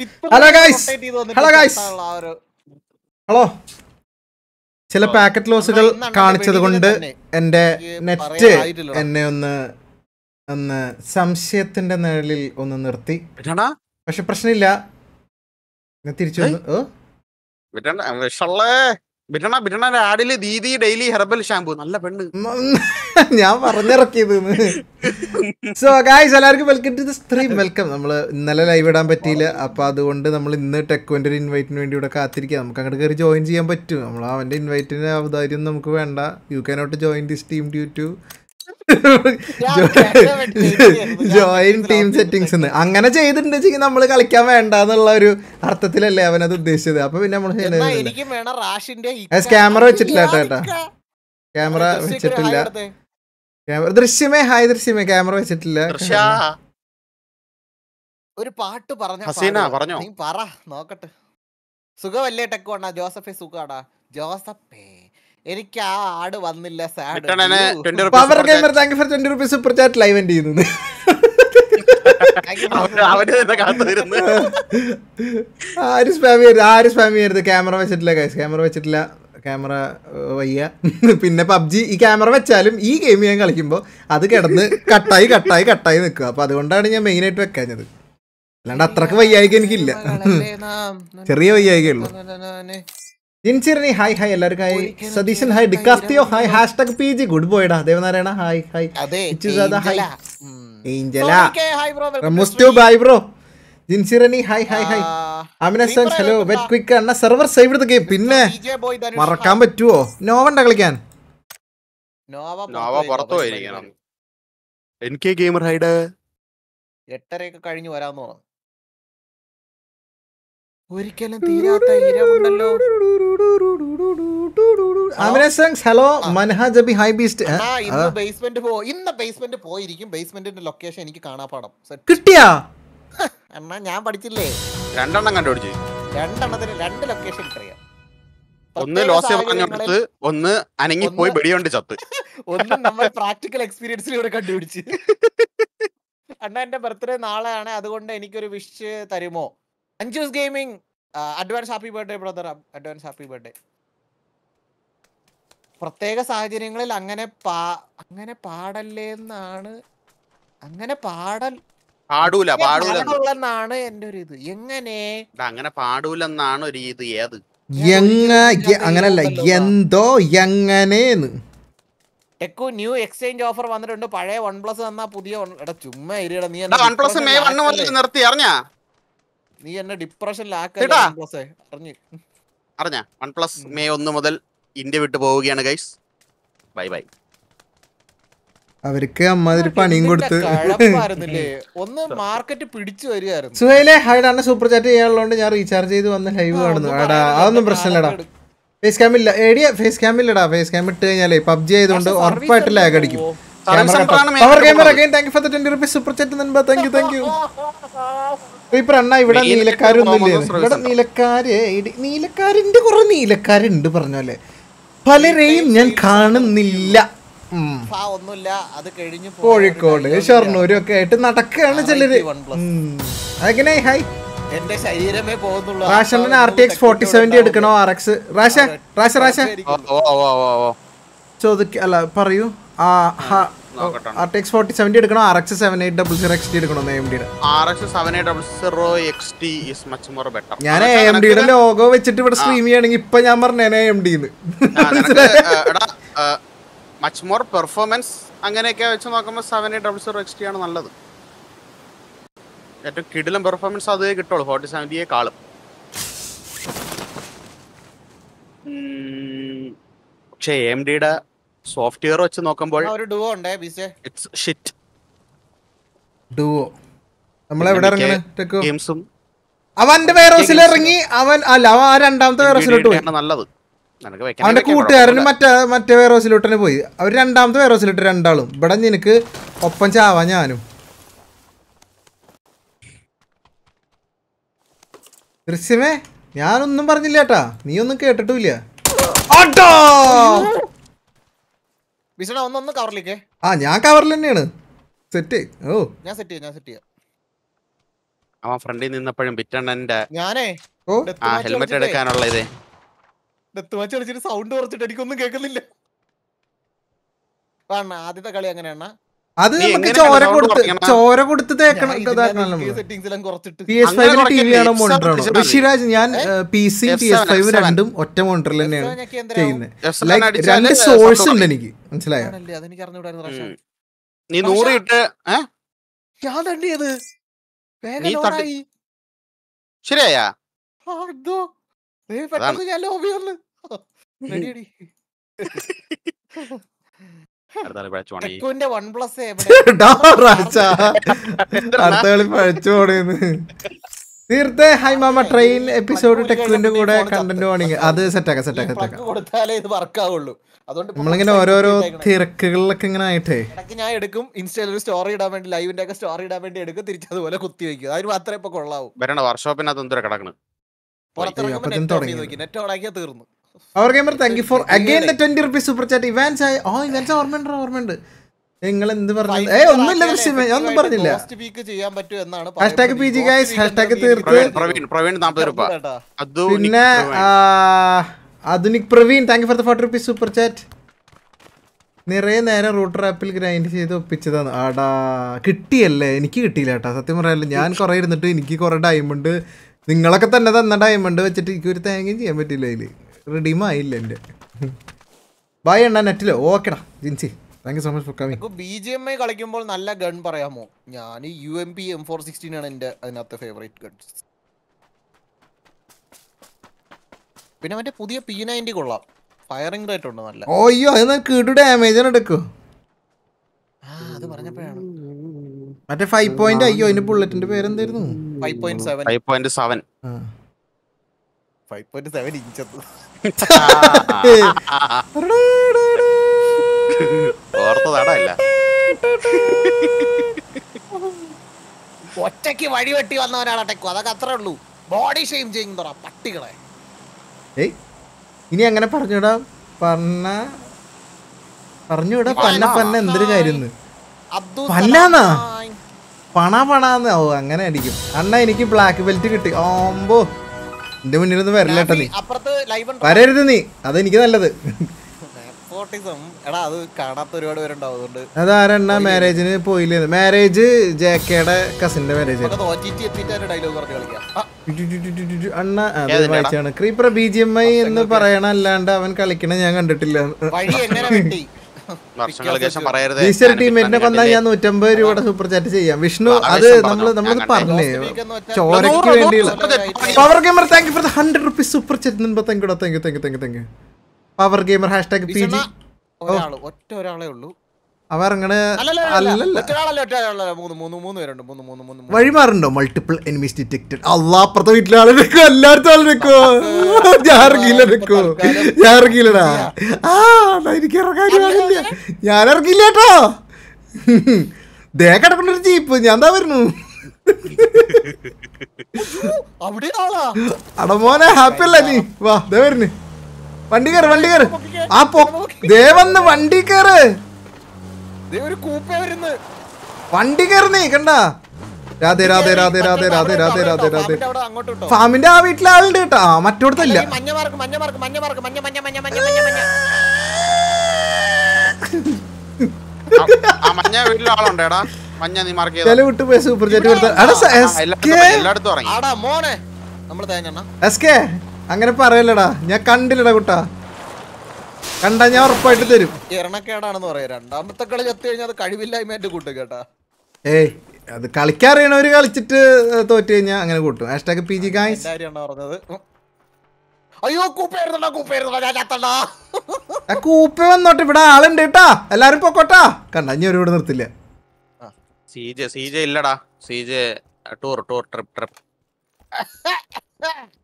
ഇത്ര guys hello ഒരു- hello ചില പാക്കറ്റ് ലോസുകൾ കാണിച്ചത് കൊണ്ട് എന്റെ എന്റെ നെറ്റ്. എന്നെ ഒന്ന് ഒന്ന് സംശയത്തിന്റെ നിഴലിൽ ഒന്ന് നിർത്തി. പക്ഷെ പ്രശ്നമില്ല. തിരിച്ചു വന്നു ഓ ആടിൽ ദീദി ഡെയിലി ഹെർബൽ ഷാംപൂ. നല്ല പെണ്ണ്. ഞാൻ പറഞ്ഞിറക്കിയത്. സോ ഗായ്സ് എല്ലാവർക്കും welcome to the stream welcome നമ്മൾ ഇന്നലെ ലൈവ് ഇടാൻ പറ്റിയില്ല. അപ്പോൾ അതുകൊണ്ട് നമ്മൾ ഇന്ന് ടെക്വന്റെ ഒരു ഇൻവൈറ്റിന് വേണ്ടി ഇവിടെ കാത്തിരിക്കുക നമുക്ക് അങ്ങോട്ട് കയറി ജോയിൻ ചെയ്യാൻ പറ്റും. നമ്മൾ അവന്റെ ഇൻവൈറ്റിന് ഔദാര്യം നമുക്ക് വേണ്ട. You can not join this team due to join team settings അങ്ങനെ ചെയ്തിട്ടുണ്ടെങ്കിൽ നമ്മൾ കളിക്കാൻ വേണ്ട എന്നുള്ള ഒരു അർത്ഥത്തിലല്ലേ അവനത് ഉദ്ദേശിച്ചത്. അപ്പൊ പിന്നെ നമ്മൾ എന്നാ എനിക്കും വേണം. റാഷിന്റെ ക്യാമറ വെച്ചിട്ടില്ല കേട്ടോ. ക്യാമറ വെച്ചിട്ടില്ല. ക്യാമറ ദൃശ്യമേ ഹായ് ദൃശ്യമേ ക്യാമറ വെച്ചിട്ടില്ല. ഒരു പാട്ട് പറഞ്ഞ ഹസീന, പാടുക. പറഞ്ഞോ? നീ പറ നോക്കട്ടെ. സുഖമല്ലേ ടെക്കോണ്ട ജോസഫേ സുഖാടാ? ജോസഫേ. എനിക്ക് ആ ആട് വന്നില്ല sad power gamer thank for twenty rupees super chat live end ചെയ്യുന്നത് വരുന്നു ആരും സ്പാം ചെയ്യരുത് ആരും സ്പാം ചെയ്യരുത് ക്യാമറ വെച്ചിട്ടില്ല കൈസ് ക്യാമറ വെച്ചിട്ടില്ല ക്യാമറ വയ്യ പിന്നെ പബ്ജി ഈ ക്യാമറ വെച്ചാലും ഈ ഗെയിം ഞാൻ കളിക്കുമ്പോൾ അത് കിടന്ന് കട്ടായി കട്ടായി കട്ടായി നിൽക്കുക അപ്പോൾ അതുകൊണ്ടാണ് ഞാൻ മെയിൻ ആയിട്ട് വെക്കാഞ്ഞത് അല്ലാണ്ട് അത്രയ്ക്ക് വയ്യായിക്ക എനിക്കില്ല ചെറിയ വയ്യായിക്കുള്ളൂ ഉള്ളൂ ജിൻസിറിനി ഹായ് ഹായ് എല്ലാവർക്കും hi. Satheesan hi. ഡിക്കാസ്റ്റിയോ hi. Hashtag P G good ബോയ്ഡാ Devanarayana hi hi. Hi. Angela. Hi bro, ജിൻസിറനി hi hi hi. Amina songs hello wet quick അണ്ണ സെർവർ സേവ് എടുത്ത ഗെയിം പിന്നെ മറക്കാൻ. പറ്റുമോ നോവണ്ട കളിക്കാൻ. നോവ പുറത്ത് പുറത്തു പോയി. പോയിരിക്കണം എനിക്ക് ഗെയിമർ ഹൈഡ്. എട്ടരയൊക്കെ കഴിഞ്ഞു വരാമോ ഒരിക്കലും തീരാത്ത ഇരവുണ്ടല്ലോ. ഹലോ. മനഹാ ജബി ഹൈ ബീസ്റ്റ് ആ ഇന്ന് ബേസ്മെന്റ് പോ ഇന്ന് ബേസ്മെന്റ് പോയിരിക്കും. ബേസ്മെന്റിന്റെ ലൊക്കേഷൻ എനിക്ക് കാണാപ്പാടം. കിട്ടിയാ? അണ്ണാ ഞാൻ പഠിച്ചില്ലേ? രണ്ടെണ്ണം കണ്ടുപിടിച്ചു. രണ്ടെണ്ണത്തിന് രണ്ട് ലൊക്കേഷൻ അറിയാം ഒന്ന് ലോസ് പറഞ്ഞെടുത്ത് ഒന്ന് അനങ്ങി പോയി ഒന്ന് വെടികൊണ്ട് ചത്ത്. ഒന്ന് നമ്മൾ പ്രാക്ടിക്കൽ എക്സ്പീരിയൻസിലൂടെ കണ്ടുപിടിച്ച്. അണ്ണ എന്റെ ബർത്ത്ഡേ നാളെയാണ്. അതുകൊണ്ട് എനിക്കൊരു വിഷ് തരുമോ? Anjus gaming advance happy birthday brother advance happy birthday പ്രത്യേക സാഹചര്യങ്ങളിൽ അങ്ങനെ പാ അങ്ങനെ പാടല്ലേ എന്നാണ്. അങ്ങനെ പാടൽ പാടൂല പാടൂല. പാടുള്ളെന്നാണ് എന്റെ ഒരു ഇത്. എങ്ങനെ? അങ്ങനെ പാടൂലെന്നാണ് ഒരു ഇത് ഏത്? അങ്ങനല്ല എന്തോ എങ്ങനെന്ന്. ടെക്കു ന്യൂ എക്സ്ചേഞ്ച് ഓഫർ വന്നിട്ടുണ്ട്. പഴയ വൺ പ്ലസ് തന്നാ പുതിയ എടാ ചുമ്മാ ഇരിയടാ നീ എന്നെ വൺ പ്ലസ് നിർത്തി അറിഞ്ഞാ? നീ എന്നെ പ്ലസ് അറിഞ്ഞു. അറിഞ്ഞാ? വൺ പ്ലസ് മെയ് ഒന്ന് മുതൽ ഇന്ത്യ വിട്ടു പോവുകയാണ് ഗൈസ് ബൈ ബൈ അവർക്ക് അമ്മാതിരി പണിയും കൊടുത്ത്. ഒന്ന് മാർക്കറ്റ് പിടിച്ചു വരികയായിരുന്നു. സുഹൈലെ ഹൈഡ് അണ്ണ സൂപ്പർ ചാറ്റ് ചെയ്യാനുള്ളതുകൊണ്ട് ഞാൻ റീചാർജ് ചെയ്ത് വന്ന് ലൈവ് കാണുന്നു. എടാ അതൊന്നും പ്രശ്നമില്ലടാ. ഫേസ് ക്യാമില്ല ഇല്ല. ഏടിയ ഫേസ് ക്യാമില്ലടാ ഫേസ് ക്യാം ഇട്ട് കഴിഞ്ഞാലേ പബ്ജി ആയതുകൊണ്ട് ഉറപ്പായിട്ട് ലാഗ് അടിക്കും. ഇവിടെ നീലക്കാരൊന്നുമില്ലേ? ഇവിടെ center. നീലക്കാര് ഇടി- നീലക്കാരിന്റെ കുറെ നീലക്കാരുണ്ട് പറഞ്ഞോലെ പലരെയും ഞാൻ കാണുന്നില്ല. ഉം. ഒന്നുമില്ല അത് കഴിഞ്ഞു പോയ ഒരു കോഴിക്കോട് ഷൊർണൂരും ഒക്കെ ആയിട്ട് നടക്കുകയാണ് ചിലര്. അതെങ്ങനെ? ഹായ് എന്റെ ശരീരമേ പോകുന്നുള്ളൂ. റാഷന്റെ R T X forty seventy എടുക്കണോ ആർ എക്സ് റാഷ റാഷ റാഷ. ഓ ഓ ഓ ഓ ഓ ചോദിക്ക അല്ല പറയൂ. R T X forty seventy എടുക്കണോ? R X seven eight double zero X T എടുക്കണോ എം ഡിയുടെ R X seven eight double zero X T is much more better ഞാൻ എ ഡിയുടെ ലോഗോ വെച്ചിട്ട് ഇവിടെ സ്ട്രീം ചെയ്യണമെങ്കിൽ ഇപ്പൊ ഞാൻ പറഞ്ഞേനെ എം ഡിന്ന് മച്ച് മോർ പെർഫോമൻസ് അങ്ങനെയൊക്കെ വെച്ച് നോക്കുമ്പോൾ seven eight double zero X T ആണ് നല്ലത്. ഏറ്റവും കിടിലം പെർഫോമൻസ് അത് കിട്ടുള്ളൂ ഫോർട്ടി സെവന്റിയെ കാളും. പക്ഷേ എം ഡിയുടെ സോഫ്റ്റ്വെയർ വെച്ച് നോക്കുമ്പോൾ ഒരു ഡുവോ ഉണ്ടേ ബിസേ? ഇറ്റ്സ് ഷിറ്റ് ഡുവോ ഇറങ്ങണ? ടെക്കോ ഗെയിംസും അവന്റെ വേറെ ഹൗസിൽ ഇറങ്ങി അവൻ അല്ല അവൻ ആ രണ്ടാമത്തെ വേറെ ഹൗസിലോട്ട് പോയി. നല്ലത്. അവന്റെ കൂട്ടുകാരന്. മറ്റേ മറ്റേ വേറെ ഹൗസിലോട്ട് തന്നെ പോയി. അവർ രണ്ടാമത്തെ വേറെ ഹൗസിലോട്ട് രണ്ടാളും. ഇവിടെ നിനക്ക് ഒപ്പം ചാവാ ഞാനും. ദൃശ്യമേ ഞാനൊന്നും പറഞ്ഞില്ല കേട്ടാ. നീ ഒന്നും കേട്ടിട്ടില്ല ബിസണ ഒന്ന് കവറിലേക്ക് ആ ഞാൻ കവറിൽ തന്നെയാണ്. സെറ്റ് ഓ. ഞാൻ സെറ്റ് ചെയ്യാം ഞാൻ സെറ്റ് ചെയ്യാം. അവൻ ഫ്രണ്ടിൽ നിന്നപ്പോഴും ബിറ്റണ്ണന്റെ ഞാനേ ഓ. ആ ഹെൽമെറ്റ് എടുക്കാനുള്ള ഇത്. ഡെത്ത് മാച്ച് കളിച്ചിട്ട് സൗണ്ട് കുറച്ചിട്ട് എനിക്കൊന്നും കേൾക്കുന്നില്ല. അണ്ണ ആദ്യത്തെ കളി അങ്ങനെയാണ് അത് നമുക്ക് ചോര കൊടുത്ത് ചോര കൊടുത്ത് തേക്കണം ഋഷിരാജ് ഞാൻ P C P S five രണ്ടും ഒറ്റ മോണിറ്ററിൽ തന്നെയാണ് ചെയ്യുന്നത് ലൈക്ക് രണ്ട് സോഴ്സ് ഉണ്ട് എനിക്ക്. മനസ്സിലായോ? നീ തീർത്തെ ഹൈ മാമ ട്രെയിൻ എപ്പിസോഡ് ടെക്കുവിന്റെ കൂടെ കണ്ടന്റ് വാണിങ്. അത് സെറ്റാക്കാം സെറ്റാക്കാം സെറ്റാക്കാം കൊടുത്താലേ ഇത് വർക്ക് ആവുള്ളൂ. അതുകൊണ്ട് നമ്മളിങ്ങനെ ഓരോരോ. തിരക്കുകളിലൊക്കെ ഇങ്ങനെ ആയിട്ടേ. ഞാൻ എടുക്കും ഇൻസ്റ്റയിൽ ഒരു സ്റ്റോറി ഇടാൻ വേണ്ടി ലൈവിന്റെ ഒക്കെ സ്റ്റോറി ഇടാൻ വേണ്ടി എടുക്കും തിരിച്ചതുപോലെ കുത്തി വെക്കും. അതിന് മാത്രമേ ഇപ്പൊ കൊള്ളാവൂ. വരണ വർക്ക്ഷോപ്പിനകത്ത് എന്തൊരു കിടക്കണം? പുറത്തിറങ്ങുമ്പോൾ നെറ്റ് ഓണാക്കിയാൽ തീർന്നു. അവർ gamer thank you for again the twenty rupees super chat Evans ആയി. ഓ ഇവാൻസ് ഓർമ്മയുണ്ട് ഓർമ്മയുണ്ട്. നിങ്ങൾ എന്ത് പറഞ്ഞു ഏ ഒന്നുമില്ല ദൃശ്യമേ ഒന്നും പറഞ്ഞില്ല. ചെയ്യാൻ പി എന്നാണ് ഗൈസ് ഹാഷ്ടാഗ് തീർത്ത്. പ്രവീൺ പ്രവീൺ പ്രവീൺ നാപ്പത് രൂപ. അതു പിന്നെ Adhunik Praveen thank you for the forty rupees super chat നിറയെ നേരം റൂട്ടർ ആപ്പിൽ ഗ്രൈൻഡ് ചെയ്ത് ഒപ്പിച്ചതാണ്. ആടാ കിട്ടിയല്ലേ? എനിക്ക് കിട്ടിയില്ല കേട്ടോ സത്യം പറയാമല്ലോ ഞാൻ കുറേ ഇരുന്നിട്ട് എനിക്ക് കുറേ ഡയമണ്ട് നിങ്ങളൊക്കെ തന്നെ തന്ന ഡയമണ്ട് വെച്ചിട്ട് എനിക്ക് ഒരു തേങ്ങയും ചെയ്യാൻ പറ്റില്ല അതിൽ റിഡീം ആയില്ല എന്റെ ബൈ എണ്ണ നെറ്റിൽ ഓക്കെടാ Jincy. Thank you so much for coming B G M I കളിക്കുമ്പോൾ നല്ല ഗൺ പറയാമോ? ഞാൻ U M P M four sixteen ആണ് എന്റെ അതിനകത്തെ ഫേവറേറ്റ് ഗൺസ് പിന്നെ മറ്റേ പുതിയ പി നയന്റി കൊള്ളാം. ഫയറിംഗ് റേറ്റ് ഉണ്ട് നല്ല. ഓയ്യോ അത് കീട്ടു ഡാമേജ് എടുക്കൂ. ആ അത് പറഞ്ഞപ്പോഴാണ്. മറ്റേ ഫൈവ് പോയിന്റ് അയ്യോ അതിന്റെ ബുള്ളറ്റിന്റെ പേരെന്തായിരുന്നു? Five point seven five point seven ആ. ഫൈവ് പോയിന്റ് സെവൻ ഇഞ്ച് ഓർത്തതാടാ ഇല്ല ഒറ്റയ്ക്ക് വഴി വെട്ടി വന്നവരാണ് ടെക്കു. അതൊക്കെ അത്രേ ഉള്ളൂ. ബോഡി ഷെയിം ചെയ്യുന്നതാ പട്ടികളെ. ഏയ് ഇനി അങ്ങനെ പറഞ്ഞൂടാ. പറഞ്ഞ പറഞ്ഞൂടാ. പന്ന പന്ന. എന്തൊരു കാര്യം പന്നാന്നാ. പണ പണാന്ന്. ഓ അങ്ങനെ അടിക്കും. അണ്ണ എനിക്ക് ബ്ലാക്ക് ബെൽറ്റ് കിട്ടി. ഓമ്പോ. എന്റെ മുന്നിൽ ഒന്നും വരലട്ട നീ. വരരുത് നീ. അതെനിക്ക് നല്ലത്. അതാരെണ്ണ മാരേജിന് പോയില്ലേ? മാരേജ് ജെ കസിന്റെ മാരേജ് അണ്ണാണ് അത് creeper B G M I എന്ന് പറയണ അല്ലാണ്ട് അവൻ കളിക്കണ ഞാൻ കണ്ടിട്ടില്ല. ഈസ്റ്റർ ഞാൻ നൂറ്റമ്പത് രൂപയുടെ സൂപ്പർ ചാറ്റ് ചെയ്യാം. വിഷ്ണു അത് നമ്മൾ നമ്മൾ നമ്മളത് പറഞ്ഞേ ചോരയ്ക്ക് വേണ്ടിയുള്ള power gamer thank you for the hundred rupees super chat number thank you thank you thank you thank you power gamer hashtag P G ഒറ്റ ഒരാളെ ഉള്ളൂ. വഴിമാറുണ്ടോ? മൾട്ടിപ്പിൾ എനിമീസ് ഡിറ്റക്റ്റഡ് അള്ളാ അപ്പുറത്തെ വീട്ടിലെ ആളെ നിൽക്കോ എല്ലായിടത്തും ആളെ നിൽക്കോ. ഞാൻ ഇറങ്ങിയില്ല നിൽക്കോ ഞാൻ ഇറങ്ങിയില്ലടാ ആ എനിക്ക് ഇറങ്ങാൻ പാടില്ല ഞാൻ ഇറങ്ങിയില്ല കേട്ടോ. ദേ കിടക്കുന്ന ഒരു ജീപ്പ് ഞാൻ എന്താ വരുന്നു. അടമോനെ ഹാപ്പി അല്ല നീ? വാ ദേ വരുന്നു. വണ്ടി കയറ് വണ്ടി കയറ് ആ പോ ദേ വന്ന് വണ്ടി കയറ് ഒരു കൂപ്പ വരുന്ന്. വണ്ടി കയറുന്നേ നീ കണ്ട? രാധേ രാധേ രാധേ രാധേ രാധേ രാധേ രാധേ രാധേ. ഫാമിന്റെ ആ വീട്ടിലെ ആളുണ്ട് കേട്ടാ മറ്റോടത്തല്ല. ഈ മഞ്ഞ മാർക്ക് മഞ്ഞ മഞ്ഞ മഞ്ഞ മഞ്ഞ മഞ്ഞ മഞ്ഞ മഞ്ഞ മഞ്ഞ. ആ മഞ്ഞ വീട്ടിലെ ആളുണ്ട് എടാ? മഞ്ഞ നീ മാർക്ക് ചെയ്ത? ചില വിട്ട് പോയി സൂപ്പർ ചാറ്റ് എടാ സ- എസ് കെ? ഇറങ്ങി ആടാ മോനെ. നമ്മൾ തേങ്ങണ്ണ എസ് അങ്ങനെ പറയല്ലടാ. ഞാൻ കണ്ടില്ലടാ കുട്ടാ. കണ്ടാ ഞാൻ ഉറപ്പായിട്ട് തരും. എറണക്കേടാണെന്ന് പറയാം. രണ്ടാമത്തെ കളി ചത്തു കഴിഞ്ഞാൽ അത് കഴിവില്ലായ്മ കൂട്ടും കേട്ടാ. ഏയ് അത് കളിക്കാറിയണവര് കളിച്ചിട്ട് തോറ്റു കഴിഞ്ഞാൽ അങ്ങനെ കൂട്ടും. ഹാഷ്ടാഗ് പി ജി ഗായ്സ് പറഞ്ഞത്. അയ്യോ കൂപ്പയായിരുന്നടാ കൂപ്പയായിരുന്നടാ ഞാൻ ചത്തണ്ടാ? ആ കൂപ്പ വന്നോട്ടെ ഇവിടെ ആളുണ്ട് കേട്ടാ. എല്ലാരും പൊക്കോട്ടാ. കണ്ട ഇനി ഇവിടെ നിർത്തില്ല. സീജെ സീജെ ഇല്ലടാ. CJ tour tour trip trip.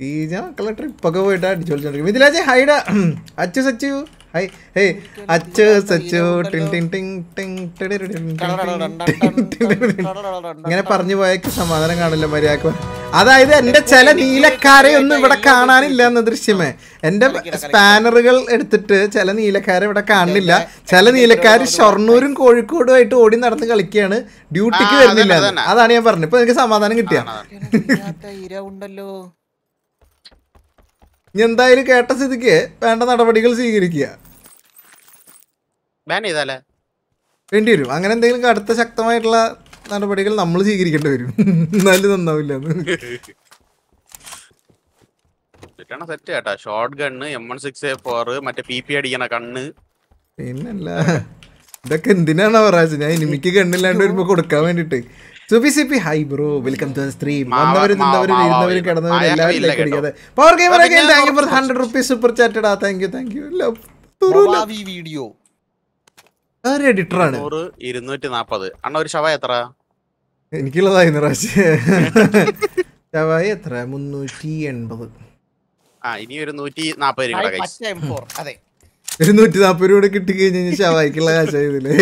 മക്കളെ ട്രിപ്പൊക്കെ പോയിട്ട് അടിച്ചു വിളിച്ചോണ്ടിരിക്കും ഇതിലാച്ചേ ഹൈഡ അച്ചു സച്ചു ഹൈ ഹേ അച്ചു സച്ചു. ഇങ്ങനെ പറഞ്ഞു പോയക്ക് സമാധാനം കാണില്ല മര്യാദയ്ക്ക് അതായത് എന്റെ ചില നീലക്കാരെ ഒന്നും ഇവിടെ കാണാനില്ല എന്ന ദൃശ്യമേ എന്റെ സ്പാനറുകൾ എടുത്തിട്ട് ചില നീലക്കാരെ ഇവിടെ കാണുന്നില്ല ചില നീലക്കാര് ഷൊർണൂരും കോഴിക്കോടും ആയിട്ട് ഓടി നടന്ന് കളിക്കുകയാണ് ഡ്യൂട്ടിക്ക് വരുന്നില്ല. അതാണ് ഞാൻ പറഞ്ഞത് ഇപ്പൊ എനിക്ക് സമാധാനം കിട്ടിയ ഉണ്ടല്ലോ ഇനി എന്തായാലും കേട്ട സ്ഥിതിക്ക് വേണ്ട നടപടികൾ സ്വീകരിക്കുക. വേണ്ടി വരും. അങ്ങനെ എന്തെങ്കിലും കടുത്ത ശക്തമായിട്ടുള്ള നടപടികൾ നമ്മൾ സ്വീകരിക്കേണ്ടി വരും. എന്നാലും നന്നാവില്ല സെറ്റ് കേട്ടാ. Short gun M one six four മറ്റേ പി പി അടിക്കണ കണ്ണ്. പിന്നല്ല ഇതൊക്കെ എന്തിനാണ് പറയാ ഞാൻ ഇനിമിക്ക് കണ്ണില്ലാണ്ട് വരുമ്പോ കൊടുക്കാൻ വേണ്ടിട്ട്. Subi CP hi bro welcome to stream. വന്നവരും നിന്നവരും ഇരുന്നവരും കിടന്നവരും എല്ലാവരും ലൈക്ക് അടിക്കാതെ. പവർ ഗെയിമർ ഒക്കെ thank you for 100 rupees super chat thank you thank you video editor ആണ്? 240 അണ്ണ ഒരു ശവായ എത്ര? എനിക്കുള്ളതായി നിറാശ് ശവായ എത്ര? 380 ആ ഇനി ഒരു 140 രൂപ ഗൈസ് 140 രൂപ കിട്ടി കഴിഞ്ഞാൽ ശവായിക്കുള്ള കാശായി ഇതിലേ.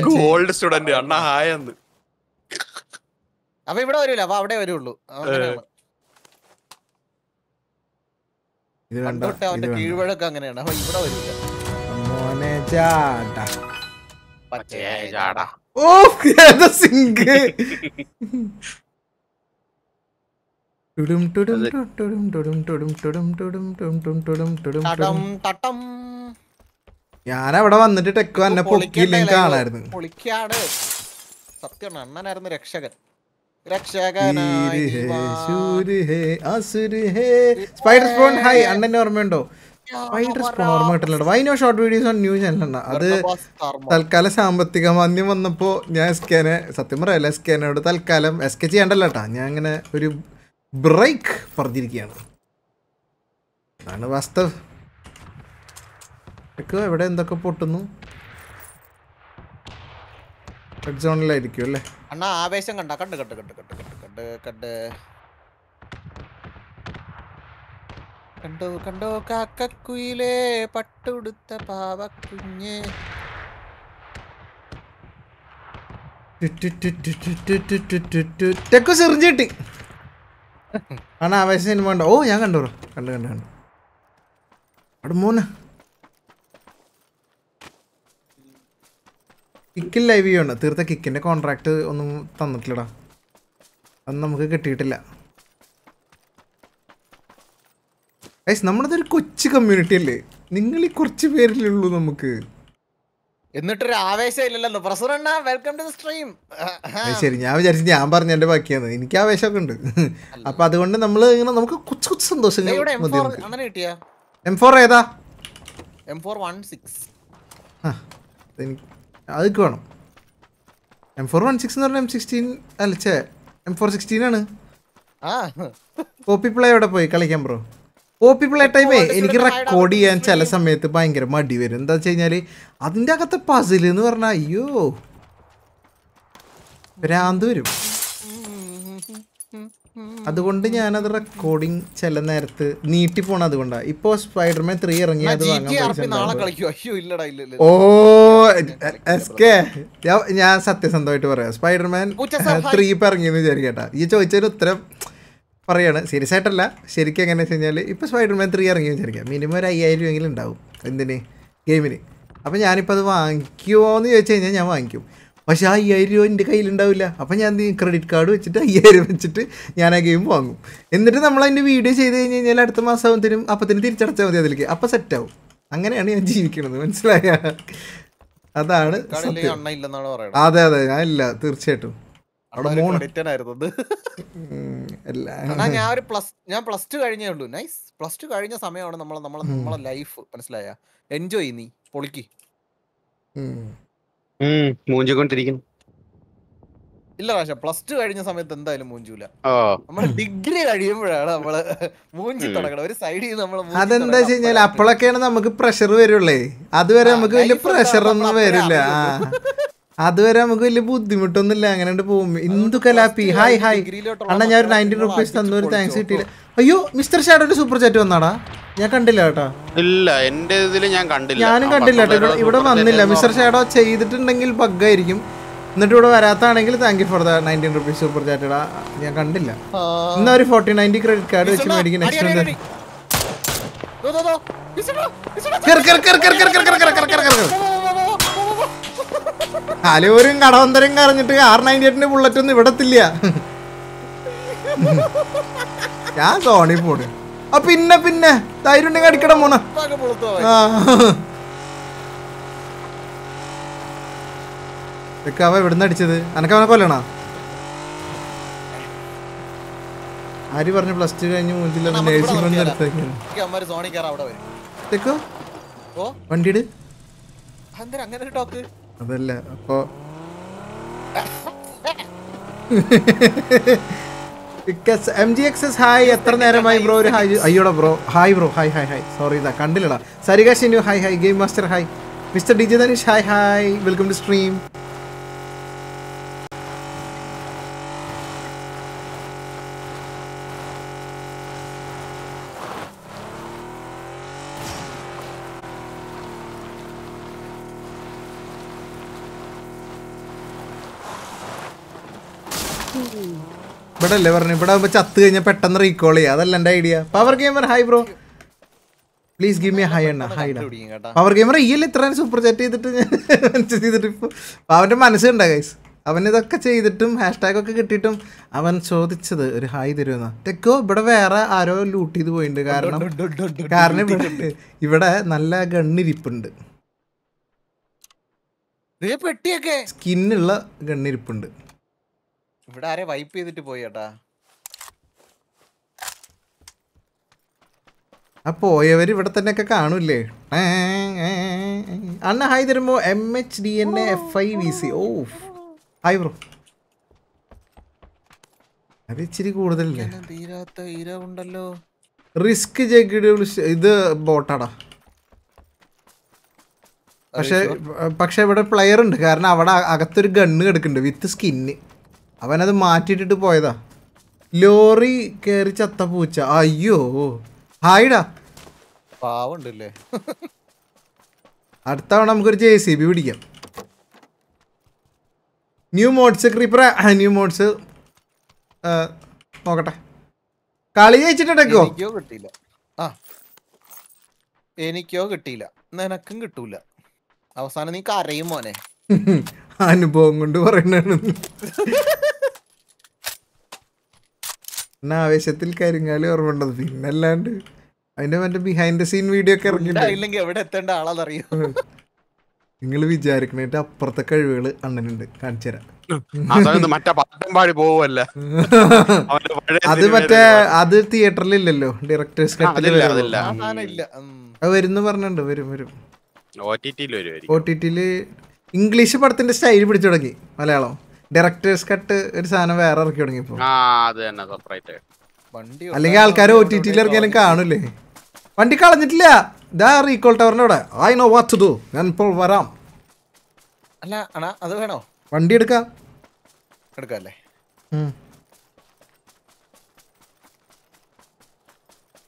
ഗോൾഡ് സ്റ്റുഡന്റ് അണ്ണ ഹായെന്ന്. അപ്പൊ ഇവിടെ വരൂല അപ്പൊ അവിടെ വരുള്ളൂ. പണ്ടോട്ടെ അവന്റെ കീഴ്വഴക്കം അങ്ങനെയാണ്. അപ്പൊ ഇവിടെ വരൂല. പച്ചയായ ചാടാ. ഓ സിങ്ക്? ഞാൻ അവിടെ വന്നിട്ട് ടെക്ക് എന്നെ പൊളിക്കില്ലെങ്കിൽ കാണായിരുന്നു പൊളിക്കാണ് സത്യം അണ്ണനായിരുന്നു രക്ഷകൻ സ്പൈഡർ സ്പോൺ ഹൈ അണ്ണന്റെ ഓർമ്മയുണ്ടോ സ്പൈഡർ സ്പോൺ ഓർമ്മ കിട്ടില്ല ഷോർട്ട് വീഡിയോസ് ഓൺ ചാനൽ അത് തൽക്കാലം സാമ്പത്തിക മാന്ദ്യം വന്നപ്പോ ഞാൻ എസ്കെനെ സത്യം പറയാലോ എസ്കേനോട് തൽക്കാലം എസ് കെ ചെയ്യണ്ടല്ലോ ഞാൻ അങ്ങനെ ഒരു ബ്രേക്ക് പറഞ്ഞിരിക്കുകയാണ് അതാണ് വാസ്തവ് എവിടെ എന്തൊക്കെ പൊട്ടുന്നു റെഡ് സോണിലായിരിക്കും അല്ലേ അണ്ണാ ആവേശം കണ്ട കണ്ട് കണ്ട് കണ്ട് കണ്ട് കണ്ട് കണ്ട് കണ്ട് കണ്ടോ കണ്ടോ കാക്കക്കുയിലേ പട്ടുടുത്ത പാവക്കുഞ്ഞ് ടെക്കോ സെറിഞ്ച് കിട്ടി ആണ് ആവേശ സിനിമ ഉണ്ടോ ഓ ഞാൻ കണ്ടു. കണ്ടു കണ്ടു കണ്ടു. അവിടെ മൂന്ന് കിക്കിൽ ലൈവ് ചെയ്യണം തീർത്ത കിക്കിന്റെ കോൺട്രാക്ട് ഒന്നും തന്നിട്ടില്ലടാ. അതൊന്നും നമുക്ക് കിട്ടിയിട്ടില്ല. ഗൈസ് നമ്മളതൊരു കൊച്ചു കമ്മ്യൂണിറ്റി അല്ലേ? നിങ്ങൾ ഈ കുറച്ച് പേരിലുള്ളൂ നമുക്ക്. എന്നിട്ടൊരു ആവേശം ഇല്ലല്ലോ പ്രസറണ്ണ വെൽക്കം ടു സ്ട്രീം ശരി ഞാൻ വിചാരിച്ചു ഞാൻ പറഞ്ഞ എന്റെ ബാക്കിയാണ്. എനിക്ക് ആവേശമൊക്കെ ഉണ്ട് അപ്പൊ അതുകൊണ്ട് നമ്മൾ ഇങ്ങനെ നമുക്ക് കൊച്ചു കൊച്ചു സന്തോഷം അങ്ങനെ കിട്ടിയ? എം ഫോർ ഏതാ? എം ഫോർ വൺ സിക്സ് അതൊക്കെ വേണം. എം ഫോർ വൺ സിക്സ് എന്ന് പറഞ്ഞാൽ എം സിക്സ്റ്റീൻ അല്ല ചേ എം ഫോർ സിക്സ്റ്റീൻ ആണ്. കോപ്പി പ്ലേ എവിടെ പോയി കളിക്കാൻ ബ്രോ പോപ്പി പ്ലേ ടൈമേ എനിക്ക് റെക്കോർഡ് ചെയ്യാൻ ചില സമയത്ത് ഭയങ്കര മടി വരും. എന്താ വെച്ച് കഴിഞ്ഞാൽ അതിന്റെ അകത്തെ പസിൽ എന്ന് പറഞ്ഞാൽ അയ്യോ. ഭ്രാന്ത് വരും. അതുകൊണ്ട് ഞാനത് റെക്കോർഡിങ് ചില നേരത്ത് നീട്ടി പോണ അതുകൊണ്ടാണ് ഇപ്പോ സ്പൈഡർമാൻ ത്രീ ഇറങ്ങി അത് വാങ്ങാൻ ഓ എസ് കെ ഞാൻ സത്യസന്ധമായിട്ട് പറയാം. സ്പൈഡർമാൻ. ത്രീ ഇപ്പൊ ഇറങ്ങിയെന്ന് വിചാരിക്കട്ടാ. ഈ ചോദിച്ചൊരു ഉത്തരം പറയാണ്. സീരിയസ് ആയിട്ടല്ല. ശരിക്കും എങ്ങനെ വെച്ച് കഴിഞ്ഞാൽ ഇപ്പോൾ സ്പൈഡർമാൻ ത്രീ ഇറങ്ങി വിചാരിക്കാം. മിനിമം ഒരു അയ്യായിരം എങ്കിലും ഉണ്ടാവും എന്തിന്? ഗെയിമിന് അപ്പം ഞാനിപ്പോൾ അത് വാങ്ങിക്കുമോ എന്ന് ചോദിച്ചു കഴിഞ്ഞാൽ ഞാൻ വാങ്ങിക്കും. പക്ഷേ ആ അയ്യായിരം രൂപ എന്റെ കയ്യിലുണ്ടാവില്ല. അപ്പം ഞാൻ ക്രെഡിറ്റ് കാർഡ് വെച്ചിട്ട് അയ്യായിരം വെച്ചിട്ട് ഞാൻ ആ ഗെയിം വാങ്ങും. എന്നിട്ട് നമ്മൾ അതിന്റെ വീഡിയോ ചെയ്ത് കഴിഞ്ഞ് കഴിഞ്ഞാൽ അടുത്ത മാസം ആകുമ്പത്തേനും അപ്പത്തിന് തിരിച്ചടച്ചാൽ മതി അതിലേക്ക്. അപ്പം സെറ്റാവും അങ്ങനെയാണ് ഞാൻ ജീവിക്കുന്നത് മനസ്സിലായ? അതാണ് അതെ അതെ. ഞാൻ ഇല്ല. തീർച്ചയായിട്ടും. ഞാൻ ഒരു പ്ലസ് ഞാൻ പ്ലസ് ടു കഴിഞ്ഞേ ഉള്ളൂ. നൈസ്. പ്ലസ് ടു കഴിഞ്ഞ സമയമാണ് നമ്മളെ നമ്മളെ നമ്മളെ ലൈഫ് മനസ്സിലായ. എൻജോയ് നീ പൊളിക്ക്. മൂഞ്ചിക്കൊണ്ടിരിക്കുന്നു. ഇല്ല പക്ഷെ പ്ലസ് ടു കഴിഞ്ഞ സമയത്ത് എന്തായാലും മൂഞ്ചൂല. നമ്മൾ നമ്മൾ ഡിഗ്രി കഴിയുമ്പോഴാണ് നമ്മൾ മൂഞ്ചി തുടങ്ങണം ഒരു സൈഡിൽ നമ്മൾ അതെന്താ വെച്ച് കഴിഞ്ഞാൽ അപ്പോഴൊക്കെയാണ് നമുക്ക് പ്രഷർ വരുള്ളേ. അതുവരെ നമുക്ക് വലിയ പ്രഷർ ഒന്നും വരില്ല. ആ. അതുവരെ നമുക്ക് വലിയ ബുദ്ധിമുട്ടൊന്നും ഇല്ല അങ്ങനെ പോകും ഇന്ദു കലാപ്പി ഹായ് ഹായ്. അണ്ണാ ഞാൻ ഒരു നയന്റി റുപ്പീസ് തന്നു ഒരു താങ്ക്സ് കിട്ടിയില്ല. അയ്യോ മിസ്റ്റർ ഷാഡോന്റെ സൂപ്പർ ചാറ്റ് വന്നാടാ? ഞാൻ കണ്ടില്ല കേട്ടോ. ഇല്ല എന്റെ ഇതിൽ ഞാൻ കണ്ടില്ല. ഞാനും കണ്ടില്ല കേട്ടോ. ഇവിടെ വന്നില്ല. മിസ്റ്റർ ഷാഡോ ചെയ്തിട്ടുണ്ടെങ്കിൽ ബഗ്ഗായിരിക്കും എന്നിട്ട് ഇവിടെ വരാത്താണെങ്കിൽ thank you for the nineteen rupees super chat ഞാൻ കണ്ടില്ല. എന്നാ ഇന്ന് ഒരു ഫോർട്ടി നയന്റി ക്രെഡിറ്റ് കാർഡ് വെച്ച് മേടിക്കും കർ കർ കർ കർ കർ കർ കർ കർ വിസണ. അലൂരും കടവന്തരും കറഞ്ഞിട്ട് ആർ നയന്റി എയ്റ്റിന്റെ ബുള്ളറ്റ് ഒന്നും ഇവിടെ ഇല്ല ഞാൻ സോണി പോണ് ആ പിന്നെ പിന്നെ. തൈര് ഉണ്ടെങ്കിൽ അടിക്കട മോണ ഇതൊക്കെ അവ എവിടുന്ന് അടിച്ചത്? അനക്ക് അവനെ കൊല്ലണ? ആര് പറഞ്ഞു പ്ലസ് ടു കഴിഞ്ഞ് മൂഞ്ചില്ല വണ്ടിയുടെ? നേഴ്സിംഗ്. എടുത്തേക്കാണ് അങ്ങനെ ഒരു ടോക്ക് അതല്ല അപ്പോ M G X S hi എത്ര നേരമായി ബ്രോ? ഒരു ഹായ് അയ്യോടാ bro. Hi bro. Hi hi hi sorry ഇതാ കണ്ടില്ലടാ. Sarika Shinu hi hi game master hi mister DG Dhanush hi hi welcome to stream ഇവിടെ അല്ലേ പറഞ്ഞു? ഇവിടെ ആകുമ്പോ ചത്ത് കഴിഞ്ഞാൽ പെട്ടെന്ന് റീകോൾ ചെയ്യാം. അതല്ല എന്റെ idea power gamer hi bro please give me hi എണ്ണ. ഹൈ പവർ ഗെയിമർ ഈ അല്ലേ ഇത്ര സൂപ്പർ ചാറ്റ് ചെയ്തിട്ട് ഞാൻ ചെയ്തിട്ട് ഇപ്പോൾ അവന്റെ മനസ്സുണ്ടാ ഗൈസ് അവൻ ഇതൊക്കെ ചെയ്തിട്ടും ഹാഷ്ടാഗ് ഒക്കെ കിട്ടിയിട്ടും അവൻ ചോദിച്ചത് ഒരു ഹായ് തരുമെന്ന. തെക്കോ ഇവിടെ വേറെ ആരോ ലൂട്ട് ചെയ്ത് പോയിട്ടുണ്ട് കാരണം. കാരണം ഇവിടെ ഇവിടെ നല്ല ഗണ്ണിരിപ്പുണ്ട്. സ്കിന്നുള്ള ഗണ്ണിരിപ്പുണ്ട്. ഇവിടെ ആരെ വൈപ്പ് ചെയ്തിട്ട് പോയി ഏട്ടാ? ആ പോയവര് ഇവിടെ തന്നെ ഒക്കെ കാണൂല്ലേ അണ്ണ ഹായ് തരുമ്പോ M H D N F I V C oh hi bro അത് ഇച്ചിരി കൂടുതലല്ലേ? തീരാത്ത ഇര ഉണ്ടല്ലോ റിസ്ക് ജഗിഡ് ഇത് ബോട്ടാടാ. പക്ഷെ പക്ഷെ ഇവിടെ പ്ലെയർ ഉണ്ട്. കാരണം അവിടെ അകത്തൊരു ഗണ്ണ് കിടക്കുന്നുണ്ട് വിത്ത് സ്കിന്ന് അവനത് മാറ്റിയിട്ടിട്ട് പോയതാ. ലോറി കയറി ചത്ത പൂച്ച. അയ്യോ. ഹായിടാ. പാവുണ്ടല്ലേ? അടുത്ത തവണ നമുക്കൊരു ജെ സി ബി പിടിക്കാം. New mods creeper new mods നോക്കട്ടെ. കളി ജയിച്ചിട്ടുണ്ടോ എനിക്കോ കിട്ടിയില്ല. ആ. എനിക്കോ കിട്ടിയില്ല. നിനക്കും കിട്ടൂല. അവസാനം നീ കരയും മോനെ. അനുഭവം കൊണ്ട് പറയണാണ് എന്നെ ആവേശത്തിൽ കരിങ്ങാലി ഓർമ്മണ്ടത് പിന്നല്ലാണ്ട് അതിന്റെ മറ്റേ ബിഹൈൻഡ് ദ സീൻ വീഡിയോ ഒക്കെ ഇറങ്ങിയിട്ടുണ്ട്. ഇല്ലെങ്കിൽ എവിടെ എത്തേണ്ട ആളാണെന്നറിയോ? നിങ്ങൾ വിചാരിക്കണേറ്റ് അപ്പുറത്തെ കഴിവുകൾ അണ്ണനുണ്ട്. കാണിച്ചു തരാം. അത് മറ്റേ അത് തിയേറ്ററിൽ ഇല്ലല്ലോ ഡയറക്ടേഴ്സ് ഉം. അത് വരുന്ന പറഞ്ഞിട്ടുണ്ട്. വരും വരും. ഒ ടി ടിയിൽ ടി ഇംഗ്ലീഷ് പടത്തിന്റെ സ്റ്റൈൽ പിടിച്ചു തുടങ്ങി മലയാളം. ഡയറക്ടേഴ്സ് കട്ട് ഒരു സാധനം വേറെ ഇറക്കി തുടങ്ങി ഇപ്പൊ. ആ അത് തന്നെ വണ്ടി അല്ലെങ്കിൽ ആൾക്കാർ ഒ ടി ടിയിൽ ഇറങ്ങിയാലും കാണൂലേ വണ്ടി കളഞ്ഞിട്ടില്ല. ഇതാ റീകോൾ ടവറിന്റെ അവിടെ. ഐ നോ വാട്ട് ടു ഞാൻ ഇപ്പോൾ വരാം. അല്ല അണാ അത് വേണോ? വണ്ടി എടുക്കാം. എടുക്കാല്ലേ.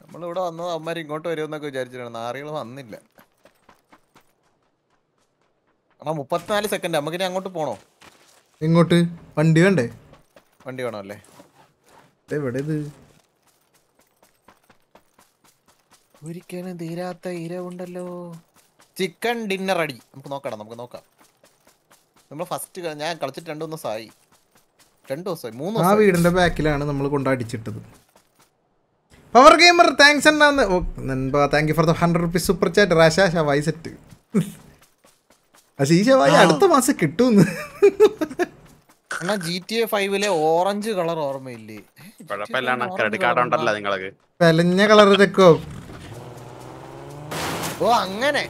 നമ്മളിവിടെ വന്നത് അവന്മാർ ഇങ്ങോട്ട് വരുമെന്നൊക്കെ വിചാരിച്ചിട്ടാണ്. നാറികൾ വന്നില്ല. അണ്ണാ മുപ്പത്തിനാല് സെക്കൻഡ് നമുക്ക് ഇനി അങ്ങോട്ട് പോണോ? ഇങ്ങോട്ട് വണ്ടി വേണ്ടേ? വണ്ടി വേണോ അല്ലേ എവിടെ ഇത്. ഒരിക്കലും തീരാത്ത ഇര ഉണ്ടല്ലോ ചിക്കൻ ഡിന്നർ അടി നമുക്ക് നോക്കാം നമുക്ക് നോക്കാം. നമ്മൾ ഫസ്റ്റ് ഞാൻ കളിച്ചിട്ട് രണ്ടു ദിവസമായി. രണ്ടു ദിവസമായി മൂന്ന് ആ വീടിന്റെ ബാക്കിലാണ് നമ്മൾ കൊണ്ടടിച്ചിട്ടത് പവർ ഗെയിമർ താങ്ക്സ് എന്നാന്ന് ഓ നൻപ. Thank you for the hundred rupees super chat റാഷാഷ വൈസെറ്റ് സെറ്റ് പക്ഷേ ഈ അടുത്ത മാസം കിട്ടുമെന്ന്. എന്നാ ജി ടി എ ഫൈവിലെ ഓറഞ്ച് കളർ ഓർമ്മയില്ലേ? ക്രെഡിറ്റ് കാർഡ് ഉണ്ടല്ലോ നിങ്ങൾക്ക് പെലഞ്ഞ കളർ തെക്കോ ഓ അങ്ങനെ.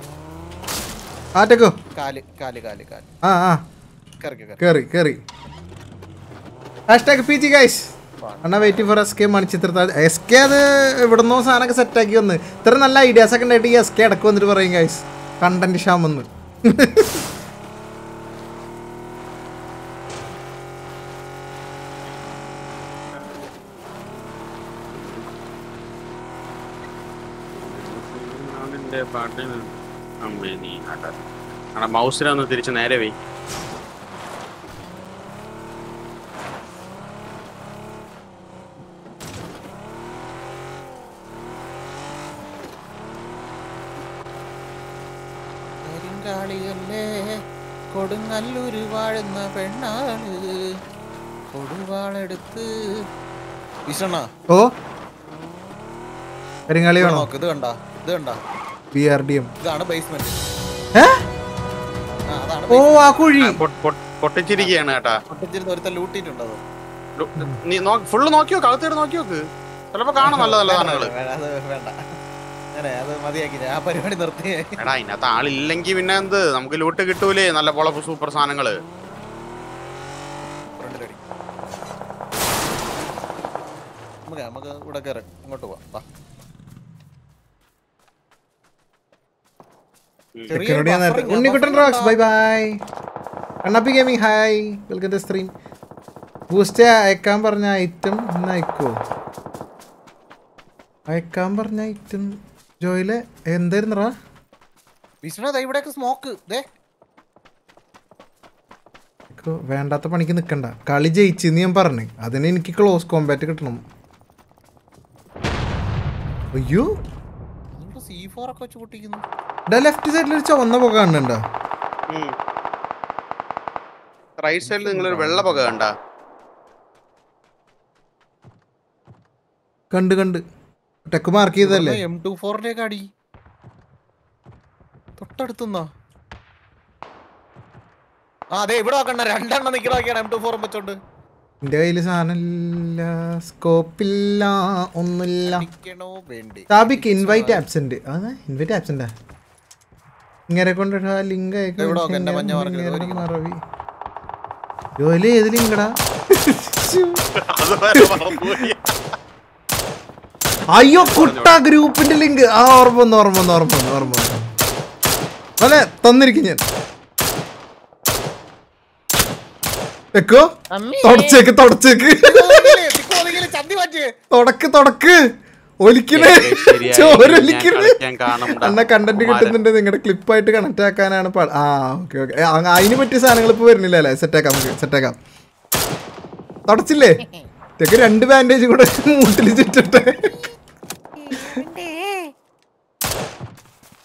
ആ തെക്കോ കാൽ കാൽ കാൽ കാൽ. ആ ആ. കേറി കേറി. ഹാഷ്ടാഗ് പി ജി ഗൈസ് അണ്ണാ വെയിറ്റിംഗ് ഫോർ എസ് കെ മണിച്ചിത്ര എസ് കെ അത് ഇവിടുന്നോ സാധനമൊക്കെ സെറ്റാക്കി വന്ന്. ഇത്ര നല്ല ഐഡിയാസ് ഒക്കെ ഉണ്ടായിട്ട് ഈ എസ് കെ ഇടയ്ക്ക് വന്നിട്ട് പറയും ഗൈസ് കണ്ടന്റ് ഷാം വന്ന്. പാട്ടിൽ അമ്മേ നീ ആട്ടാ ആടാ മൗസിനെ ഒന്ന് തിരിച്ച് നേരെ വേ കൊടുങ്ങല്ലൂര് വാഴുന്ന പെണ്ണാൾ കൊടുവാളെടുത്ത്. ഓ? കരിങ്ങാളി വേണോ? നോക്ക് ഇത് കണ്ട ഇത് കണ്ട. ബി ആർ ഡി എം ഇതാണ് ബേസ്മെന്റ് ഓ ആ കുഴി. പൊട്ടിച്ചിരിക്കുകയാണ് കേട്ടാ. പൊട്ടിച്ചിരുന്ന് ഒരുത്തൻ ലൂട്ടിട്ടുണ്ട് നീ ഫുള്ള് നോക്കിയോ? നോക്ക് നോക്കിയോക്ക് നോക്കി നോക്ക് ചിലപ്പോ കാണാം നല്ല നല്ല സാധനങ്ങൾ. വേണ്ട. അങ്ങനെ അത് മതിയാക്കി ആ പരിപാടി നിർത്തി എടാ ഇതിനകത്ത് ആളില്ലെങ്കിൽ പിന്നെ എന്ത്? നമുക്ക് ലൂട്ട് കിട്ടൂലേ? നല്ല പൊളപ്പ് സൂപ്പർ സാധനങ്ങൾ. നമുക്ക് നമുക്ക് ഇവിടെ കയറി. ഇങ്ങോട്ട് പോവാം. വാ. Unnikuttan rocks bye bye gaming hi welcome to stream boost അയക്കാൻ പറഞ്ഞ ഐറ്റം ഇന്ന് അയക്കോ അയക്കാൻ പറഞ്ഞ ഐറ്റം ജോയിലെ എന്തായിരുന്നറാ വിഷ്ണു ദാ ഇവിടെയൊക്കെ സ്മോക്ക് ദേ. വേണ്ടാത്ത പണിക്ക് നിൽക്കണ്ട കളി ജയിച്ചെന്ന് ഞാൻ പറഞ്ഞു. അതിന് എനിക്ക് ക്ലോസ് കോമ്പാറ്റ് കിട്ടണം. അയ്യോ. ലെഫ്റ്റ് സൈഡിൽ ഒരു ചുവന്ന പുക റൈറ്റ് സൈഡിൽ നിങ്ങളൊരു വെള്ള പുക കണ്ട? കണ്ട് കണ്ട്. ടെക്ക് മാർക്ക് ചെയ്തല്ലേ എം ടു ഫോറിലേക്ക് അടി. തൊട്ടടുത്തുന്നോ. ആ അതെ ഇവിടെ നോക്കണ്ട. രണ്ടെണ്ണം നിക്കണോക്കിയാണ് എം ടു ഫോറും വെച്ചോണ്ട്. എന്റെ കയ്യിൽ സാധനമില്ല സ്കോപ്പില്ല. ഒന്നുമില്ല. സാബിക്ക് ഇൻവൈറ്റ് ആബ്സെന്റ് ഇൻവൈറ്റ് ആബ്സെന്റാ ഇങ്ങനെ കൊണ്ട് ലിങ്ക്. മറവി. ജോലി ഏത് ലിങ്കടാ. അയ്യോ കുട്ട ഗ്രൂപ്പിന്റെ ലിങ്ക്. ആ ഓർമ്മ വന്നു ഓർമ്മ വന്നു ഓർമ്മ വന്നു ഓർമ്മ വന്നു. അല്ലെ തന്നിരിക്കും ഞാൻ. വെക്കോ. തുടച്ചേക്ക് തുടച്ചേക്ക്. ചന്തി മാറ്റി തുടക്ക് തുടക്ക്. ഒലിക്കണേ. ചോരൊലിക്കണേ അന്ന കണ്ടന്റ് കിട്ടുന്നുണ്ട് നിങ്ങളുടെ ക്ലിപ്പായിട്ട് കണക്ട് ആക്കാനാണ് ആ ഓക്കെ ഓക്കെ അതിന് പറ്റിയ സാധനങ്ങൾ ഇപ്പൊ വരുന്നില്ല അല്ലേ? സെറ്റാക്കാം നമുക്ക് സെറ്റാക്കാം തുടച്ചില്ലേ? ഇതൊക്കെ രണ്ട് ബാൻഡേജ് കൂടെ മൂട്ടിൽ ചുറ്റട്ടെ.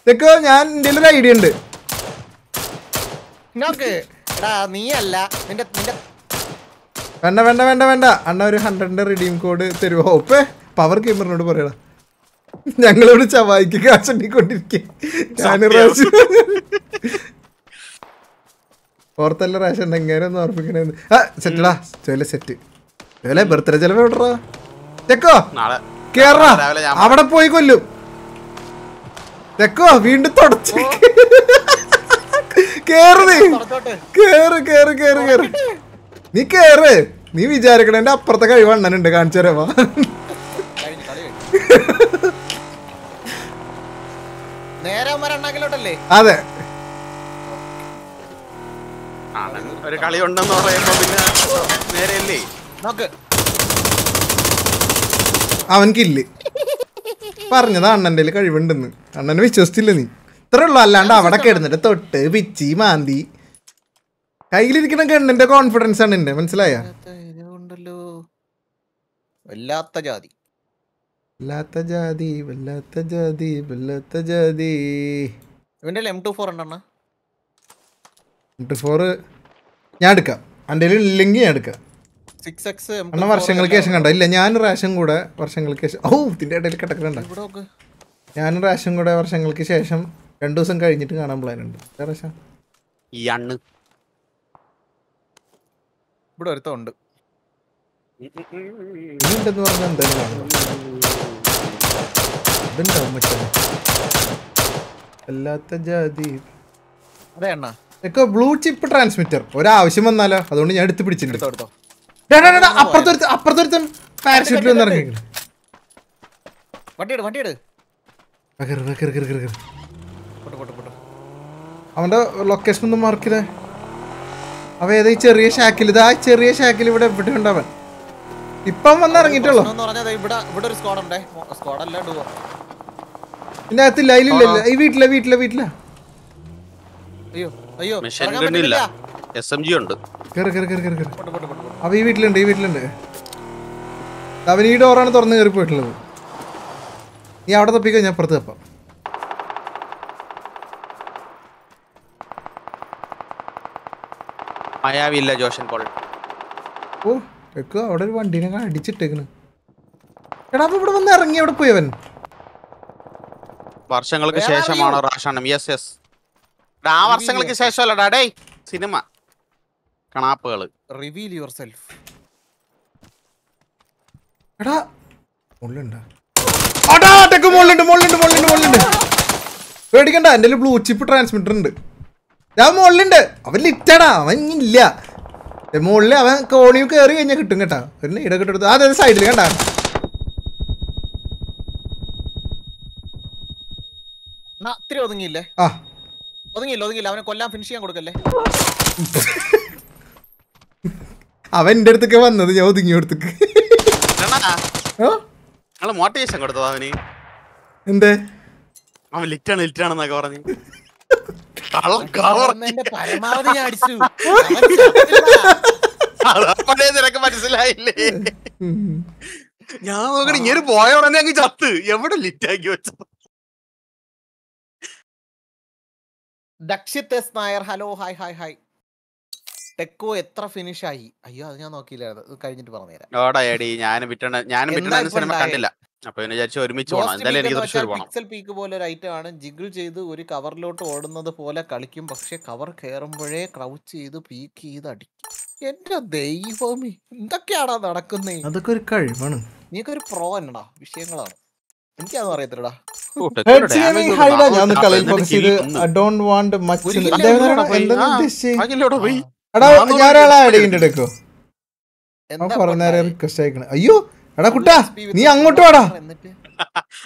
ഇതൊക്കെ ഞാൻ എന്റെ ഒരു ഐഡിയ ഉണ്ട്. നീയല്ല. നിന്റെ നിന്റെ വേണ്ട വേണ്ട വേണ്ട വേണ്ട. അണ്ണ ഒരു ഹൺഡ്രഡിന്റെ റിഡീം കോഡ് തരുമോ ഓപ്പേ പവർ ഗെയിമറിനോട് പറയടാ. ഞങ്ങളോട് ചവായിക്ക് കാശണ്ടിക്കൊണ്ടിരിക്കും ഞാൻ പ്രാവശ്യം ഓർത്തല്ല റേഷൻ ഒന്ന് ഓർപ്പിക്കണേന്ന് ആ സെറ്റടാ ചോല സെറ്റ് ചോല ബർത്ത്ഡേ ചെലവ് എവിടെടാ? ചെക്കോ? നാളെ. കേറാ. അവിടെ പോയി കൊല്ലും. തെക്കോ വീണ്ടും തുടച്ച്. കേറ് നീ. കേറ് കേറ് കേറ് കേറ്. നീ കേറ്. നീ വിചാരിക്കണ എന്റെ അപ്പുറത്തെ കഴിവ് അണ്ണനുണ്ട് കാണിച്ചു തരാവാ അതെ. ഒരു കളി ഉണ്ടെന്ന് പറയുമ്പോ പിന്നെ നേരെയല്ലേ നോക്ക്. അവൻക്കില്ല പറഞ്ഞതാ അണ്ണന്റെ കഴിവുണ്ടെന്ന്. അണ്ണനെ വിശ്വസിച്ചില്ല നീ. ഇത്രേ ഉള്ളു അല്ലാണ്ട് അവിടെ കിടന്നിട്ട് തൊട്ട് പിച്ചി മാന്തി. കയ്യിലിരിക്കുന്ന ഗണ്ണിന്റെ കോൺഫിഡൻസ് ആണ് എന്റെ മനസ്സിലായ? വല്ലാത്ത ജാതി. വല്ലാത്ത ജാതി വല്ലാത്ത ജാതി വല്ലാത്ത ജാതി. ഇവന്റെ എം ടു ഫോർ ഉണ്ടെണ്ണ ഫോർ ഞാൻ എടുക്കാം. എന്റെ ഇല്ലെങ്കിൽ ഞാൻ എടുക്കാം. സിക്സ് എക്സ് വർഷങ്ങൾക്ക് ശേഷം കണ്ടോ. ഇല്ല ഞാൻ റാഷൻ കൂടെ വർഷങ്ങൾക്ക് ശേഷം ഓ ഇതിന്റെ ഇടയിൽ കിടക്കുന്നുണ്ട്. ഞാൻ റാഷൻ കൂടെ വർഷങ്ങൾക്ക് ശേഷം രണ്ടു ദിവസം കഴിഞ്ഞിട്ട് കാണാൻ പ്ലാൻ ഉണ്ട് റാഷൻ ഈ അണ്ണ്. ഇവിടെ ഒരുത്തുണ്ട് പറഞ്ഞാൽ എന്തായാലും അല്ലാത്ത ജാതി. അതെ ബ്ലൂ ചിപ്പ് ട്രാൻസ്മിറ്റർ. ഒരാവശ്യം വന്നാലോ? അതുകൊണ്ട് ഞാൻ എടുത്ത് പിടിച്ചിട്ടുണ്ട്. അപ്പുറത്തൊരുത്തൻ പാരഷൂട്ടിൽ വന്ന് ഇറങ്ങിയിരിക്കണം വണ്ടി എടു വണ്ടി എടു പൊട്ട് പൊട്ട് പൊട്ട്. അവന്റെ ലൊക്കേഷൻ ഒന്നും മാർക്ക് ചെയ്തേ. അവ ഏതാ ഈ ചെറിയ ഷാക്കിൽ ഇതാ ചെറിയ ഷാക്കിൽ ഇവിടെ എവിടെ ഉണ്ടാവൻ ഇപ്പം വന്ന് ഇറങ്ങിയിട്ടുള്ളൂ. പ്രശ്നം എന്ന് ദേ ഇവിടെ ഇവിടെ ഒരു സ്ക്വാഡ് ഉണ്ടേ. സ്ക്വാഡ് അല്ല ഡുവോ ഇതിന്റെ അകത്തില്ല അതിലില്ല ഈ വീട്ടിലെ വീട്ടിലെ വീട്ടിലെ. അയ്യോ അയ്യോ എസ് എം ജി ഉണ്ട്. കയറി. ഈ വീട്ടിലുണ്ട് ഈ വീട്ടിലുണ്ട്. അവൻ ഈ ഡോറാണ് തുറന്ന് കയറി പോയിട്ടുള്ളത്. നീ അവിടെ തപ്പിക്കോ ഞാൻ പുറത്ത് തപ്പാം. മായാവില്ല ജോഷൻ പോൾ. ഓ വെക്കോ അവിടെ ഒരു വണ്ടീനെ അടിച്ചിട്ടേക്കണ്. എടാ അപ്പൊ ഇവിടെ വന്ന് ഇറങ്ങി അവിടെ പോയവൻ വർഷങ്ങൾക്ക് ശേഷമാണ്? റാഷാണം? യെസ് യെസ് ആ വർഷങ്ങൾക്ക് ശേഷമല്ലടാ ഡേ സിനിമ. കണാപ്പുകൾ. റിവീൽ യുവർ സെൽഫ് എടാ മുള്ളുണ്ടാ? അടാ ടെക്ക് മുള്ളുണ്ട് മുള്ളുണ്ട് മുള്ളുണ്ട് മുള്ളുണ്ട്. പേടിക്കണ്ട എന്റെ ബ്ലൂ ചിപ്പ് ട്രാൻസ്മിറ്റർ ഉണ്ട്. ഞാൻ മുള്ളുണ്ട്. അവൻ ലിറ്റടാ അവൻ ഇല്ല. മുകളിൽ അവൻ കോണിയു കയറി കഴിഞ്ഞാൽ കിട്ടും കേട്ടാ. ഒരു ഇട കിട്ടെടുത്ത് അതെ സൈഡിൽ കണ്ട. ഒതുങ്ങിയില്ലേ? ആ. ഒതുങ്ങിയില്ല ഒതുങ്ങിയില്ല. അവനെ കൊല്ലാൻ ഫിനിഷ് ചെയ്യാൻ കൊടുക്കല്ലേ? അവൻ എന്റെ അടുത്തേക്ക് വന്നത് ഞാൻ ഒതുങ്ങി നിങ്ങൾ മോട്ടിവേഷൻ കൊടുത്തത് അവന്. എന്തേ? അവൻ ലിറ്റാണ് ലിറ്റാണെന്നൊക്കെ പറഞ്ഞു. കള്ളം കള്ളം അവന്റെ പരമാവധി ഞാൻ അടിച്ചു. അതപ്പോഴേ നിനക്ക് മനസ്സിലായില്ലേ? ഞാൻ നോക്കണ ഇങ്ങനെ പോയ ഉടനെ അങ്ങ് ചത്ത്. എവിടെ ലിറ്റാക്കി വെച്ചത് Dakshith Nair. Hello hi hi hi. ടെക്കോ എത്ര ഫിനിഷ് ആയി? അയ്യോ അത് ഞാൻ നോക്കിയില്ലായിരുന്നു. കഴിഞ്ഞിട്ട് പറഞ്ഞുതരാം. ഓടാ എടി ഞാനും വിട്ടണ വിട്ടണ സിനിമ കണ്ടില്ല. അപ്പൊ പിന്നെ വിചാരിച്ചു ഒരുമിച്ച് പോകണം എന്തായാലും എനിക്ക് തൃശ്ശൂർ പോകണം പിക്സൽ പീക്ക് പോലെ ഒരു ഐറ്റം ആണ്. ജിഗിൾ ചെയ്ത് ഒരു കവറിലോട്ട് ഓടുന്നത് പോലെ കളിക്കും. പക്ഷെ കവർ കയറുമ്പോഴേ ക്രൗച്ച് ചെയ്ത് പീക്ക് ചെയ്ത് അടിക്കും. എന്റെ ദൈവമേ എന്തൊക്കെയാടാ നടക്കുന്നേ? അതൊക്കെ ഒരു കഴിവാണ്. നീയൊക്കെ ഒരു പ്രോ എന്നടാ വിഷയങ്ങളാണ്. എനിക്കതൊന്നും അറിയത്തില്ലടാ. ഞാൻ കളയിൽ ചെയ്ത് കൊന്നു. I don't want much ഒരു എടാ ഞാൻ ഒരാളെ kill എടുക്കോ. എന്താ കുറെ നേരം? റിക്വസ്റ്റ് അയക്കണേ. അയ്യോ എടാ കുട്ടാ നീ അങ്ങോട്ട് വാടാ.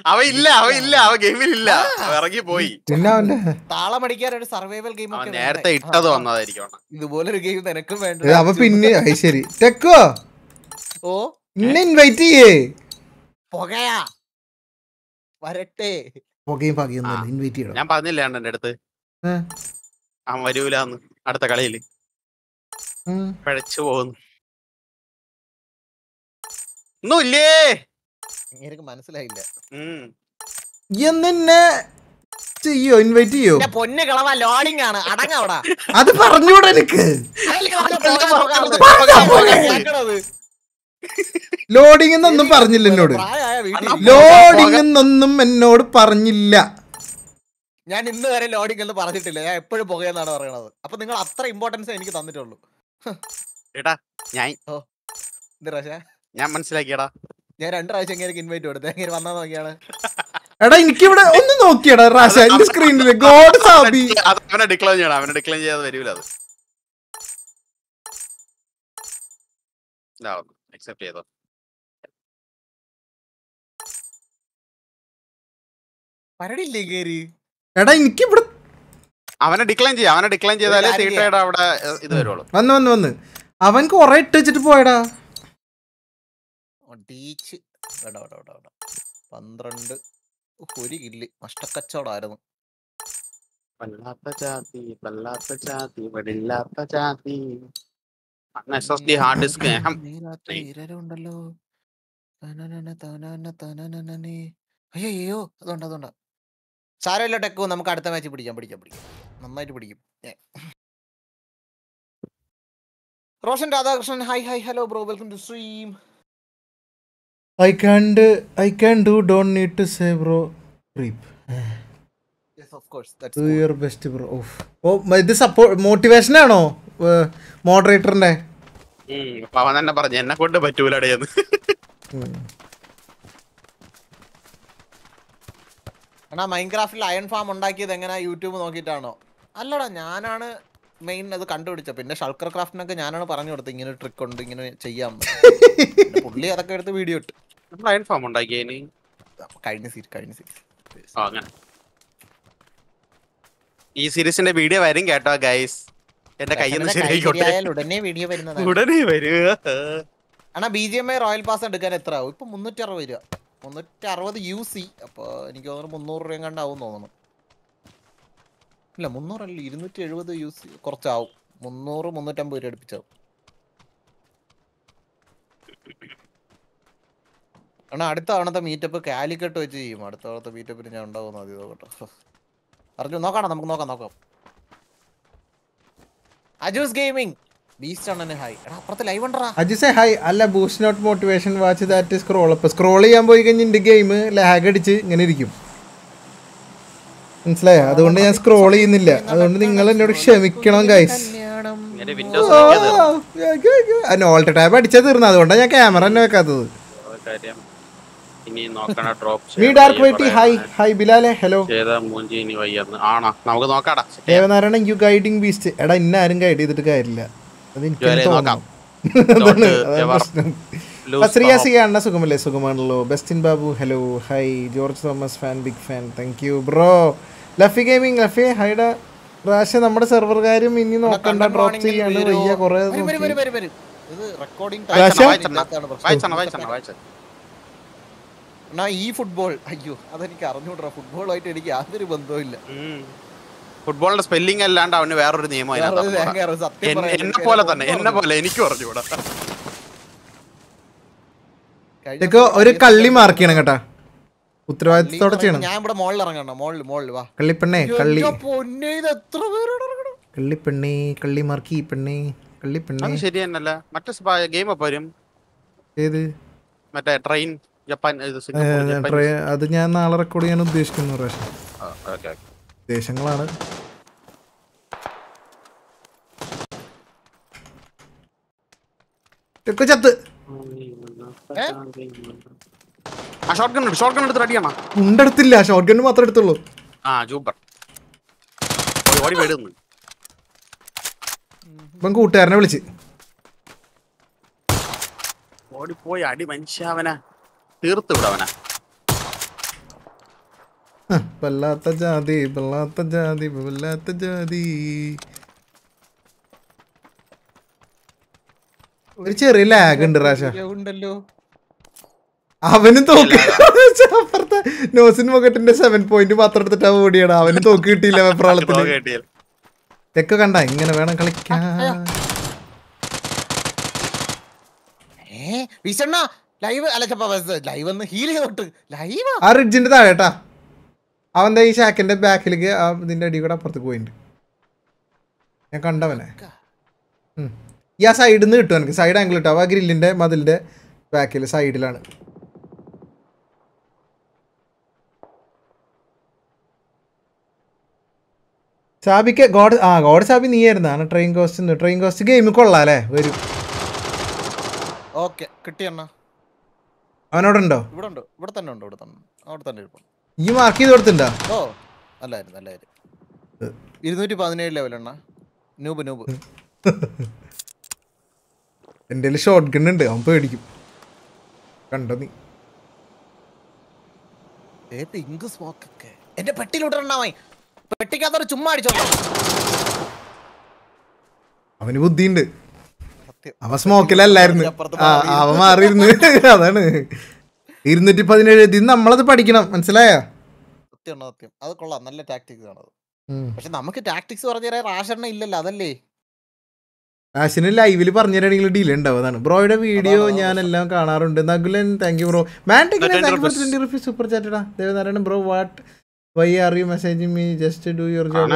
അവ ഇല്ല അവ ഇല്ല അവ ഗെയിമിൽ ഇല്ല ഇറങ്ങി പോയി. ഒരു സർവൈവൽ ഗെയിം നേരത്തെ? ഇട്ടത്. വന്നതായിരിക്കും. ഇതുപോലെ ഇതുപോലൊരു ഗെയിം നിനക്കും വേണ്ട? അവ പിന്നെ അത് ശരി. ടെക്കോ ഓ. ഇന്നെ ഇൻവൈറ്റ് ചെയ്യേ. പുകയാ. വരട്ടെ. പുകയും പകയൊന്നും ഇൻവൈറ്റ് ചെയ്യണം. ഞാൻ പറഞ്ഞില്ലേ എന്റെ അടുത്ത്. അവൻ വരൂലെന്ന്. അടുത്ത കളിയിൽ. പിഴച്ചു പോകുന്നു. ഒന്നുമില്ലേ എനിക്ക് മനസ്സിലായില്ല. ഉം. എന്നെ ചെയ്യോ ഇൻവൈറ്റ് ചെയ്യോ? പൊന്ന് കളവ ലോഡിംഗ് ആണ്. അടങ്ങ അത് പറഞ്ഞൂടെ എനിക്ക് ലോഡിംഗ് എന്നൊന്നും പറഞ്ഞില്ല എന്നോട്. ലോഡിംഗ് എന്നൊന്നും എന്നോട് പറഞ്ഞില്ല. ഞാൻ ഇന്ന് വരെ ലോഡിംഗ് എന്ന് പറഞ്ഞിട്ടില്ല. ഞാൻ എപ്പോഴും പുകയെന്നാണ് പറയണത്. അപ്പൊ നിങ്ങൾ അത്ര ഇമ്പോർട്ടൻസ് എനിക്ക് തന്നിട്ടുള്ളൂ. എടാ ഞാൻ ഞാൻ മനസ്സിലാക്കിയടാ. ഞാൻ രണ്ട് പ്രാവശ്യം എങ്ങനെ ഇൻവൈറ്റ് കൊടുത്തു. എങ്ങനെ വന്നാ നോക്കിയാണ് എടാ എനിക്കിവിടെ ഒന്ന് നോക്കിയടാ റാഷ എന്റെ സ്ക്രീനിൽ ഗോഡ് സാബി. അവനെ ഡിക്ലൈൻ ചെയ്യണം അവനെ ഡിക്ലൈൻ ചെയ്യാതെ വരൂല അത്. അക്സെപ്റ്റ് ചെയ്തോ. പരടില്ലേ കേറി? എടാ എനിക്കിവിടെ അവനെ ഡിക്ലൈൻ ചെയ്യാം. അവനെ ഡിക്ലൈൻ ചെയ്താലേ സീറ്റ് തീട്ടയുടെ അവിടെ ഇത് വരുള്ളൂ. വന്ന് വന്ന് വന്ന്. അവൻ കുറെ ഇട്ട് വെച്ചിട്ട് പോയടാ. പന്ത്രണ്ട്. ഒരു കില്ല്. നഷ്ടക്കച്ചവടായിരുന്നു. വല്ലാത്ത വടില്ലാത്ത ഡി ഹാർഡ് ഡിസ്ക്. അയ്യയ്യോ അതുകൊണ്ട് അതുകൊണ്ട് സാരമില്ല ടെക്കോ നമുക്ക് അടുത്ത മാച്ച് പിടിക്കാം പിടിക്കാം പിടിക്കാം. നന്നായിട്ട് പിടിക്കും. Roshan Radhakrishnan hi hi hello bro welcome to stream I can I can do don't need to say bro rep yes of course do that's your best bro of ഓ ഇത് സപ്പോർട്ട് മോട്ടിവേഷൻ ആണോ? മോഡറേറ്ററിന്റെ പറഞ്ഞു എന്നെ കൊണ്ട് പറ്റൂലടേന്ന് എന്നാ മൈൻക്രാഫ്റ്റിൽ iron farm ഉണ്ടാക്കിയത് എങ്ങനെ YouTube നോക്കിയിട്ടാണോ? അല്ലടാ ഞാനാണ് മെയിൻ അത് കണ്ടുപിടിച്ചത്. പിന്നെ ഷൾക്കർ ക്രാഫ്റ്റിനൊക്കെ ഞാനാണ് പറഞ്ഞു കൊടുത്തത്. ഇങ്ങനെ ട്രിക്ക് ഉണ്ട് ഇങ്ങനെ ചെയ്യാം. പുള്ളി അതൊക്കെ എടുത്ത് വീഡിയോ ഇട്ട്. അയൺ ഫാം ഉണ്ടാക്കിയതിന് കഴിഞ്ഞ സീരി കഴിഞ്ഞ സീരി അങ്ങനെ. ഈ സീരീസിന്റെ വീഡിയോ വരും കേട്ടോ ഗൈസ് എന്റെ കയ്യിൽ നിന്ന് ഉടനെ വീഡിയോ വരുന്നതാണ്. ഉടനെ വരിക ആണോ B G M I royal pass എടുക്കാൻ എത്ര ആവും ഇപ്പൊ മുന്നൂറ്റി അറുപത് രൂപ. മുന്നൂറ്റി അറുപത് യു സി അപ്പോൾ എനിക്ക് തോന്നുന്നു മുന്നൂറ് രൂപയും കണ്ടാവും തോന്നുന്നു. ഇല്ല മുന്നൂറല്ല ഇരുന്നൂറ്റി എഴുപത് യു സി കുറച്ചാവും. മുന്നൂറ് മുന്നൂറ്റമ്പത് രൂപ അടുപ്പിച്ചാവും. കാരണം അടുത്ത തവണത്തെ മീറ്റപ്പ് കാലിക്കട്ട് വെച്ച് ചെയ്യും. അടുത്ത തവണത്തെ മീറ്റപ്പിന് ഞാൻ ഉണ്ടാവുമെന്ന് അതി നോക്കട്ടെ അറിഞ്ഞു? നോക്കണം? നമുക്ക് നോക്കാം നോക്കാം. അജൂസ് അണ്ണന് ഹായ് അല്ല boost not motivation watch that scroll up scroll ചെയ്യാൻ പോയി ഗെയിം ലാഗ് അടിച്ച് ഇങ്ങനെ ഇരിക്കും. മനസ്സിലായോ? അതുകൊണ്ട് ഞാൻ സ്ക്രോൾ ചെയ്യുന്നില്ല. അതുകൊണ്ട് നിങ്ങൾ എന്നോട് ക്ഷമിക്കണം ഗൈസ് ഓൾട്ട് ടാബ് അടിച്ചാൽ തീർന്നു. അതുകൊണ്ടാണ് ഞാൻ ക്യാമറ തന്നെ വെക്കാത്തത്. കാര്യം ഇനി നോക്കണ ഡ്രോപ്പ് മീ ഡാർക്ക് വൈറ്റി ഹായ് ഹായ് ബിലാലെ. ഹലോ ചെയ്ത മൂഞ്ചി ഇനി വയ്യെന്ന്. ആണോ? നമുക്ക് നോക്കാടാ. ദേവനാരായണൻ യു ഗൈഡിങ് ബീസ്റ്റ് എടാ ഇന്ന ആരും ഗൈഡ് ചെയ്തിട്ട് കാര്യമില്ല. അത് എനിക്ക് ജോലി നോക്കാം. തോന്നുന്നു അതാണ് Don't അതാണ് ever പ്രശ്നം. lose ശ്രീയാസി അണ്ണ സുഖമല്ലേ? സുഖമാണല്ലോ. Bestin Babu hello hi George Thomas fan big fan. Thank you bro. Luffy gaming Luffy ഹൈഡ. പ്രാവശ്യം നമ്മുടെ സെർവർകാരും ഇനി നോക്കണ്ട. ഡ്രോപ്പ് ചെയ്യാണ് വയ്യ കുറെ ഈ ഫുട്ബോൾ അയ്യോ അതെനിക്ക് അറിഞ്ഞൂടാ. ഫുട്ബോളായിട്ട് എനിക്ക് യാതൊരു ബന്ധവുമില്ല. ഫുട്ബോളിന്റെ സ്പെല്ലിംഗ് അല്ലാണ്ട് അവന് വേറൊരു നിയമം എന്നെ പോലെ തന്നെ എന്നെ പോലെ എനിക്ക് പറഞ്ഞു ഇവിടെ ഒരു കള്ളി മാർക്കിയാണ് മാർക്ക് ചെയ്യണം കേട്ടാ. ഉത്തരവാദിത്തത്തോടെ ചെയ്യണം. ഞാൻ ഇവിടെ മോളിൽ ഇറങ്ങണം? മോളിൽ മോളിൽ വാ. കള്ളിപ്പെണ്ണേ കള്ളി. പൊന്നേ ഇത് എത്ര പേരോട് ഇറങ്ങണം? കള്ളിപ്പെണ്ണേ കള്ളി മാർക്കി പെണ്ണേ കള്ളിപ്പെണ്ണേ. അത് ശരി തന്നെയല്ല. മറ്റേ ഗെയിം അപ്പൊ വരും. ഏത്? മറ്റേ ട്രെയിൻ ജപ്പാൻ ഇത് സിംഗപ്പൂർ ജപ്പാൻ ട്രേ- അത് ഞാൻ നാളെ റെക്കോർഡ് ചെയ്യാൻ ഉദ്ദേശിക്കുന്നു പ്രാവശ്യം. ചത്ത്. ഷോർട്ട് ഗൺ ഗൺ റെഡിയാണോ ഉണ്ടെടുത്തില്ല. ഷോർട്ട് ഗണ്ണ് മാത്രമേ എടുത്തുള്ളൂ. ഇപ്പം കൂട്ടുകാരനെ വിളിച്ച്. ഓടിപ്പോയി അടി മനുഷ്യാവന തീർത്ത് വിടവനാ വല്ലാത്ത ജാതി വല്ലാത്ത ജാതി വല്ലാത്ത ജാതി. ഒരു ചെറിയ ലാഗ് ഉണ്ട് റാഷ ഉണ്ടല്ലോ. അവനും തോക്ക്. അപ്പുറത്തെ നോസിൻ മൊക്കറ്റിന്റെ സെവൻ പോയിന്റ് മാത്രം എടുത്തിട്ടാ ഓടിയാണ് അവന് തോക്ക് കിട്ടിയില്ല വെപ്രാളത്തിൽ തെക്ക് കണ്ട ഇങ്ങനെ വേണം കളിക്കാൻ. ലൈവ് അല്ല ലൈവ് ഹീൽ ചെയ്തോട്ട്. ലൈവ് ആ? റിഡ്ജിന്റെ താഴെ അവന്റെ ഈ ഷാക്കിന്റെ ബാക്കിലേക്ക് ആ ഇതിന്റെ അടി കൂടെ അപ്പുറത്തേക്ക് പോയിട്ടുണ്ട് ഞാൻ കണ്ടവനെ. ഈ ആ സൈഡിൽ നിന്ന് കിട്ടും എനിക്ക്. സൈഡ് ആംഗിൾ കിട്ടും ആ ഗ്രില്ലിന്റെ മതിലിന്റെ ബാക്കിൽ സൈഡിലാണ് ചാബിക്ക് ഗോഡ് ആ ഗോഡ് ചാബി ആയിരുന്നാണ് train cost train cost game കൊള്ളാം അല്ലേ? വരും. ഓക്കെ. കിട്ടിയണ്ണ. അവനോടുണ്ടോ ഇവിടെ ഉണ്ട്. ഇവിടെ തന്നെ ഉണ്ട്. ഇവിടെ തന്നെ. അവിടെ തന്നെ ഇരിപ്പുണ്ട്. ഈ മാർക്ക് ചെയ്ത് ഓ നല്ലായിരുന്നു നല്ലായിരുന്നു. ഇരുന്നൂറ്റി പതിനേഴ് ലെവലെണ്ണ നൂബ് നൂബ് എന്റെ കയ്യിൽ ഷോർട്ട് ഗൺ ഉണ്ട് അവൻ പേടിക്കും. കണ്ടോ നീ? സ്മോക്ക് ഒക്കെ. എന്റെ പെട്ടിയിലോട്ടിരണാമായി പെട്ടിക്കകത്തൊരു ചുമ്മാ അവന് ബുദ്ധിയുണ്ട്. അവ അവൻ സ്മോക്കിലല്ലായിരുന്നു അവ അവൻ മാറിയിരുന്നു. അതാണ്. ഇരുന്നൂറ്റി പതിനേഴ് ഇത് നമ്മളത് പഠിക്കണം. മനസ്സിലായോ? സത്യം സത്യം. അത് കൊള്ളാം. നല്ല ടാക്ടിക്സ് ആണ് അത്. പക്ഷെ നമുക്ക് ടാക്ടിക്സ് പറഞ്ഞു തരാൻ റാഷെണ്ണ ഇല്ലല്ലോ അതല്ലേ? ആശിന് ലൈവിൽ പറഞ്ഞു തരണെങ്കിൽ ഡീൽ ഉണ്ടാവും അതാണ്. ബ്രോയുടെ വീഡിയോ ഞാൻ എല്ലാം കാണാറുണ്ട്. Nagulan thank you bro man ടെക്കിന് 20 thank you for rupees super ചാറ്റഡാ Devanarayanan bro what why are you messaging me just do your job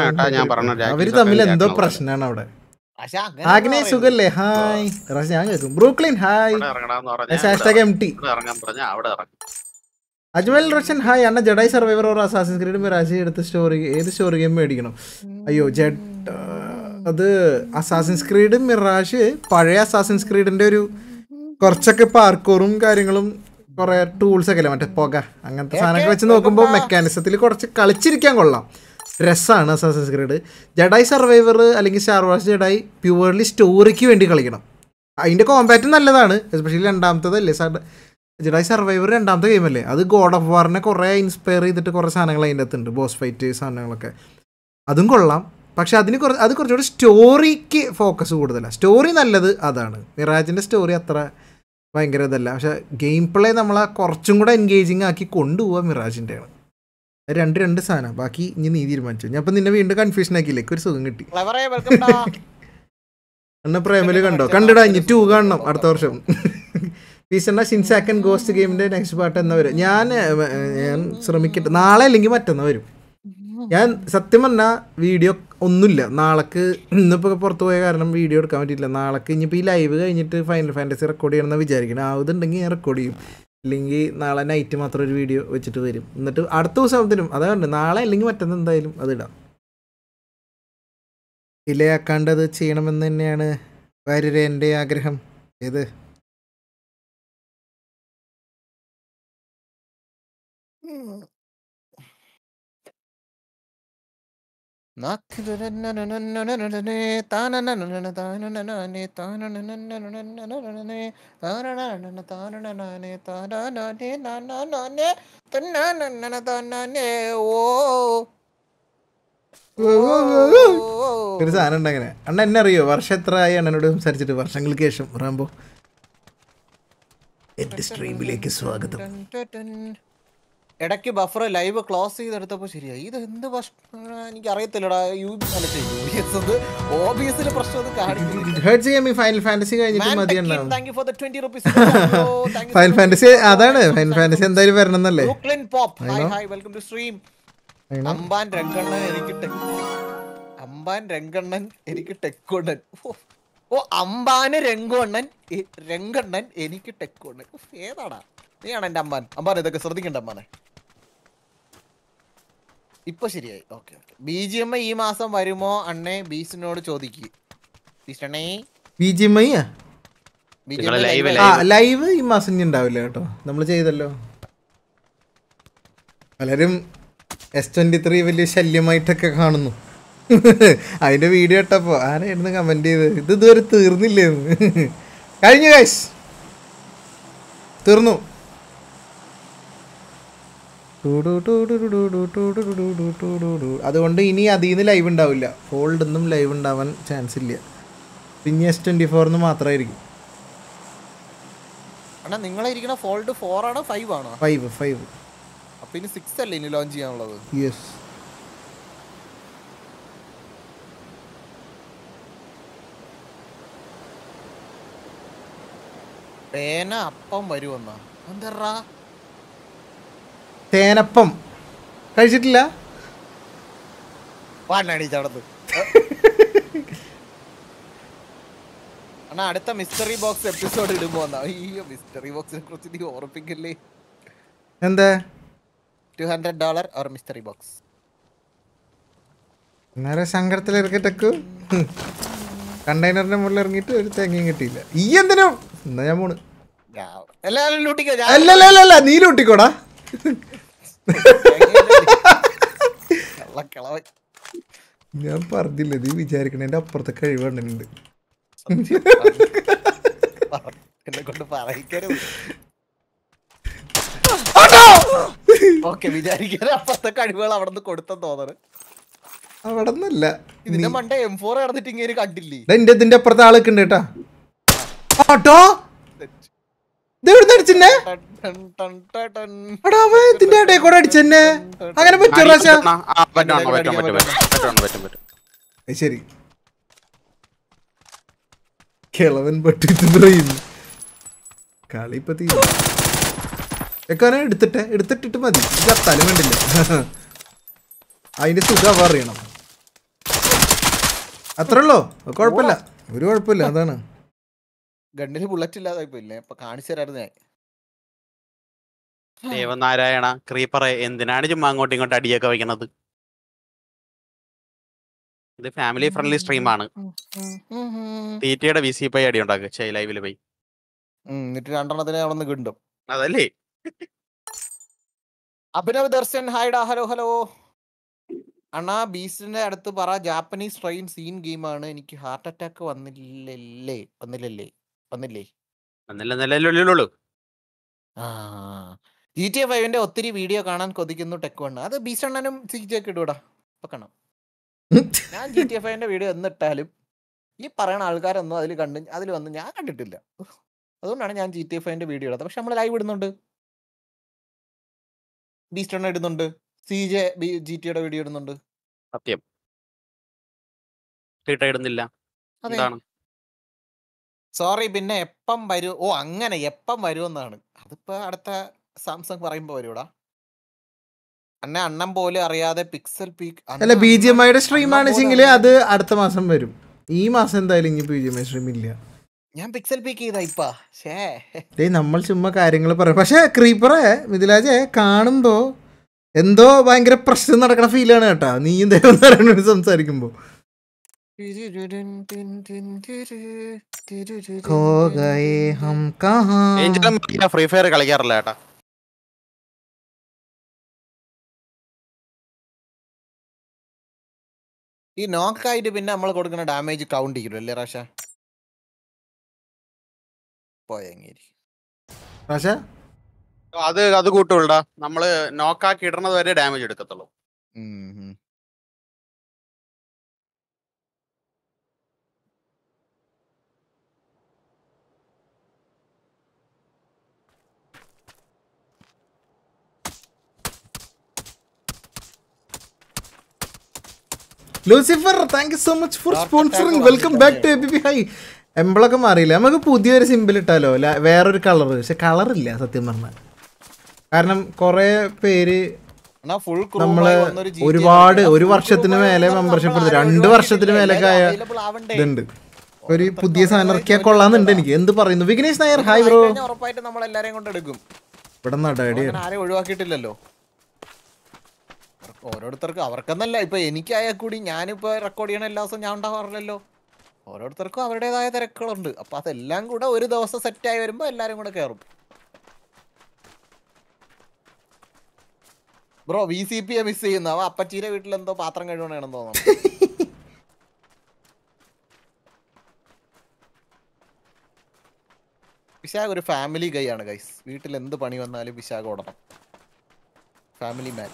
അവർ തമ്മിൽ എന്തോ പ്രശ്നമാണ് അവിടെ. ആഗ്നേ സുഖല്ലേ? ഹായ്. റഷ ഞാൻ കേൾക്കും Brooklyn hi. Hashtag M T ഇറങ്ങാൻ പറഞ്ഞാ അവിടെ ഇറങ്ങും. അജ്മൽ റോഷൻ ഹായ്. അണ്ണ Jedi Survivor or Assassin Creed Mirage എടുത്ത സ്റ്റോറി ഏത് സ്റ്റോറി ഗെയിം മേടിക്കണം? അയ്യോ ജഡ് അത് അസാസിൻസ് സ്ക്രീഡ് മിറാഷ് പഴയ അസാസിൻസ് ക്രീഡിന്റെ ഒരു കുറച്ചൊക്കെ പാർക്കോറും കാര്യങ്ങളും കുറെ ടൂൾസ് ഒക്കെ അല്ലേ? മറ്റേ പുക അങ്ങനത്തെ സാധനങ്ങൾ വെച്ച് നോക്കുമ്പോൾ മെക്കാനിസത്തിൽ കുറച്ച് കളിച്ചിരിക്കാൻ കൊള്ളാം. രസമാണ് അസാസിൻസ് ക്രീഡ് ജഡായി സർവൈവർ അല്ലെങ്കിൽ സ്റ്റാർ വാർസ് ജഡായി പ്യുവർലി സ്റ്റോറിക്ക് വേണ്ടി കളിക്കണം. അതിന്റെ കോമ്പാറ്റ് നല്ലതാണ് എസ്പെഷ്യലി രണ്ടാമത്തതല്ലേ? ജഡായി സർവൈവർ രണ്ടാമത്തെ ഗെയിം അല്ലേ? അത് ഗോഡ് ഓഫ് വാറിനെ കുറേ ഇൻസ്പയർ ചെയ്തിട്ട് കുറേ സാധനങ്ങൾ അതിന്റെ അകത്തുണ്ട്. ബോസ് ഫൈറ്റ് സാധനങ്ങളൊക്കെ. അതും കൊള്ളാം. പക്ഷെ അതിന് കുറച്ച് അത് കുറച്ചുകൂടി സ്റ്റോറിക്ക് ഫോക്കസ് കൂടുതലാണ് സ്റ്റോറി നല്ലത് അതാണ്. മിറാജിന്റെ സ്റ്റോറി അത്ര ഭയങ്കര ഇതല്ല. പക്ഷെ ഗെയിം പ്ലേ നമ്മളെ കുറച്ചും കൂടെ എൻഗേജിങ് ആക്കി കൊണ്ടുപോവുക മിറാജിന്റെ ആണ് അത് രണ്ട് രണ്ട് സാധനം. ബാക്കി ഇനി നീ തീരുമാനിച്ചു. ഞാൻ നിന്നെ വീണ്ടും കൺഫ്യൂഷൻ ആക്കിയില്ലേ? ഒരു സുഖം കിട്ടി. അണ്ണ പ്രേമൽ കണ്ടോ? കണ്ടിടാ ഇനി ടൂ കാണണം അടുത്ത വർഷം. പീസണ്ണ ആക്കൻ ഗോസ്റ്റ് ഗെയിമിന്റെ നെക്സ്റ്റ് പാർട്ട് എന്നാ വരും. ഞാൻ ഞാൻ ശ്രമിക്കട്ടെ. നാളെ അല്ലെങ്കിൽ മറ്റന്നാ വരും. ഞാൻ സത്യം പറഞ്ഞാൽ വീഡിയോ ഒന്നുമില്ല. നാളേക്ക് ഇന്നിപ്പോൾ പുറത്ത് പോയ കാരണം വീഡിയോ എടുക്കാൻ പറ്റിയില്ല നാളേക്ക് ഇനിയിപ്പോൾ ഈ ലൈവ് കഴിഞ്ഞിട്ട് ഫൈനൽ ഫാന്റസി റെക്കോർഡ് ചെയ്യണമെന്ന് വിചാരിക്കണം. ആവുന്നുണ്ടെങ്കിൽ ഞാൻ റെക്കോർഡ് ചെയ്യും. ഇല്ലെങ്കിൽ നാളെ നൈറ്റ് മാത്രം ഒരു വീഡിയോ വെച്ചിട്ട് വരും. എന്നിട്ട് അടുത്ത ദിവസം അവതരും അതാണ് നാളെ അല്ലെങ്കിൽ മറ്റന്ന് എന്തായാലും അത് ഇടാം. ഇലയാക്കാണ്ട് ചെയ്യണമെന്ന് തന്നെയാണ് വാര്യരെ എന്റെ ആഗ്രഹം. ഏത്? ഒരു സാധനം ഉണ്ട് അങ്ങനെ അണ്ണ എന്നെ അറിയോ വർഷം എത്ര ആയി അണ്ണനോട് സംസാരിച്ചിട്ട് വർഷങ്ങൾക്ക് ശേഷം റാമ്പോ എന്റെ സ്ട്രീമിലേക്ക് സ്വാഗതം ഇടയ്ക്ക് ബഫർ ലൈവ് ക്ലോസ് ചെയ്തെടുത്തപ്പോൾ ശരിയായി. ഇത് എന്ത് എനിക്ക് അറിയത്തില്ലടാ യു ഒ ബി എസിന്റെ പ്രശ്നം ഫൈനൽ ഫാന്റസി കഴിഞ്ഞിട്ട് മതി ഉണ്ടാവും thank you for the 20 rupees final fantasy അതാണ്. ഫൈനൽ ഫാന്റസി എന്തായാലും വരണം എന്നല്ലേ pop hi hi welcome to stream അമ്പാൻ രംഗണ്ണൻ എനിക്ക് അമ്പാൻ രംഗണ്ണൻ എനിക്ക് ടെക്കോണ്ടൻ ഓ, അമ്പാന് രംഗണ്ണൻ രംഗണ്ണൻ എനിക്ക് ടെക്കോണ്ടൻ ഏതാടാ? നീയാണ് എന്റെ അമ്പാൻ? അമ്പാൻ ഇതൊക്കെ ശ്രദ്ധിക്കണ്ട അമ്പാനെ. ഇപ്പൊ ശരിയായി. Okay okay. B G M I ഈ മാസം വരുമോ? അണ്ണേ ബീസിനോട് ചോദിക്കുക ബീസ്റ്റണേ B G M I live ഈ മാസം ഇനി ഉണ്ടാവില്ല കേട്ടോ. നമ്മൾ ചെയ്തല്ലോ. പലരും എസ് ട്വന്റി ത്രീ വലിയ ശല്യമായിട്ടൊക്കെ കാണുന്നു. അതിന്റെ വീഡിയോ ഇട്ടപ്പോ ആരായിരുന്നു കമന്റ് ചെയ്ത് ഇത് ഇതുവരെ തീർന്നില്ലേന്ന് കഴിഞ്ഞു കാശ് തീർന്നു. അതുകൊണ്ട് ഇനി അതിൽ നിന്ന് ലൈവ് ഉണ്ടാവില്ല ഫോൾഡ് ഒന്നും ലൈവ് ഉണ്ടാവാൻ ചാൻസ് ഇല്ല പിന്നെ എസ് ട്വന്റി ഫോറിന് മാത്രമായിരിക്കും ഫോൾഡ് ഫോർ ആണോ ഫൈവ് ആണോ അല്ലേ ലോഞ്ച് ചെയ്യാനുള്ളത് യെസ് പേന അപ്പം വരുമെന്നാ എന്താ തേനപ്പം. കഴിച്ചിട്ടില്ല? അടുത്ത മിസ്റ്ററി ബോക്സ് എപ്പിസോഡ് ഇടുമ്പോ അയ്യോ മിസ്റ്ററി ബോക്സിനെ കുറിച്ച് നീ ഓർപ്പിക്കല്ലേ. എന്താ? Two hundred dollar or mystery box നേരെ ഇറക്കിട്ടു കണ്ടെയ്നറിന്റെ മുകളിൽ ഇറങ്ങിയിട്ട് ഒരു തേങ്ങയും കിട്ടിയില്ല. ഈ എന്തിനും? എന്നാ ഞാൻ പോണ്. നീ ലൂട്ടിക്കോടാ. ഞാൻ പറഞ്ഞില്ല നീ വിചാരിക്കണേന്റെ അപ്പുറത്തെ കഴിവുണ്ട് എന്നെ കൊണ്ട് പറയിക്കരുത്. ഓക്കെ വിചാരിക്കാൻ അപ്പുറത്തെ കഴിവുകൾ അവിടെ നിന്ന് കൊടുത്തെന്ന് തോന്നണ്. അവിടെ നിന്നല്ല ഇതിന്റെ മണ്ട എം ഫോർ കിടന്നിട്ട് ഇങ്ങനെ കണ്ടില്ലേ? എന്റെ ഇതിന്റെ അപ്പുറത്തെ ആളൊക്കെ ഉണ്ട് കേട്ടാ. ഓട്ടോ ഇതെവിടുന്ന് അടിച്ചെന്നെ ഇതിന്റെ ഇടയിൽ കൂടെ അടിച്ചെന്നെ അങ്ങനെ പറ്റും ശരി. കിളവൻ പട്ടിട്ട് കളി ഇപ്പൊ തീരും. എക്കാനെ എടുത്തിട്ടെ? എടുത്തിട്ടിട്ട് മതി. ഇത് അത്താലും വേണ്ടില്ല. അതിന്റെ സുഖം അറിയണം. അത്ര ഉള്ളോ? കുഴപ്പമില്ല. ഒരു കുഴപ്പമില്ല അതാണ്. ഗണ്ണിന് ബുള്ളറ്റ് ഇല്ലാതെ പോയില്ലേ അപ്പൊ കാണിച്ചു തരായിരുന്നു ഞാൻ. ദേവനാരായണ ക്രീപ്പറെ എന്തിനാണ് ചുമ്മാ അങ്ങോട്ടും ഇങ്ങോട്ടും അടിയൊക്കെ വയ്ക്കണത് ഇത് ഫാമിലി ഫ്രണ്ട്ലി സ്ട്രീമാണ് തീറ്റയുടെ വി സി പൈ അടി ഉണ്ടാക്കുക ചേ ലൈവിൽ പോയി എന്നിട്ട് രണ്ടെണ്ണത്തിനെ അവിടെ നിന്ന് കിണ്ടും. അതല്ലേ? അഭിനവ് ദർശൻ ഹായ്ഡാ ഹലോ ഹലോ. അണ്ണാ ബീസ്റ്റിന്റെ അടുത്ത് പറ ജാപ്പനീസ് ട്രെയിൻ സീൻ ഗെയിമാണ് എനിക്ക് ഹാർട്ട് അറ്റാക്ക് വന്നില്ലല്ലേ? വന്നില്ലല്ലേ? വന്നില്ലേ? എന്നല്ല നിലയിലുള്ളൂ ആ ജി ടി എ ഫൈവിന്റെ ഒത്തിരി വീഡിയോ കാണാൻ കൊതിക്കുന്നു ടെക് വണ് അത് ബീസ്റ്റ് അണ്ണനും സി ജി ഒക്കെ ഇടൂടാ. ഇപ്പൊ കാണാം ഞാൻ ജി ടി എ ഫൈവിന്റെ വീഡിയോ എന്നിട്ടാലും ഈ പറയുന്ന ആൾക്കാരൊന്നും അതിൽ കണ്ട് അതിൽ വന്ന് ഞാൻ കണ്ടിട്ടില്ല. അതുകൊണ്ടാണ് ഞാൻ ജി ടി എ ഫൈവിന്റെ വീഡിയോ ഇടാത്തത് പക്ഷെ നമ്മൾ ലൈവ് ഇടുന്നുണ്ട്. ബീസ്റ്റൺ ഇടുന്നുണ്ട്. സി ജെ ജി ടിയുടെ വീഡിയോ ഇടുന്നുണ്ട്. സത്യം. ഇടുന്നില്ല. സോറി പിന്നെ എപ്പം വരൂ? ഓ അങ്ങനെ എപ്പം വരുമെന്നാണ്. അതിപ്പോ അടുത്ത സാംസങ് പറയുമ്പോ വരൂടാ അന്നെ അണ്ണം പോലും അറിയാതെ പിക്സൽ പീക്ക് അല്ല ബി ജി എം ഐയുടെ സ്ട്രീം ആണെച്ചെങ്കിൽ അത് അടുത്ത മാസം വരും. ഈ മാസം എന്തായാലും ഇനി B G M I stream ഇല്ല. ഞാൻ പിക്സൽ പീക്ക് ചെയ്താ ഇപ്പാ. ഷേ നമ്മൾ ചുമ്മാ കാര്യങ്ങൾ പറയാം പക്ഷേ ക്രീപ്പറെ മിഥിലാജെ കാണുമ്പോ എന്തോ ഭയങ്കര പ്രശ്നം നടക്കണ ഫീലാണ് കേട്ടാ. നീ എന്തായാലും സംസാരിക്കുമ്പോ ഫ്രീ ഫയർ കളിക്കാറില്ല ചേട്ടാ ഈ നോക്കായിട്ട് പിന്നെ നമ്മൾ കൊടുക്കുന്ന ഡാമേജ് കൗണ്ട് ചെയ്യും അല്ലേ റാഷ? പക്ഷെ അത് അത് കൂട്ടുള്ളടാ നമ്മൾ നോക്കാക്കി ഇടണത് വരെ damage എടുക്കത്തുള്ളൂ. Lucifer thank you so much for sponsoring welcome back to A B hi എംബിളൊക്കെ മാറിയില്ല. നമുക്ക് പുതിയൊരു സിമ്പിൾ ഇട്ടാലോ? വേറൊരു കളർ പക്ഷെ കളറില്ല സത്യം പറഞ്ഞാൽ. കാരണം കുറേ പേര് നമ്മൾ ഒരുപാട് ഒരു വർഷത്തിന് മേലെ മെമ്പർഷിപ്പ് എടുത്തു രണ്ട് വർഷത്തിന് മേലൊക്കെ ആയ ഇതുണ്ട്. ഒരു പുതിയ സാധനം ഇറക്കിയാൽ കൊള്ളാന്നുണ്ട് എനിക്ക്. എന്ത് പറയുന്നു? വിഘ്നേഷ് നായർ ഹായ് ബ്രോ ഉറപ്പായിട്ട് നമ്മൾ എല്ലാരെയും കൊണ്ട് എടുക്കും. ഇവിടെ ആരെയും ഒഴിവാക്കിയിട്ടില്ലല്ലോ. ഓരോരുത്തർക്ക് അവർക്കെന്നല്ല. ഇപ്പൊ എനിക്കായാൽ കൂടി ഞാനിപ്പോ റെക്കോർഡ് ചെയ്യണ എല്ലാ ദിവസവും ഞാൻ ഉണ്ടാവാറില്ലല്ലോ. ഓരോരുത്തർക്കും അവരുടേതായ തിരക്കുകളുണ്ട്. അപ്പൊ അതെല്ലാം കൂടെ ഒരു ദിവസം സെറ്റ് ആയി വരുമ്പോ എല്ലാരും കൂടെ കയറും bro V C P miss ചെയ്യുന്ന. അവ അപ്പച്ചീരെ വീട്ടിൽ എന്തോ പാത്രം കഴുകണമെന്ന് തോന്നുന്നു. വിശാഖ് ഒരു ഫാമിലി ഗൈ ആണ് ഗൈസ് വീട്ടിൽ എന്ത് പണി വന്നാലും വിശാഖ് ഓടണം. ഫാമിലി മാൻ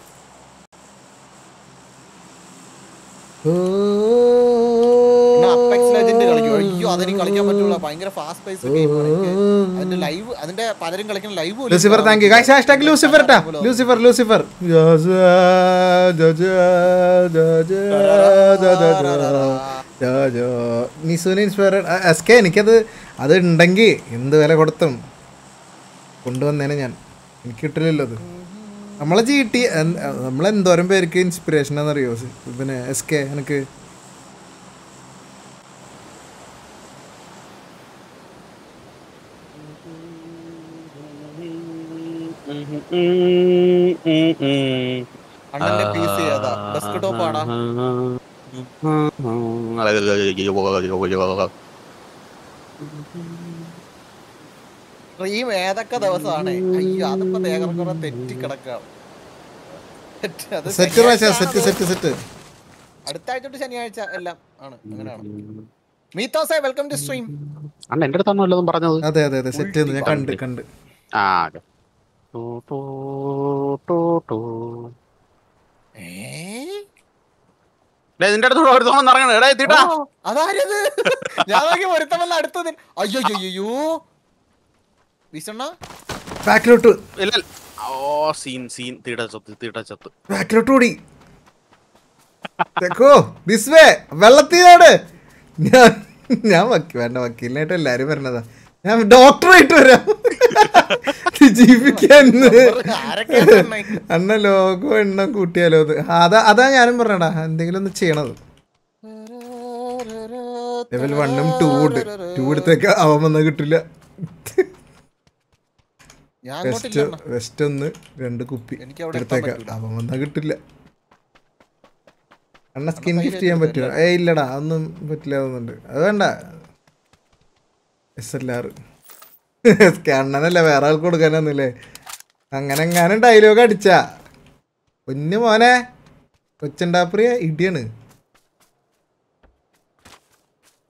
അപ്പെക്സ് ലെജൻഡ് കളിക്കും അയ്യോ അതെനിക്ക് കളിക്കാൻ പറ്റൂല ഭയങ്കര ഫാസ്റ്റ് പേസ് ഗെയിമാണ് അതിന്റെ ലൈവ് അതിന്റെ പലരും കളിക്കുന്ന live Lucifer thank you guys hashtag Lucifer Lucifer Lucifer inspire S K എനിക്കത് അത് ഉണ്ടെങ്കിൽ എന്ത് വില കൊടുത്തും കൊണ്ടുവന്നേനെ ഞാൻ. എനിക്ക് കിട്ടില്ലല്ലോ അത്. നമ്മളെ ജി ടി നമ്മളെന്തോരം പേർക്ക് ഇൻസ്പിറേഷൻ ആണെന്നറിയോ? പിന്നെ എസ് കെ എനിക്ക് അണ്ണന്റെ പി സി ഏതാ ഡെസ്ക് ടോപ്പ് ആടാ സ്ട്രീം ഏതൊക്കെ ദിവസമാണ് അയ്യോ അതിപ്പോ ദേഹക്കുറെ തെറ്റി കിടക്കാണ് അത് സെറ്റ് ശനിയാഴ്ച സെറ്റ് സെറ്റ് സെറ്റ് അടുത്ത ആഴ്ച ശനിയാഴ്ച എല്ലാം ആണ്. അങ്ങനെയാണ്. മീത്തോസേ വെൽക്കം ടു സ്ട്രീം അല്ല എന്റെ അടുത്താണോ പറഞ്ഞത്. അതെ അതെ അതെ. സെറ്റ് ഞാൻ കണ്ട് കണ്ട്. ആ ടൂ, ടൂ, ടൂ. ഡേയ്, നിന്റെ അടുത്ത് ഒരുത്തോളം ഇറങ്ങണം എടാ എത്തിട്ടാ അതാരത്? ഞാൻ നോക്കി ഒരുത്തമല്ല അടുത്തത് അയ്യോ അയ്യോ ബാക്കിലോട്ട്. ഇല്ല. ഓ സീൻ സീൻ. തീട ചത്ത് തീട ചത്ത്. ബാക്കിലോട്ട് ഓടി തെക്കോ? ദിസ് വേ വെള്ളത്തിനോട്. ഞാൻ ഞാൻ വക്കി വേണ്ട വക്കീലിനായിട്ട് എല്ലാരും വരണതാ. ഞാൻ ഡോക്ടറായിട്ട് വരാം. ജീവിക്കാന്ന്. അണ്ണ ലോകോ എണ്ണം കൂട്ടിയാലോ അത്? അതാ അതാ ഞാനും പറഞ്ഞടാ. എന്തെങ്കിലും ഒന്ന് ചെയ്യണത്. ലെവൽ വണ്ണും ടൂ ഉണ്ട്. ടൂ എടുത്തേക്ക് അവൻ വന്നാൽ കിട്ടില്ല. വെസ്റ്റ് വെസ്റ്റ് ഒന്ന് രണ്ട് കുപ്പി എത്താൻ അവൻ വന്നാൽ കിട്ടില്ല. അണ്ണ സ്കിൻ ഗിഫ്റ്റ് ചെയ്യാൻ പറ്റുമോ ഏ ഇല്ലടാ അതൊന്നും പറ്റില്ല തോന്നുന്നുണ്ട്. അത് വേണ്ട. എസ് എൽ ആർ അണ്ണനല്ല വേറെ ആൾക്ക് കൊടുക്കാനൊന്നുമില്ലേ? അങ്ങനെ എങ്ങാനും ഡയലോഗ് അടിച്ച. പൊന്നു മോനെ കൊച്ചുണ്ടാപ്രിയ ഇടിയാണ്.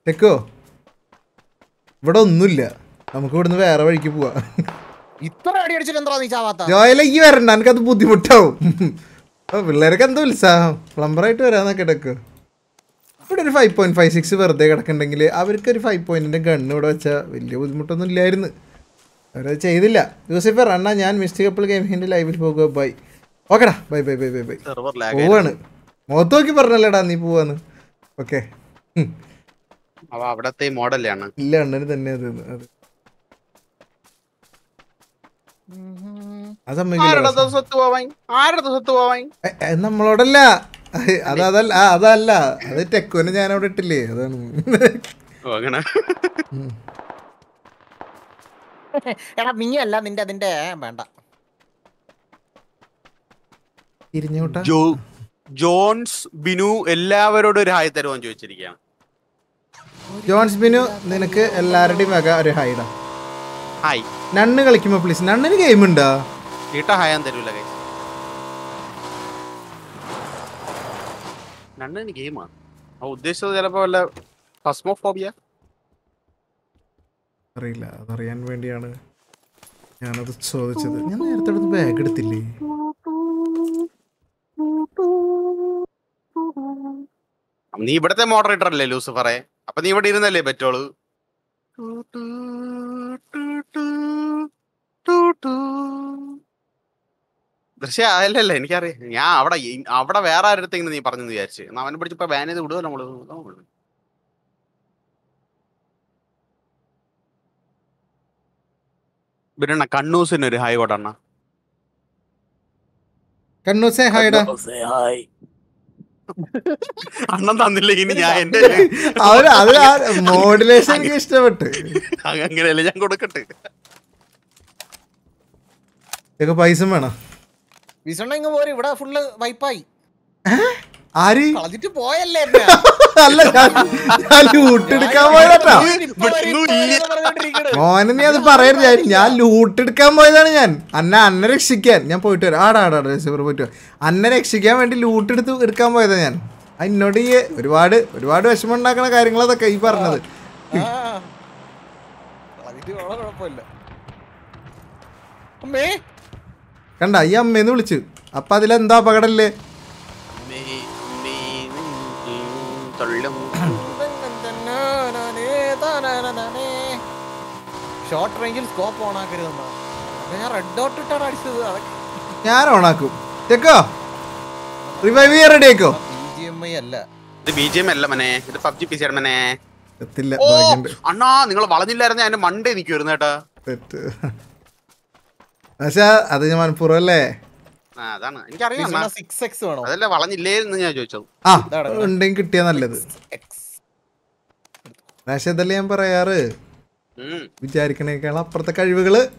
ടെക്കോ ഇവിടെ ഒന്നുമില്ല. നമുക്ക് ഇവിടുന്ന് വേറെ വഴിക്ക് പോവാ. ഇത്ര അടി അടിച്ചിട്ട് എന്താ നീ ചാവാത്ത? ജോയല ഈ വരണ്ട എനിക്കത് ബുദ്ധിമുട്ടാവും. പിള്ളേരൊക്കെ പിള്ളേർക്ക് എന്തോ ഉത്സാഹം. പ്ലംബറായിട്ട് വരാന്നൊക്കെ ഇടയ്ക്ക്. ഇവിടെ ഒരു ഫൈവ് പോയിന്റ് ഫൈവ് സിക്സ് വെറുതെ കിടക്കുന്നുണ്ടെങ്കിൽ അവർക്ക് ഒരു ഫൈവ് പോയിന്റിന്റെ ഗണ്ണ് ഇവിടെ വെച്ചാൽ വലിയ ബുദ്ധിമുട്ടൊന്നും ഇല്ലായിരുന്നു. അവരത് ചെയ്തില്ല. യൂസിഫർ അണ്ണാ ഞാൻ മിസ്റ്റേക്ക് കപ്പിൾ ഗെയിമിന്റെ ലൈവിൽ പോകുക ബൈ ഓക്കെടാ bye bye bye bye bye പോവാണ്. മുഖത്ത് നോക്കി പറഞ്ഞല്ലേടാ നീ പോവാന്ന്. ഓക്കെ അവ അവിടത്തെ മോഡലാണ് ഇല്ല അണ്ണന് തന്നെ അത് നമ്മളോടല്ല. അതല്ല ആ, അതല്ല. അത് ടെക്കുവിനെ ഞാൻ അവിടെ ഇട്ടില്ലേ? അതാണ്. മിങ്ങല്ല എടാ അല്ല നിന്റെ അതിന്റെ വേണ്ട. തിരിഞ്ഞോട്ടാ ജോൺസ് ബിനു എല്ലാവരോടും ഒരു ഹായ് തരുമോ ചോദിച്ചിരിക്കുകയാണ്. ജോൺസ് ബിനു നിനക്ക് എല്ലാവരുടെയും വക ഒരു ഹൈഡാ ഹായ്. നണ്ണ് കളിക്കുമ്പോ പ്ലീസ് നണ്ണിന് ഗെയിം ഉണ്ടോ? ഹായാൻ തരൂല കൈ രണ്ടിന് ഗെയിമാണ് ആ ഉദ്ദേശിച്ചത് ചിലപ്പോ വല്ല ഫസ്മോഫോബിയ അറിയില്ല അതറിയാൻ വേണ്ടിയാണ് ഞാനത് ചോദിച്ചത്. ഞാൻ നേരത്തെ അടുത്ത് ബാഗ് എടുത്തില്ലേ? നീ ഇവിടത്തെ മോഡറേറ്റർ അല്ലേ ലൂസിഫറെ? അപ്പൊ നീ ഇവിടെ ഇരുന്നല്ലേ പറ്റോളൂ ദൃശ്യ അല്ലല്ല എനിക്കറിയാം. ഞാൻ അവിടെ അവിടെ വേറെ ആരുടെ നീ പറഞ്ഞു വിചാരിച്ചു. എന്നാ അവനെ പിടിച്ചപ്പോ ബാൻ ചെയ്ത് വിടുക നമ്മൾ. പിന്നെ കണ്ണൂസിന് ഒരു ഹായ് കൊടണ്ണ കണ്ണൂസേ ഹായ്ഡാ ഹായ് അണ്ണം തന്നില്ല ഇനി ഞാൻ എന്റെ മോഡുലേഷൻ എനിക്ക് ഇഷ്ടപ്പെട്ട്. അങ്ങനെയല്ലേ ഞാൻ കൊടുക്കട്ടെ? ഇതൊക്കെ പൈസ വേണം. വിസണ്ണ ഇങ്ങ് പോര് ഇവിടെ ഫുള്ള് വൈപ്പായി ആര്? കളഞ്ഞിട്ട് പോയല്ലേ എന്നെ? അല്ല ഞാൻ ലൂട്ടെടുക്കാൻ പോയതാട്ടാ. മോനെ നീ അത് പറയരുത് ഞാൻ ഞാൻ ലൂട്ട് എടുക്കാൻ പോയതാണ് ഞാൻ. അന്ന അന്നെ രക്ഷിക്കാൻ. ഞാൻ പോയിട്ട് വരാം. ആടാ ആടാ റിസീവർ പോയിട്ട് വരാം. അന്നെ രക്ഷിക്കാൻ വേണ്ടി ലൂട്ടെടുത്ത് എടുക്കാൻ പോയതാ ഞാൻ. അന്നോട് എന്നോട് ഈ ഒരുപാട് ഒരുപാട് വിഷമം ഉണ്ടാക്കണ കാര്യങ്ങൾ അതൊക്കെ ഈ പറഞ്ഞത്. കുഴപ്പമില്ല. അമ്മേ കണ്ട ഈ അമ്മേന്ന് വിളിച്ചു. അപ്പൊ അതിലെന്താ അപകടല്ലേ? ഷോർട്ട് റേഞ്ചിൽ സ്കോപ്പ് ഓൺ ആക്കരുതെന്നാ ഞാൻ റെഡ് ഡോട്ട് ഇട്ടാണ് അടിച്ചത് ഞാൻ ഞാൻ ആക്കും. ചെക്കോ റിവൈവ് ചെയ്യാൻ റെഡി ആക്കോ? അല്ല. ഇത് ബി ജി എം അല്ല മനെ. ഇത് പബ്ജി പി സിയുടെ മനെ. എത്തില്ല അണ്ണാ നിങ്ങൾ വളഞ്ഞില്ലായിരുന്നു? അതിന്റെ മണ്ടേ നിൽക്കുമായിരുന്നു കേട്ടാ. പക്ഷെ അത് ഞാൻ മനഃപൂർവം അല്ലേ? അതാണ്. എനിക്കറിയാം അതല്ല വളഞ്ഞില്ലേന്ന് ഞാൻ ചോദിച്ചത്. ആ. ഉണ്ടെങ്കിൽ കിട്ടിയാ നല്ലത്. പക്ഷെ ഇതല്ലേ ഞാൻ പറയാറ്. വിചാരിക്കണേക്കാൾ അപ്പുറത്തെ കഴിവുകൾ.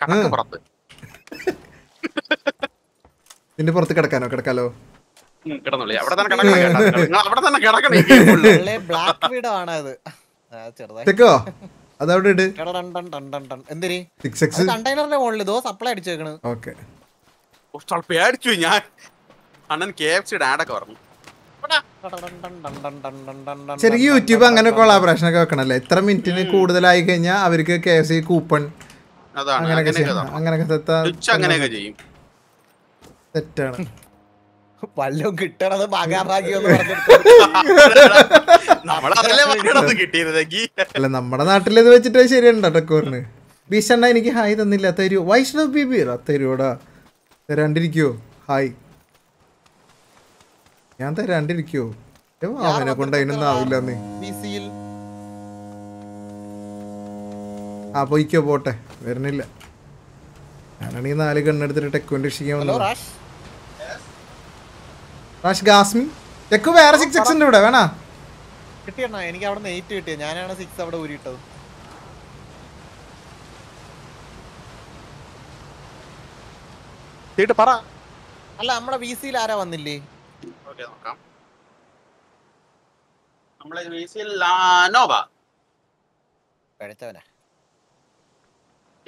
നിന്റെ. പുറത്ത്. ഇതിന്റെ പുറത്ത് കിടക്കാനോ? കിടക്കാലോ? ഉം, അതവിടെ ഇട് കണ്ടെയ്നറിന്റെ മുകളിൽ സപ്ലൈ അടിച്ചു വെക്കണ് ഓക്കെ ഞാൻ അണ്ണൻ യൂട്യൂബ് അങ്ങനെ കൊളാബറേഷൻ ഒക്കെ വെക്കണല്ലേ ഇത്ര മിനിറ്റിന് കൂടുതലായി കഴിഞ്ഞാൽ അവർക്ക് കെ എഫ് സി കൂപ്പൺ അങ്ങനെയൊക്കെ ചെയ്യും തെറ്റാണ് വല്ലതും കിട്ടണത് മകാഭാഗ്യം അല്ല നമ്മുടെ നാട്ടിൽ ഇത് വെച്ചിട്ട് ശരിയുണ്ടോ ടക്കോറിന്. ഭീഷണ എനിക്ക് ഹായ് തന്നില്ല. തരൂ. വൈഷ്ണവ് ബിബി തരൂടാ. തരാണ്ടിരിക്കോ. ഹായ്. ഞാൻ തരാണ്ടിരിക്കോ. അവനെ കൊണ്ട് അതിനൊന്നും ആവില്ല നീ. ആ പോയിക്കോ പോട്ടെ. വരണില്ല. ഞാനാണെങ്കിൽ നാല് കണ്ണെടുത്തിട്ട് ടെക്കുവിന്റെ രക്ഷിക്കാൻ വന്നു റാഷ്. റാഷ് ഗാസ്മി. ടെക്കു വേറെ സിക്സ് എക്സ് ഉണ്ട് ഇവിടെ? വേണ? കിട്ടിയണ്ണ? എനിക്ക് അവിടെ നിന്ന് എയ്റ്റ് കിട്ടിയത് ഞാനാണ് സിക്സ് അവിടെ ഊരിയിട്ടത്. തീട്ട് പറ. അല്ല നമ്മുടെ വി സിയിൽ ആരാ വന്നില്ലേ? ഓക്കെ നോക്കാം. നമ്മളെ നോവ.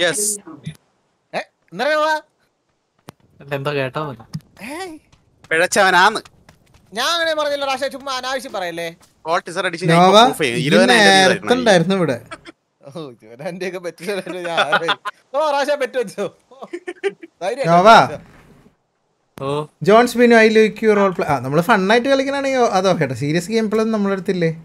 യെസ് എന്തോ കേട്ടോ പിഴച്ചവനാന്ന്. ഞാൻ അങ്ങനെ പറഞ്ഞില്ല റാഷ ചുമ്മാ അനാവശ്യം പറയല്ലേ? ഉണ്ടായിരുന്നു ഇവിടെ Jones Binu I like you role play ആ നമ്മൾ ഫണ്ണായിട്ട് കളിക്കണാണെങ്കിൽ അതോ കേട്ടോ സീരിയസ് ഗെയിം പ്ലേ ഒന്നും നമ്മളെടുത്തില്ലേ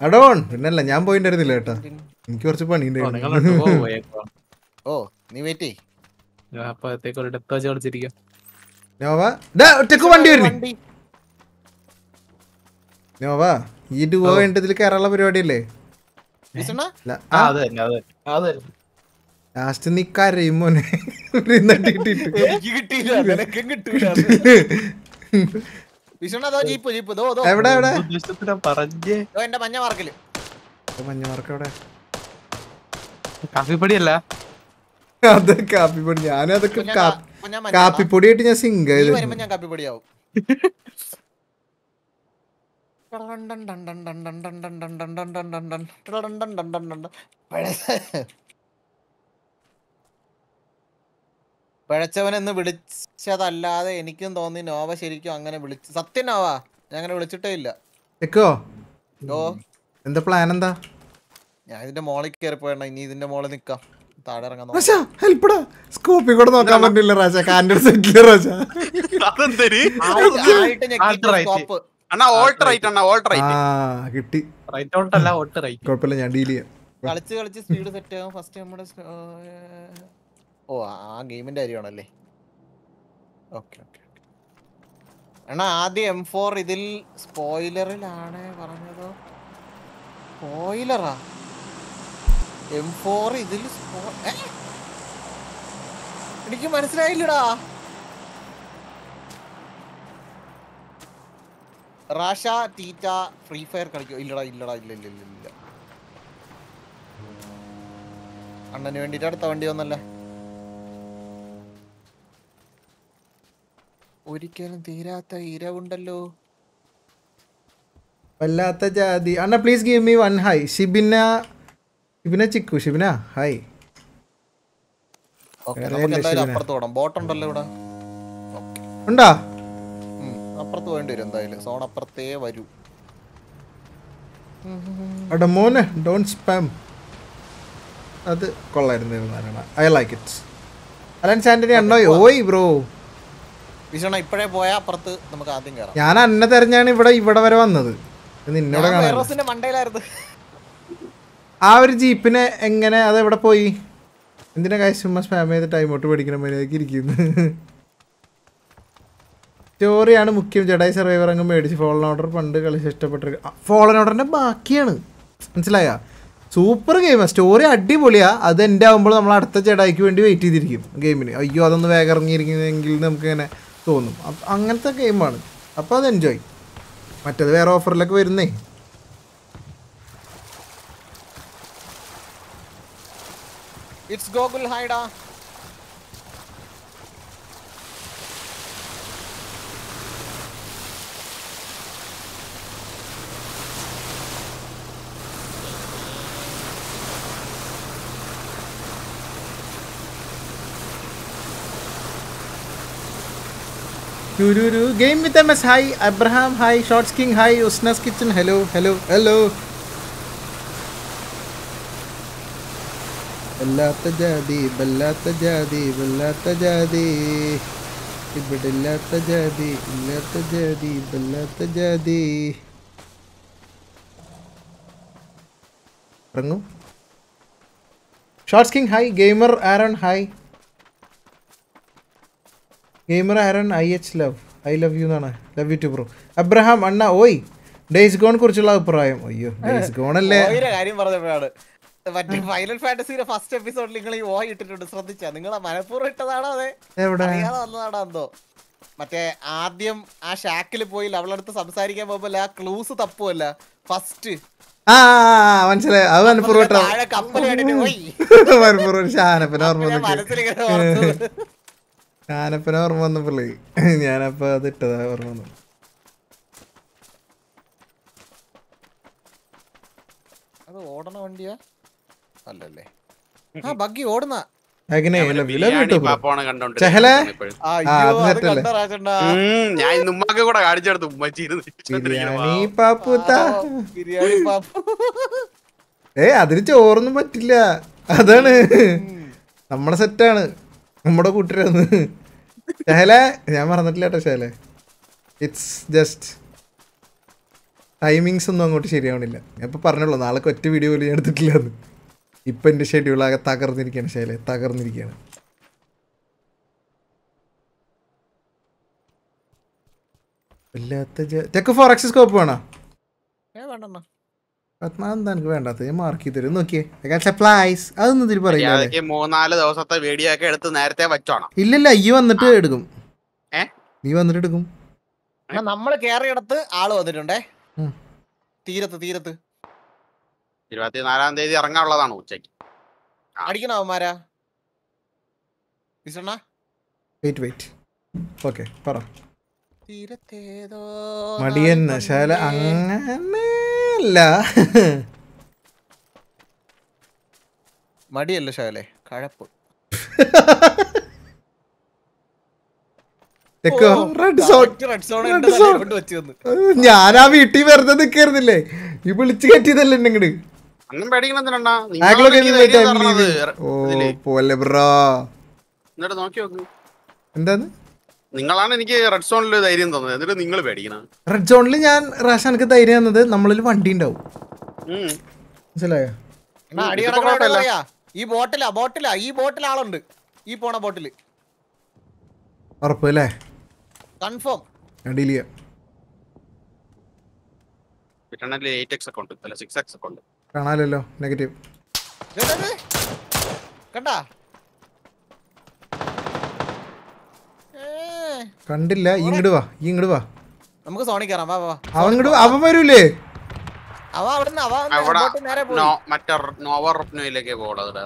അടോൺ പിന്നല്ല ഞാൻ പോയിന്റ് കേട്ടോ. എനിക്ക് കുറച്ച് പണി ഉണ്ടായിരുന്നു ഓ നീ വെയിറ്റ് ചെയ്യ്. അപ്പൊ ഒരു ഡെത്ത് നോവ ഡാ, ഒറ്റയ്ക്ക് വണ്ടി വരുന്നു നോവ ഈ ഡുവോ ഇതിൽ കയറാനുള്ള പരിപാടിയല്ലേ? അല്ല ലാസ്റ്റ് നീ കരയും മോനെ. എവിടെ എവിടെ? മഞ്ഞ മാർക്കിൽ. മഞ്ഞ മാർക്ക് എവിടെ? കാഫിപ്പടിയല്ല അത് കാപ്പിപ്പൊടി. ഞാനതൊക്കെ കാ- ആയിട്ട് മഞ്ഞ കാപ്പിപ്പൊടിയായിട്ട് ഞാൻ സിംഗ് ചെയ്ത് വരുമ്പോ ഞാൻ കാപ്പിപ്പൊടിയാവും. പിഴച്ചവനെന്ന് വിളിച്ചതല്ലാതെ എനിക്കും തോന്നി നോവ ശരിക്കും അങ്ങനെ വിളിച്ചു സത്യം നോവ? ഞാൻ അങ്ങനെ വിളിച്ചിട്ടേ ഇല്ല. എന്താ പ്ലാൻ എന്താ? ഞാൻ ഇതിന്റെ മോളിൽ കയറി പോയണ്ട ഇനി ഇതിന്റെ മോളിൽ നിക്കാം. താഴെ ഇറങ്ങാൻ നോക്കാം. റാശ ഹെൽപ്പടാ സ്കൂപ്പി കൂടെ നോക്കാൻ പറ്റില്ല റാശ കാൻഡർ സെറ്റിൽ റാശ അതെന്തര് ആയിട്ട് right. stop. അണ്ണാ ഓൾട്ട് റൈറ്റ് അണ്ണാ ഓൾട്ട് ആ കിട്ടി. റൈറ്റ് ഓൾട്ട് അല്ല ഓൾട്ട് റൈറ്റ് കുഴപ്പമില്ല ഞാൻ ഡീൽ ചെയ്യാം. കളിച്ച് കളിച്ച് സ്പീഡ് സെറ്റ് ആകും ഫസ്റ്റ് നമ്മുടെ ഓ ആ ഗെയിമിന്റെ കാര്യമാണല്ലേ? ഓക്കെ ഓക്കെ അണ്ണാ ആദ്യം എം ഫോർ ഇതിൽ സ്പോയിലറിലാണ് പറഞ്ഞതോ. സ്പോയിലറാ എം ഫോർ ഇതിൽ എനിക്ക് മനസ്സിലായില്ലടാ. റാഷ ടീറ്റ ഫ്രീ ഫയർ കളിക്കോ? ഇല്ലടാ ഇല്ലടാ ഇല്ല ഇല്ല ഇല്ല അണ്ണന് വേണ്ടിട്ട് അടുത്ത വണ്ടി വന്നല്ലേ? ഒരിക്കലും തീരാത്ത ഇരവുണ്ടല്ലോ. വല്ലാത്ത ജാതി. അണ്ണ please give me one hi Shibina Shibina Chikku Shibina hi. ശിവനെ. അപ്പുറത്ത് ബോട്ട് ഉണ്ടല്ലോ ഇവിടെ. ഓക്കെ. ഉണ്ടോ? അപ്പുറത്ത് വേണ്ടി വരും എന്തായാലും. സോൺ അപ്പുറത്തേ വരൂ. അവിടെ മോനെ ഡോണ്ട് സ്പാം അത് കൊള്ളായിരുന്നു I like it Alan Santony അണ്ണോ ഓയ് ബ്രോ. വിഷണ ഇപ്പോഴേ പോയാ അപ്പുറത്ത് നമുക്ക് ആദ്യം കയറാം ഞാൻ അന്നെ തെരഞ്ഞാണ് ഇവിടെ ഇവിടെ വരെ വന്നത്. നിന്നോട് കാണാൻ. മണ്ടയിലായിരുന്നു. ആ ഒരു ജീപ്പിനെ എങ്ങനെ അത് എവിടെ പോയി? എന്തിനാ കാശ് ചുമ്മാ സ്പാം ചെയ്ത് ടൈം ഔട്ട് പഠിക്കണം മര്യാദയ്ക്ക് ഇരിക്കുന്നു? സ്റ്റോറിയാണ് മുഖ്യം. ജഡായി സർവൈവർ അങ്ങ് മേടിച്ച് ഫോളൻ ഓർഡർ പണ്ട് കളിച്ച് ഇഷ്ടപ്പെട്ട ഫോളൻ ഓർഡറിന്റെ ബാക്കിയാണ്. മനസ്സിലായ? സൂപ്പർ ഗെയിമാണ് സ്റ്റോറി അടിപൊളിയാണ് അത് എന്റെ ആകുമ്പോൾ നമ്മൾ അടുത്ത ജഡായിക്ക് വേണ്ടി വെയിറ്റ് ചെയ്തിരിക്കും ഗെയിമിന് അയ്യോ അതൊന്ന് വേഗം ഇറങ്ങിയിരിക്കുന്നെങ്കിൽ നമുക്ക് ഇങ്ങനെ തോന്നും അങ്ങനത്തെ ഗെയിമാണ് അപ്പോൾ അത് എൻജോയ് മറ്റേത് വേറെ ഓഫറിലൊക്കെ വരുന്നേ. It's Gogul Haida. Game with MS, hi. Abraham, hi. Shorts King, hi. Usna's Kitchen, hello, hello, hello. വല്ലാത്ത ജാതി വല്ലാത്ത ജാതി വല്ലാത്ത ജാതി. ഇവിടെ ഇല്ലാത്ത ജാതി ഇല്ലാത്ത ജാതി വല്ലാത്ത ജാതി. ഇറങ്ങും. Shorts king hi gamer Aaron hi gamer Aaron I H love I love you എന്നാണ്. Love you too bro Abraham അണ്ണ ഓയ്. ഡേയ്സ് ഗോൺ കുറിച്ചുള്ള അഭിപ്രായം. അയ്യോ ഡേയ്സ് ഗോൺ അല്ലേ? കാര്യം പറഞ്ഞപ്പോഴാണ്. മറ്റേ ഫൈനൽ ഫാന്റസിയുടെ ഫസ്റ്റ് എപ്പിസോഡിൽ നിങ്ങൾ ഈ ഓ ഇട്ടിട്ടുണ്ട്. ശ്രദ്ധിച്ചാ? നിങ്ങൾ മനഃപൂർവം ഇട്ടതാണോ അതെ? അറിയാതെ വന്നതാണോ എന്തോ? മറ്റേ ആദ്യം ആ ഷാക്കിൽ പോയി അവളടുത്ത് സംസാരിക്കാൻ പോകുമ്പോൾ ആ ക്ലൂസ് തപ്പുമല്ല ഫസ്റ്റ് മനസ്സിലായി. അത് മനഃപൂർവം ഷാനപ്പന ഓർമ്മ. ഷാനപ്പന ഓർമ്മ വന്നപ്പോഴേ ഞാനപ്പോ അത് ഇട്ടതാ ഓർമ്മ വന്നു. അത് ഓടണ വണ്ടിയാ? അല്ലല്ലേ? ആ ബഗ്ഗി ഓടുന്ന. ഞാൻ ഉമ്മാക്ക് കൂടെ കാണിച്ചെടുത്ത് ഏ അതിന് ചോറൊന്നും പറ്റില്ല. അതാണ്. നമ്മുടെ സെറ്റാണ്. നമ്മുടെ കൂട്ടരന്ന് ഷഹല ഞാൻ മറന്നിട്ടില്ല കേട്ടോ ഷഹലെ ഇറ്റ്സ് ജസ്റ്റ് ടൈമിങ്സ് ഒന്നും അങ്ങോട്ട് ശരിയാവണില്ല. ഞാൻ ഇപ്പൊ പറഞ്ഞുള്ളൂ നാളെ ഒറ്റ വീഡിയോ പോലും ഞാൻ എടുത്തിട്ടില്ല ഇപ്പൊ എന്റെ ഷെഡ്യൂൾ ആകെ തകർന്നിരിക്കുകയാണ് ശൈലെ തകർന്നിരിക്കുകയാണ് വല്ലാത്ത ടെക് ഫോർ എക്സ് സ്കോപ്പ് വേണോ? എനിക്ക് വേണ്ടാത്ത ഞാൻ മാർക്ക് ചെയ്ത് തരും. നോക്കിയേ. സപ്ലൈസ് അതൊന്നും ഇതിൽ പറയില്ല അല്ലേ? അതൊക്കെ മൂന്നാൽ ദിവസത്തെ വീഡിയോ ഒക്കെ എടുത്ത് നേരത്തെ വെച്ചോണം. ഇല്ലില്ല ഈ വന്നിട്ട് എടുക്കും. ഏ? നീ വന്നിട്ട് എടുക്കും. നമ്മൾ നമ്മൾ കേറിയിടത്ത് ആൾ വന്നിട്ടുണ്ടേ. തീരത്ത് തീരത്ത്. ഇരുപത്തിനാലാം തീയതി ഇറങ്ങാനുള്ളതാണ് ഉച്ചയ്ക്ക്. അടിക്കണോ അവന്മാരാ? വെയിറ്റ് വെയിറ്റ് ഓക്കെ പറ. മടിയൻ ശാല. അങ്ങനല്ല മടിയല്ല ശാലെ? കഴപ്പ്. ഞാൻ ആ വീട്ടിൽ വെറുതെ നിക്കായിരുന്നില്ലേ ഈ വിളിച്ചു കയറ്റിയതല്ലേ എന്നെ ഇങ്ങട് അന്നും പേടിക്കണെന്തിനാ ആഗ്ലോ നിങ്ങളാണ് എനിക്ക് റെഡ് സോണിൽ ധൈര്യം തന്നത്. എന്നിട്ട് നിങ്ങൾ പേടിക്കണം. റെഡ് സോണിൽ ഞാൻ റാഷാനക്ക് ധൈര്യം തന്നത് നമ്മളിൽ വണ്ടി ഉണ്ടാവും. മനസ്സിലായോ? ഈ ബോട്ടിലാ ബോട്ടിലാ. ഈ ബോട്ടിൽ ആളുണ്ട്. ഈ പോണ ബോട്ടിൽ. ഉറപ്പ് അല്ലേ കൺഫേം ചെയ്യാം. കിട്ടണല്ലേ എയ്റ്റ് എക്സ് ഒക്കെ ഉണ്ട്. അല്ല സിക്സ് എക്സ് ഒക്കെ ഉണ്ട്. കാണാലല്ലോ. നെഗറ്റീവ് കണ്ടാ? കണ്ടില്ല. ഈ ഇങ്ങട് വാ. ഈ ഇങ്ങട് വാ. നമുക്ക് സോണി കേറാം. വാ വാ, അവൻ ഇങ്ങട് അവൻ വരൂലേ? അവ അവിടുന്ന് അവ അവിടെ ബോട്ട് നേരെ പോയി. നോ മറ്റേ നോവർ റപ്നോയിലേക്ക് പോകണത്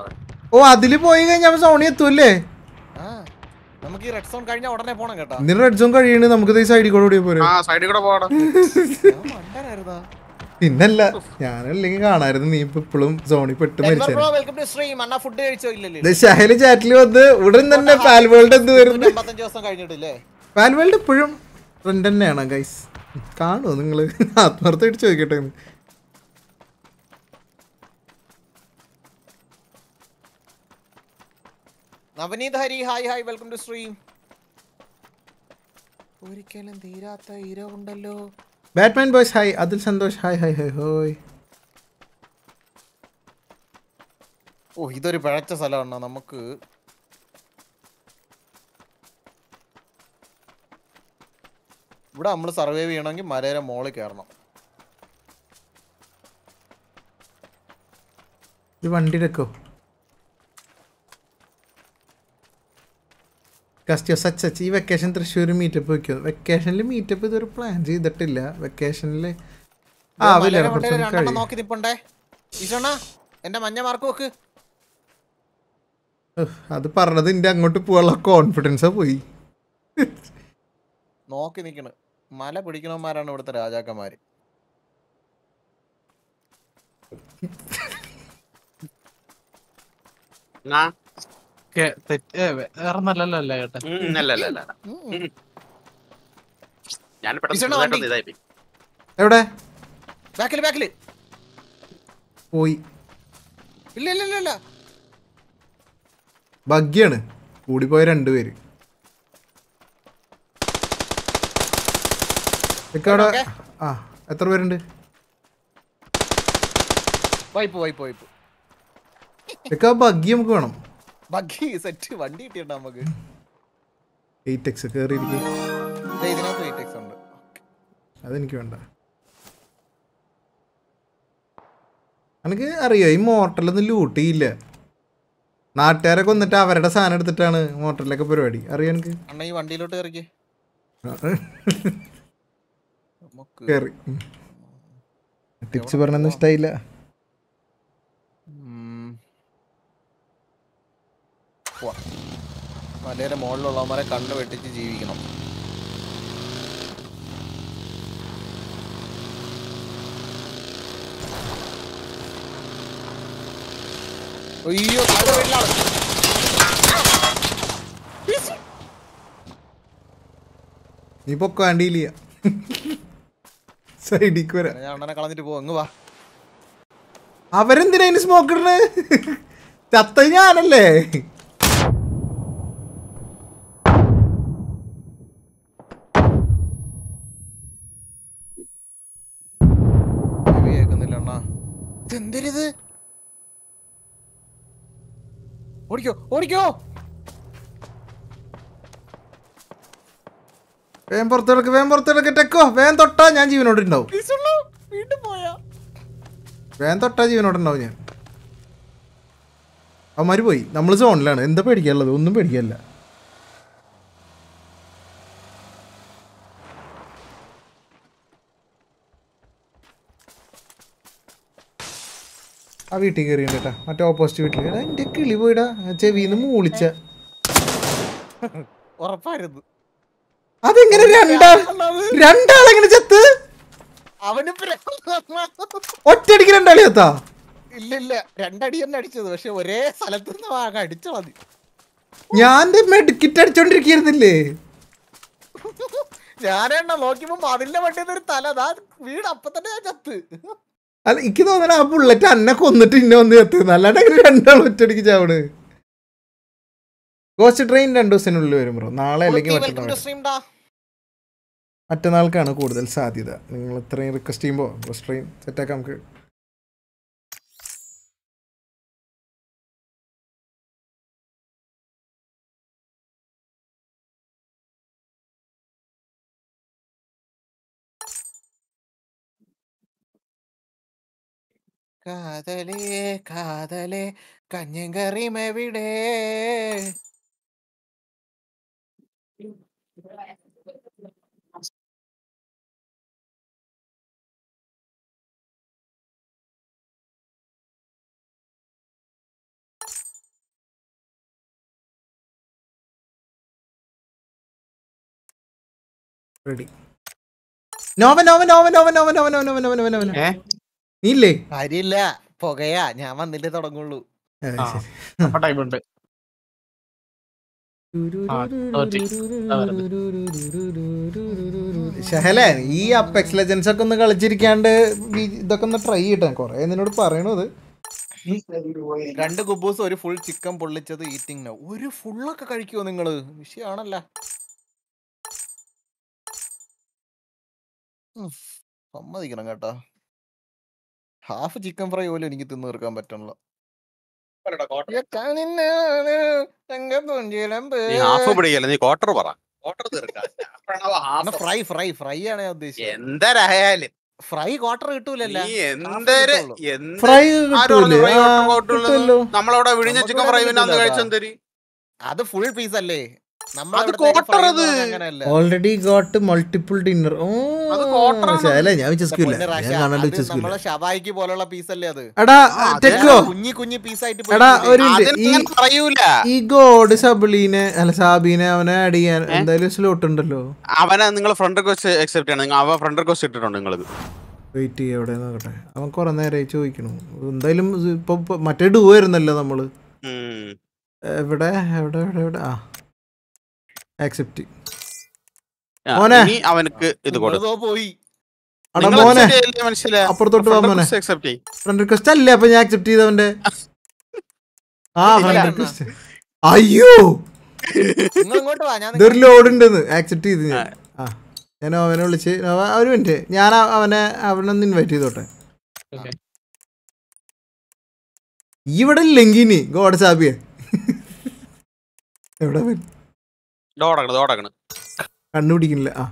ഓ അതിൽ പോയി കഴിഞ്ഞാൽ അവൻ സോണി എത്തൂല്ലേ? ആ. നമുക്ക് ഈ റെഡ് സോൺ കഴിഞ്ഞാൽ ഉടനെ പോണം കേട്ടോ. നീ റെഡ് സോൺ കഴിയേണ്ടി നമുക്ക് ഈ സൈഡിൽ കൂടെ പോരെ. ആ സൈഡിൽ കൂടെ പോടാ ഞാൻ മണ്ടനായിരുന്നാ. പിന്നല്ല ഞാനല്ലെങ്കിൽ കാണായിരുന്നു. നീ ഇപ്പൊ ഇപ്പോഴും സോണി പെട്ട് മരിച്ചു ഷഹൽ ചാറ്റിൽ വന്ന് ഉടൻ തന്നെ പാൽ വേൾഡ് എന്ത് വരുന്നു പാൽ വേൾഡ് ഇപ്പോഴും ട്രെൻഡ് തന്നെയാണ് ഗൈസ് കാണുമോ നിങ്ങൾ? ആത്മാർത്ഥമായിട്ട് ചോദിക്കട്ടെ. Navneeth Hari hi hi welcome to stream ഒരിക്കലും തീരാത്ത ഇരവുണ്ടല്ലോ. ബാറ്റ്മാൻ ബോയ്സ് ഹായ് അതിൽ സന്തോഷ് ഹായ് ഹായ് ഹായ് ഹോയ് ഓ ഇതൊരു പിഴച്ച സ്ഥലമാണ്? നമുക്ക് ഇവിടെ നമ്മൾ സർവൈവ് ചെയ്യണമെങ്കിൽ മലയുടെ മോളിൽ കയറണം. ഈ വണ്ടി എടുക്കോ കസ്റ്റ്യോ സച്ച് സച്ച്. ഈ വെക്കേഷൻ തൃശ്ശൂർ മീറ്റപ്പ് വെക്കും? വെക്കേഷനിൽ മീറ്റപ്പ് ഇതൊരു പ്ലാൻ ചെയ്തിട്ടില്ല. വെക്കേഷനിൽ ആ അത് പറഞ്ഞത് എന്റെ അങ്ങോട്ട് പോകാനുള്ള കോൺഫിഡൻസ് പോയി. നോക്കി നിക്കണ്. മല പിടിക്കണമാരാണ് ഇവിടുത്തെ രാജാക്കന്മാര്. എന്നാ? എവിടെ? ബാക്കിൽ ബാക്കിൽ. പോയി. ഇല്ല ഇല്ല ഇല്ല ഇല്ല. ഭാഗ്യാണ്. കൂടിപ്പോയ രണ്ടുപേര് അവിടെ. ആ എത്ര പേരുണ്ട്? വൈപ്പ് വൈപ്പ് വൈപ്പ് ഇക്ക ബഗ്ഗി നമുക്ക് വേണം. ബഗ്ഗി സെറ്റ് വണ്ടി കിട്ടിയിട്ടുണ്ട് നമുക്ക്. എയ്റ്റ് എക്സ് കയറിയിരിക്കും ഇതിനകത്ത് എയ്റ്റ് എക്സ് ഉണ്ട്. അതെനിക്ക് വേണ്ട. എനിക്ക് അറിയോ ഈ മോട്ടറിലൊന്നും ലൂട്ടിയില്ല നാട്ടുകാരെ കൊന്നിട്ട് അവരുടെ സാധനം എടുത്തിട്ടാണ് മോട്ടറിലൊക്കെ പരിപാടി. അറിയോ എനിക്ക് അണ്ണ ഈ വണ്ടിയിലോട്ട് കയറിക്കേ. കയറി. ടിപ്സ് പറഞ്ഞൊന്നും ഇഷ്ടായില്ല. പോവാം. മലയുടെ മുകളിലുള്ളവന്മാരെ കണ്ണു വെട്ടിച്ച് ജീവിക്കണം. അയ്യോ താഴെ വീട്ടിലാണ്? നീ പൊക്കോ ഡീൽ സൈഡിക്ക് വരാം. ഞാൻ അണ്ണനെ കളഞ്ഞിട്ട് പോ അങ്ങ് വാ. അവരെന്തിനാ സ്മോക്ക് ഇടണേ ചത്ത ഞാനല്ലേ? എന്തിരിത്? ഓടിക്കോ ഓടിക്കോ! വേം പുറത്തെടുക്ക് വേം പുറത്തെടുക്ക് ടെക്കോ. വേം തൊട്ടാ ഞാൻ ജീവനോട് ഉണ്ടാവും വേം തൊട്ടാ ജീവനോട് ഉണ്ടാവും ഞാൻ. അവന്മാര് പോയി. നമ്മൾ സോണിലാണ്. എന്താ പേടിക്കാനുള്ളത്? ഒന്നും പേടിക്കാനില്ല. ആ വീട്ടിൽ കയറിയുണ്ട് കേട്ടാ മറ്റേ ഓപ്പോസിറ്റ് വീട്ടിൽ. എന്റെ കിളി പോയിടാ. ചെവിന്ന് മൂളിച്ച. ഉറപ്പായിരുന്നു. അതെങ്ങനെ രണ്ടാ രണ്ടാളെങ്ങനെ ചത്ത്? അവന്. ഒറ്റയടിക്ക് രണ്ടാളി ചത്താ? ഇല്ല ഇല്ല. രണ്ടടി തന്നെ അടിച്ചത്. പക്ഷെ ഒരേ സ്ഥലത്ത് നിന്ന് അടിച്ച മതി. ഞാൻ മെഡിക്കിറ്റ് അടിച്ചോണ്ടിരിക്കുന്നില്ലേ ഞാനെണ്ണ നോക്കിയപ്പോ അതിന്റെ വണ്ടിയിൽ ഒരു തല. വീട് അപ്പൊ തന്നെ ഞാൻ ചത്ത്. അല്ല എനിക്ക് തോന്നണ ആ ബുള്ളറ്റ് അന്നെ കൊന്നിട്ട് ഇന്നെ വന്ന് എത്തുന്നു അല്ലാണ്ട് അങ്ങനെ രണ്ടാൾ ഒറ്റടിക്ക് ചാവണ്? ഗോസ്റ്റ് ട്രെയിൻ രണ്ടു ദിവസത്തിനുള്ളിൽ വരും ബ്രോ നാളെ അല്ലെങ്കിൽ മറ്റന്നാൾ മറ്റന്നാൾക്കാണ് കൂടുതൽ സാധ്യത. നിങ്ങൾ ഇത്രയും റിക്വസ്റ്റ് ചെയ്യുമ്പോൾ ഗോസ്റ്റ് ട്രെയിൻ സെറ്റാക്കാം നമുക്ക്. കാതലേ കാതലേ കഞ്ഞങ്കറിമെവിടെ ready Nova Nova Nova Nova Nova Nova Nova Nova Nova Nova Nova നീ ഇല്ലേ കാര്യമില്ല. പുകയാ. ഞാൻ വന്നിട്ടേ തുടങ്ങുള്ളൂ. ടൈമുണ്ട് ഷഹലെ ഈ അപ്പെക്സ് ലെജൻസ് ഒക്കെ ഒന്ന് കളിച്ചിരിക്കാണ്ട് ഇതൊക്കെ ഒന്ന് ട്രൈ ചെയ്യട്ടെ. കൊറേ നിന്നോട് പറയണത്. രണ്ട് കുബൂസ് ഒരു ഫുൾ ചിക്കൻ പൊള്ളിച്ചത് ഈറ്റിംഗ് ഒരു ഫുള്ളൊക്കെ കഴിക്കുമോ നിങ്ങൾ? വിഷയമാണല്ല സമ്മതിക്കണം കേട്ടോ. ഹാഫ് ചിക്കൻ ഫ്രൈ പോലും എനിക്ക് തിന്നു തീർക്കാൻ പറ്റണല്ലോ. ഫ്രൈ ഫ്രൈ ഫ്രൈ ആണ് ഫ്രൈ ക്വാർട്ടർ നമ്മളവിടെ വിഴിഞ്ഞ ചിക്കൻ ഫ്രൈ പിന്നെ അത് ഫുൾ പീസ് അല്ലേ? ഓൾറെഡി ഗോട്ട് മൾട്ടിപ്പിൾ ഡിന്നർ ഓ. ഞാൻ വിശ്വസിക്കില്ല ഞാൻ കാണാണ്ട് വിശ്വസിക്കില്ല ഷവായിക്ക് പോലുള്ള പീസ് അല്ലേ അത്? എടാ കുഞ്ഞി കുഞ്ഞി പീസായിട്ട് എടാ ഒരു ഈ പറയൂല. ഈ ഗോഡ് സബിളീനെ അല്ല സാബീനെ അവനെ ആഡ് ചെയ്യാൻ എന്തായാലും സ്ലോട്ട് ഉണ്ടല്ലോ. അവനെ നിങ്ങൾ ഫ്രണ്ട് റിക്വസ്റ്റ് അക്സെപ്റ്റ് ചെയ്യണം. അവ ഫ്രണ്ട് റിക്വസ്റ്റ് ഇട്ടിട്ടുണ്ട് നിങ്ങൾ വെയിറ്റ് ചെയ്യാം എവിടെ നോക്കട്ടെ അവൻ കുറെ നേരമായി ചോദിക്കണു. എന്തായാലും ഇപ്പൊ മറ്റേ ഡൂ ആയിരുന്നല്ലോ നമ്മൾ. എവിടെ? എവിടെ എവിടെ എവിടെ? ആ. ആക്സെപ്റ്റ് മോനെ. അവനക്ക് ഇത് പോയി. അടാ മോനെ. അപ്പുറത്തോട്ട് മോനെ. ഫ്രണ്ട് റിക്വസ്റ്റ് അല്ലേ? അപ്പൊ ഞാൻ ആക്സെപ്റ്റ് ചെയ്തവന്റെ. ആ ഫ്രണ്ട്. റിക്വസ്റ്റ് അയ്യോ! ഇതൊരു ലോഡ് ഉണ്ടെന്ന് ആക്സെപ്റ്റ് ചെയ്ത് ഞാൻ. ആ. ഞാൻ അവനെ വിളിച്ച് ഒരു മിനിറ്റ്. ഞാൻ അവനെ അവനെ ഒന്ന് ഇൻവൈറ്റ് ചെയ്തോട്ടെ. ഇവിടെ ഇല്ലെങ്കിൽ ഗോഡ് സാബിയെ എവിടെ ഡോടക്കണ് ദോടക്കണ് കണ്ണുപിടിക്കണില്ല ആ.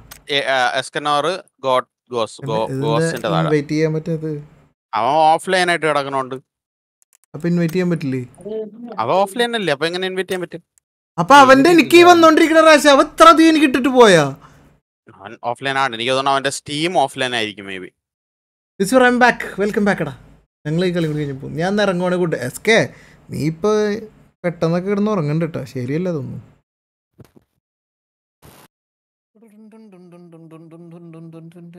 എസ്കനോർ ഗോഡ് ഗോസ് ഗോസിന്റെ താഴെ. വെയിറ്റ് ചെയ്യാൻ പറ്റാത്ത അവൻ ഓഫ്ലൈൻ ആയിട്ട് കിടക്കണോണ്ട്. അപ്പൊ ഇൻവൈറ്റ് ചെയ്യാൻ പറ്റില്ലേ? അവ ഓഫ്ലൈൻ അല്ലേ അപ്പൊ എങ്ങനെ ഇൻവൈറ്റ് ചെയ്യാൻ പറ്റും? അപ്പൊ അവന്റെ എനിക്ക് ഈ വന്നോണ്ടിരിക്കണ പ്രാവശ്യം അവ ഇത്ര അധികം എനിക്ക് ഇട്ടിട്ട് പോയാ? അവൻ ഓഫ്ലൈൻ ആണ് എനിക്ക് തോന്നുന്നു അവന്റെ സ്റ്റീം ഓഫ്ലൈൻ ആയിരിക്കും maybe this I'm back welcome back എടാ. ഞങ്ങൾ ഈ കളി കൂടി കഴിഞ്ഞപ്പോൾ ഞാൻ ഇറങ്ങുവാണെങ്കിൽ ഇറങ്ങുവാണ് കൂട്ട്. എസ് കെ നീ ഇപ്പൊ പെട്ടെന്നൊക്കെ കിടന്ന് ഉറങ്ങണ്ട കേട്ടോ ശരിയല്ല തോന്നുന്നു.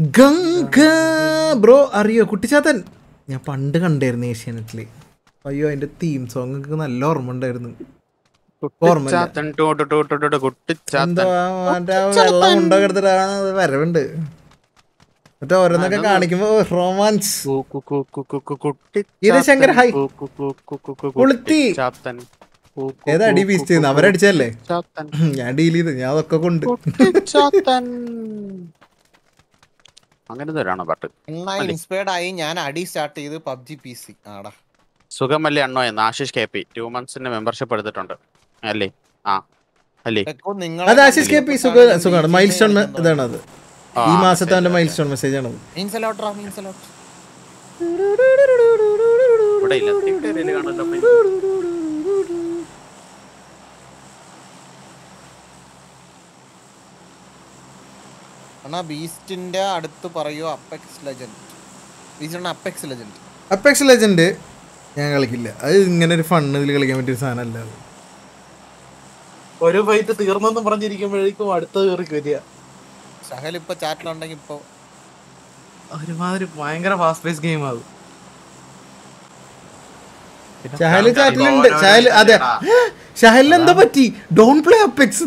Ganga bro അറിയോ കുട്ടിച്ചാത്തൻ ഞാൻ പണ്ട് കണ്ടായിരുന്നു ഏഷ്യാനെറ്റിൽ അയ്യോ അതിന്റെ തീം സോങ് ഒക്കെ നല്ല ഓർമ്മ ഉണ്ടായിരുന്നു വരവുണ്ട് മറ്റേ ഓരോന്നൊക്കെ കാണിക്കുമ്പോ റോമാൻസ് ശങ്കർ ഹൈ കുളുത്തി ഏതടി വീസ്റ്റ് അവരടിച്ചല്ലേ ഞാൻ ഡീൽ ചെയ്ത് ഞാൻ അതൊക്കെ കൊണ്ട് കുട്ടിച്ചാത്തൻ ഒരാണോ പാട്ട് ഇൻസ്പയർഡ് ആയി ഞാൻ അടി സ്റ്റാർട്ട് ചെയ്ത് പബ്ജി പി സി. ആടാ. സുഖമല്ലേ അണ്ണോ എന്ന് ആശിഷ് കെ പി ടു മന്ത്സിന്റെ മെമ്പർഷിപ്പ് എടുത്തിട്ടുണ്ട്. അല്ലേ? ആ അല്ലേ? അത് ആശിഷ് കെ പി സുഖ സുഖമാണ്. മൈൽ സ്റ്റോൺ ഇതാണ് അത്. ഈ മാസത്തെ അവന്റെ മൈൽസ്റ്റോൺ മൈൽ സ്റ്റോൺ മെസ്സേജ് ആണ് ഇവിടെ ഇല്ല തിട്ടേരിയൽ അണ്ണാ ബീസ്റ്റിന്റെ അടുത്ത് പറയൂ Apex Legend. Beast Apex Legend. Apex Legend ഞാൻ കളിക്കില്ല. അത് ഇങ്ങനെ ഒരു ഫണ്ണ് ഇതിൽ കളിക്കാൻ പറ്റിയ ഒരു സാധനമല്ല അത്. ഒരു ഫൈറ്റ് തീർന്നെന്ന് പറഞ്ഞിരിക്കുമ്പോഴേക്കും അടുത്ത കയറി വരിക സഹൽ ഇപ്പൊ ചാറ്റിലുണ്ടെങ്കിൽ ഇപ്പൊ. ഒരുമാതിരി ഭയങ്കര ഫാസ്റ്റ് പേസ് ഗെയിം ആകും ഷഹൽ ചാറ്റിലുണ്ട്. ഷഹൽ അതെ. ഷഹലിന് എന്താ പറ്റി? ഡോൺ പ്ലേ അപ്പെക്സ്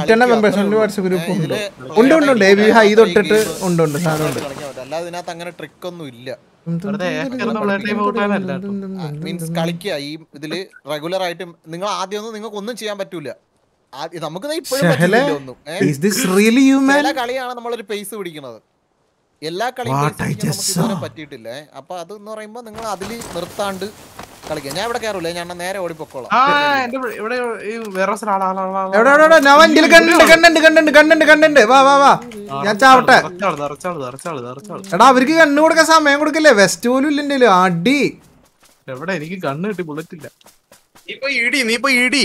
അത്രേ മാർക്ക്. വാട്സപ്പ് ഗ്രൂപ്പ് ഉണ്ട്? ഉണ്ട് ഉണ്ട് ബി ഹൈ തൊട്ടിട്ട് ഉണ്ട് ഉണ്ട്. അല്ലാതെ ഇതിനകത്ത് അങ്ങനെ ട്രിക്ക് ഒന്നും ഇല്ല. മീൻസ് കളിക്കുക. ഈ ഇതിൽ റെഗുലർ ആയിട്ട് നിങ്ങൾ ആദ്യം ഒന്നും നിങ്ങൾക്ക് ഒന്നും ചെയ്യാൻ പറ്റൂല. നമുക്ക് ദേ ഇപ്പോഴും ഷഹലെ ഒന്നും. ഏ? ദിസ് റിയലി യു മാൻ ചില കളിയാണ് നമ്മളൊരു പേസ് പിടിക്കുന്നത്. എല്ലാ കളിയും. പറ്റിയിട്ടില്ല. അപ്പൊ അത് എന്ന് പറയുമ്പോ നിങ്ങൾ അതിൽ നിർത്താണ്ട് കളിക്കാം ഞാൻ ഇവിടെ കയറൂല ഞാൻ നേരെ ഓടിപ്പോക്കോളാം. ഞാൻ ചാവട്ടെ. എടാ അവർക്ക് കണ്ണു കൊടുക്കാൻ സമയം കൊടുക്കില്ലേ? വെസ്റ്റ് പോലും ഇല്ലെങ്കിലും അടി. എവിടെ? എനിക്ക് കണ്ണ് കിട്ടി ബുള്ളറ്റ് ഇല്ല. നീ ഇപ്പൊ ഇടി നീ ഇപ്പൊ ഇടി.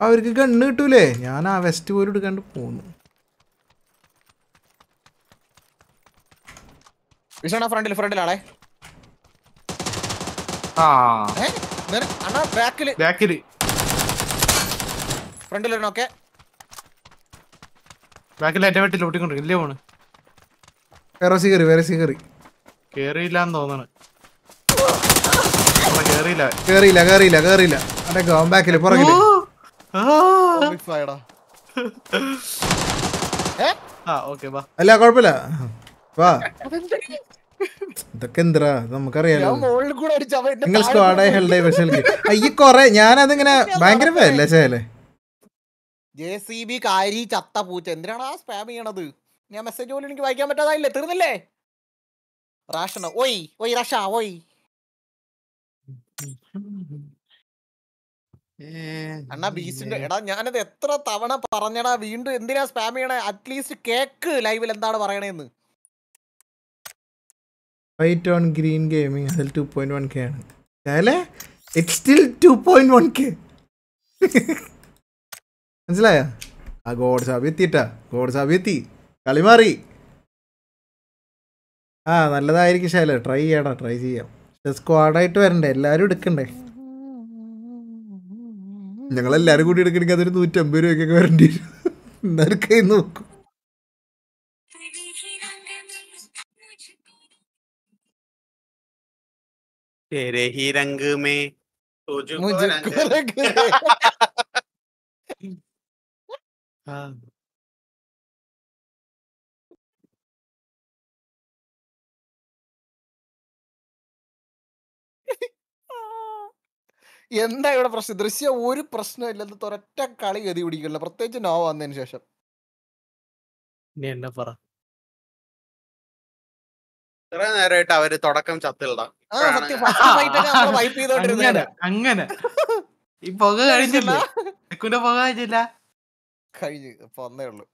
അവർക്ക് കണ്ണ് കിട്ടൂലേ? ഞാൻ ആ വെസ്റ്റ് പോലും എടുക്കാണ്ട് പോന്നു. വിഷണ ഫ്രണ്ടിൽ ഫ്രണ്ടിലാണേ അണ്ണാ ബാക്കിൽ ബാക്കിൽ ഫ്രണ്ടിൽ വരണോക്കെ ബാക്കിൽ എന്റെ വീട്ടിൽ ഓട്ടിക്കൊണ്ടിരിക്കും ഇല്ലേ പോണ് വേറെ സീകറി വേറെ സീകറി കേറിയില്ലാന്ന് തോന്നണ്. അവിടെ കേറിയില്ല. കേറിയില്ല കേറിയില്ല കേറിയില്ല. അതെ ഗോം ബാക്കിൽ പുറകിൽ. ആ. ഫയടാ ഏ? ആ ഓക്കെ ബാ അല്ല കുഴപ്പമില്ല. വാ. ഇതൊക്കെ എന്തിനാ നമുക്കറിയാലോ. നിങ്ങൾ സ്ക്വാഡ്. ഹെൽഡ് സ്പെഷ്യൽ അയ്യ കൊറേ ഞാനതിങ്ങനെ ഭയങ്കര പേരല്ലേ ചേലേ ജെ സി ബി കാരി ചത്ത പൂച്ച. എന്തിനാണ് ആ സ്പാം ചെയ്യണത്? ഞാൻ മെസ്സേജ് പോലും എനിക്ക് വായിക്കാൻ പറ്റാതായില്ലേ? തീർന്നില്ലേ? റാഷണ ഓയ് ഓയ് റഷ ഓയ്. അണ്ണാ ബീസിന്റെ എടാ ഞാനത് എത്ര തവണ പറഞ്ഞടാ വീണ്ടും എന്തിനാ സ്പാം ചെയ്യണേ? അറ്റ്ലീസ്റ്റ് കേക്ക് ലൈവിൽ എന്താണ് പറയണേന്ന്. വൈറ്റ് ഓൺ ഗ്രീൻ ഗെയിമിംഗ് അതിൽ ടു പോയിന്റ് വൺ കെ ആണ്. അല്ലേ? It still two point one K മനസ്സിലായോ? ആ ഗോഡ് സാബ് എത്തിയിട്ടാ. ഗോഡ് സാബ് എത്തി. കളി മാറി. ആ നല്ലതായിരിക്കും ശൈല ട്രൈ ചെയ്യടാ ട്രൈ ചെയ്യാം. സ്ക്വാഡായിട്ട് വരണ്ടേ? എല്ലാവരും എടുക്കണ്ടേ? ഞങ്ങളെല്ലാരും കൂടി എടുക്കണമെങ്കിൽ അതൊരു നൂറ്റമ്പത് രൂപയ്ക്കൊക്കെ വരേണ്ടി വരും. എന്നാലും കൈ നോക്കും. तेरे ही रंग में तुझको मुझको रंग- रंग दे। ആ. എന്താ ഇവിടെ പ്രശ്നം ദൃശ്യം ഒരു പ്രശ്നമില്ലെന്ന് ഒരൊറ്റ കളി ഗതി പിടിക്കില്ല പ്രത്യേകിച്ച് നോവ വന്നതിന് ശേഷം ഇനി എന്നെ പറ ഇത്ര നേരമായിട്ട് അവർ തുടക്കം വൈപ്പ് അങ്ങനെ ഈ പുക കഴിഞ്ഞില്ല? പുക കഴിഞ്ഞില്ല കഴിഞ്ഞു. ഇപ്പൊ വന്നേ ഉള്ളൂ.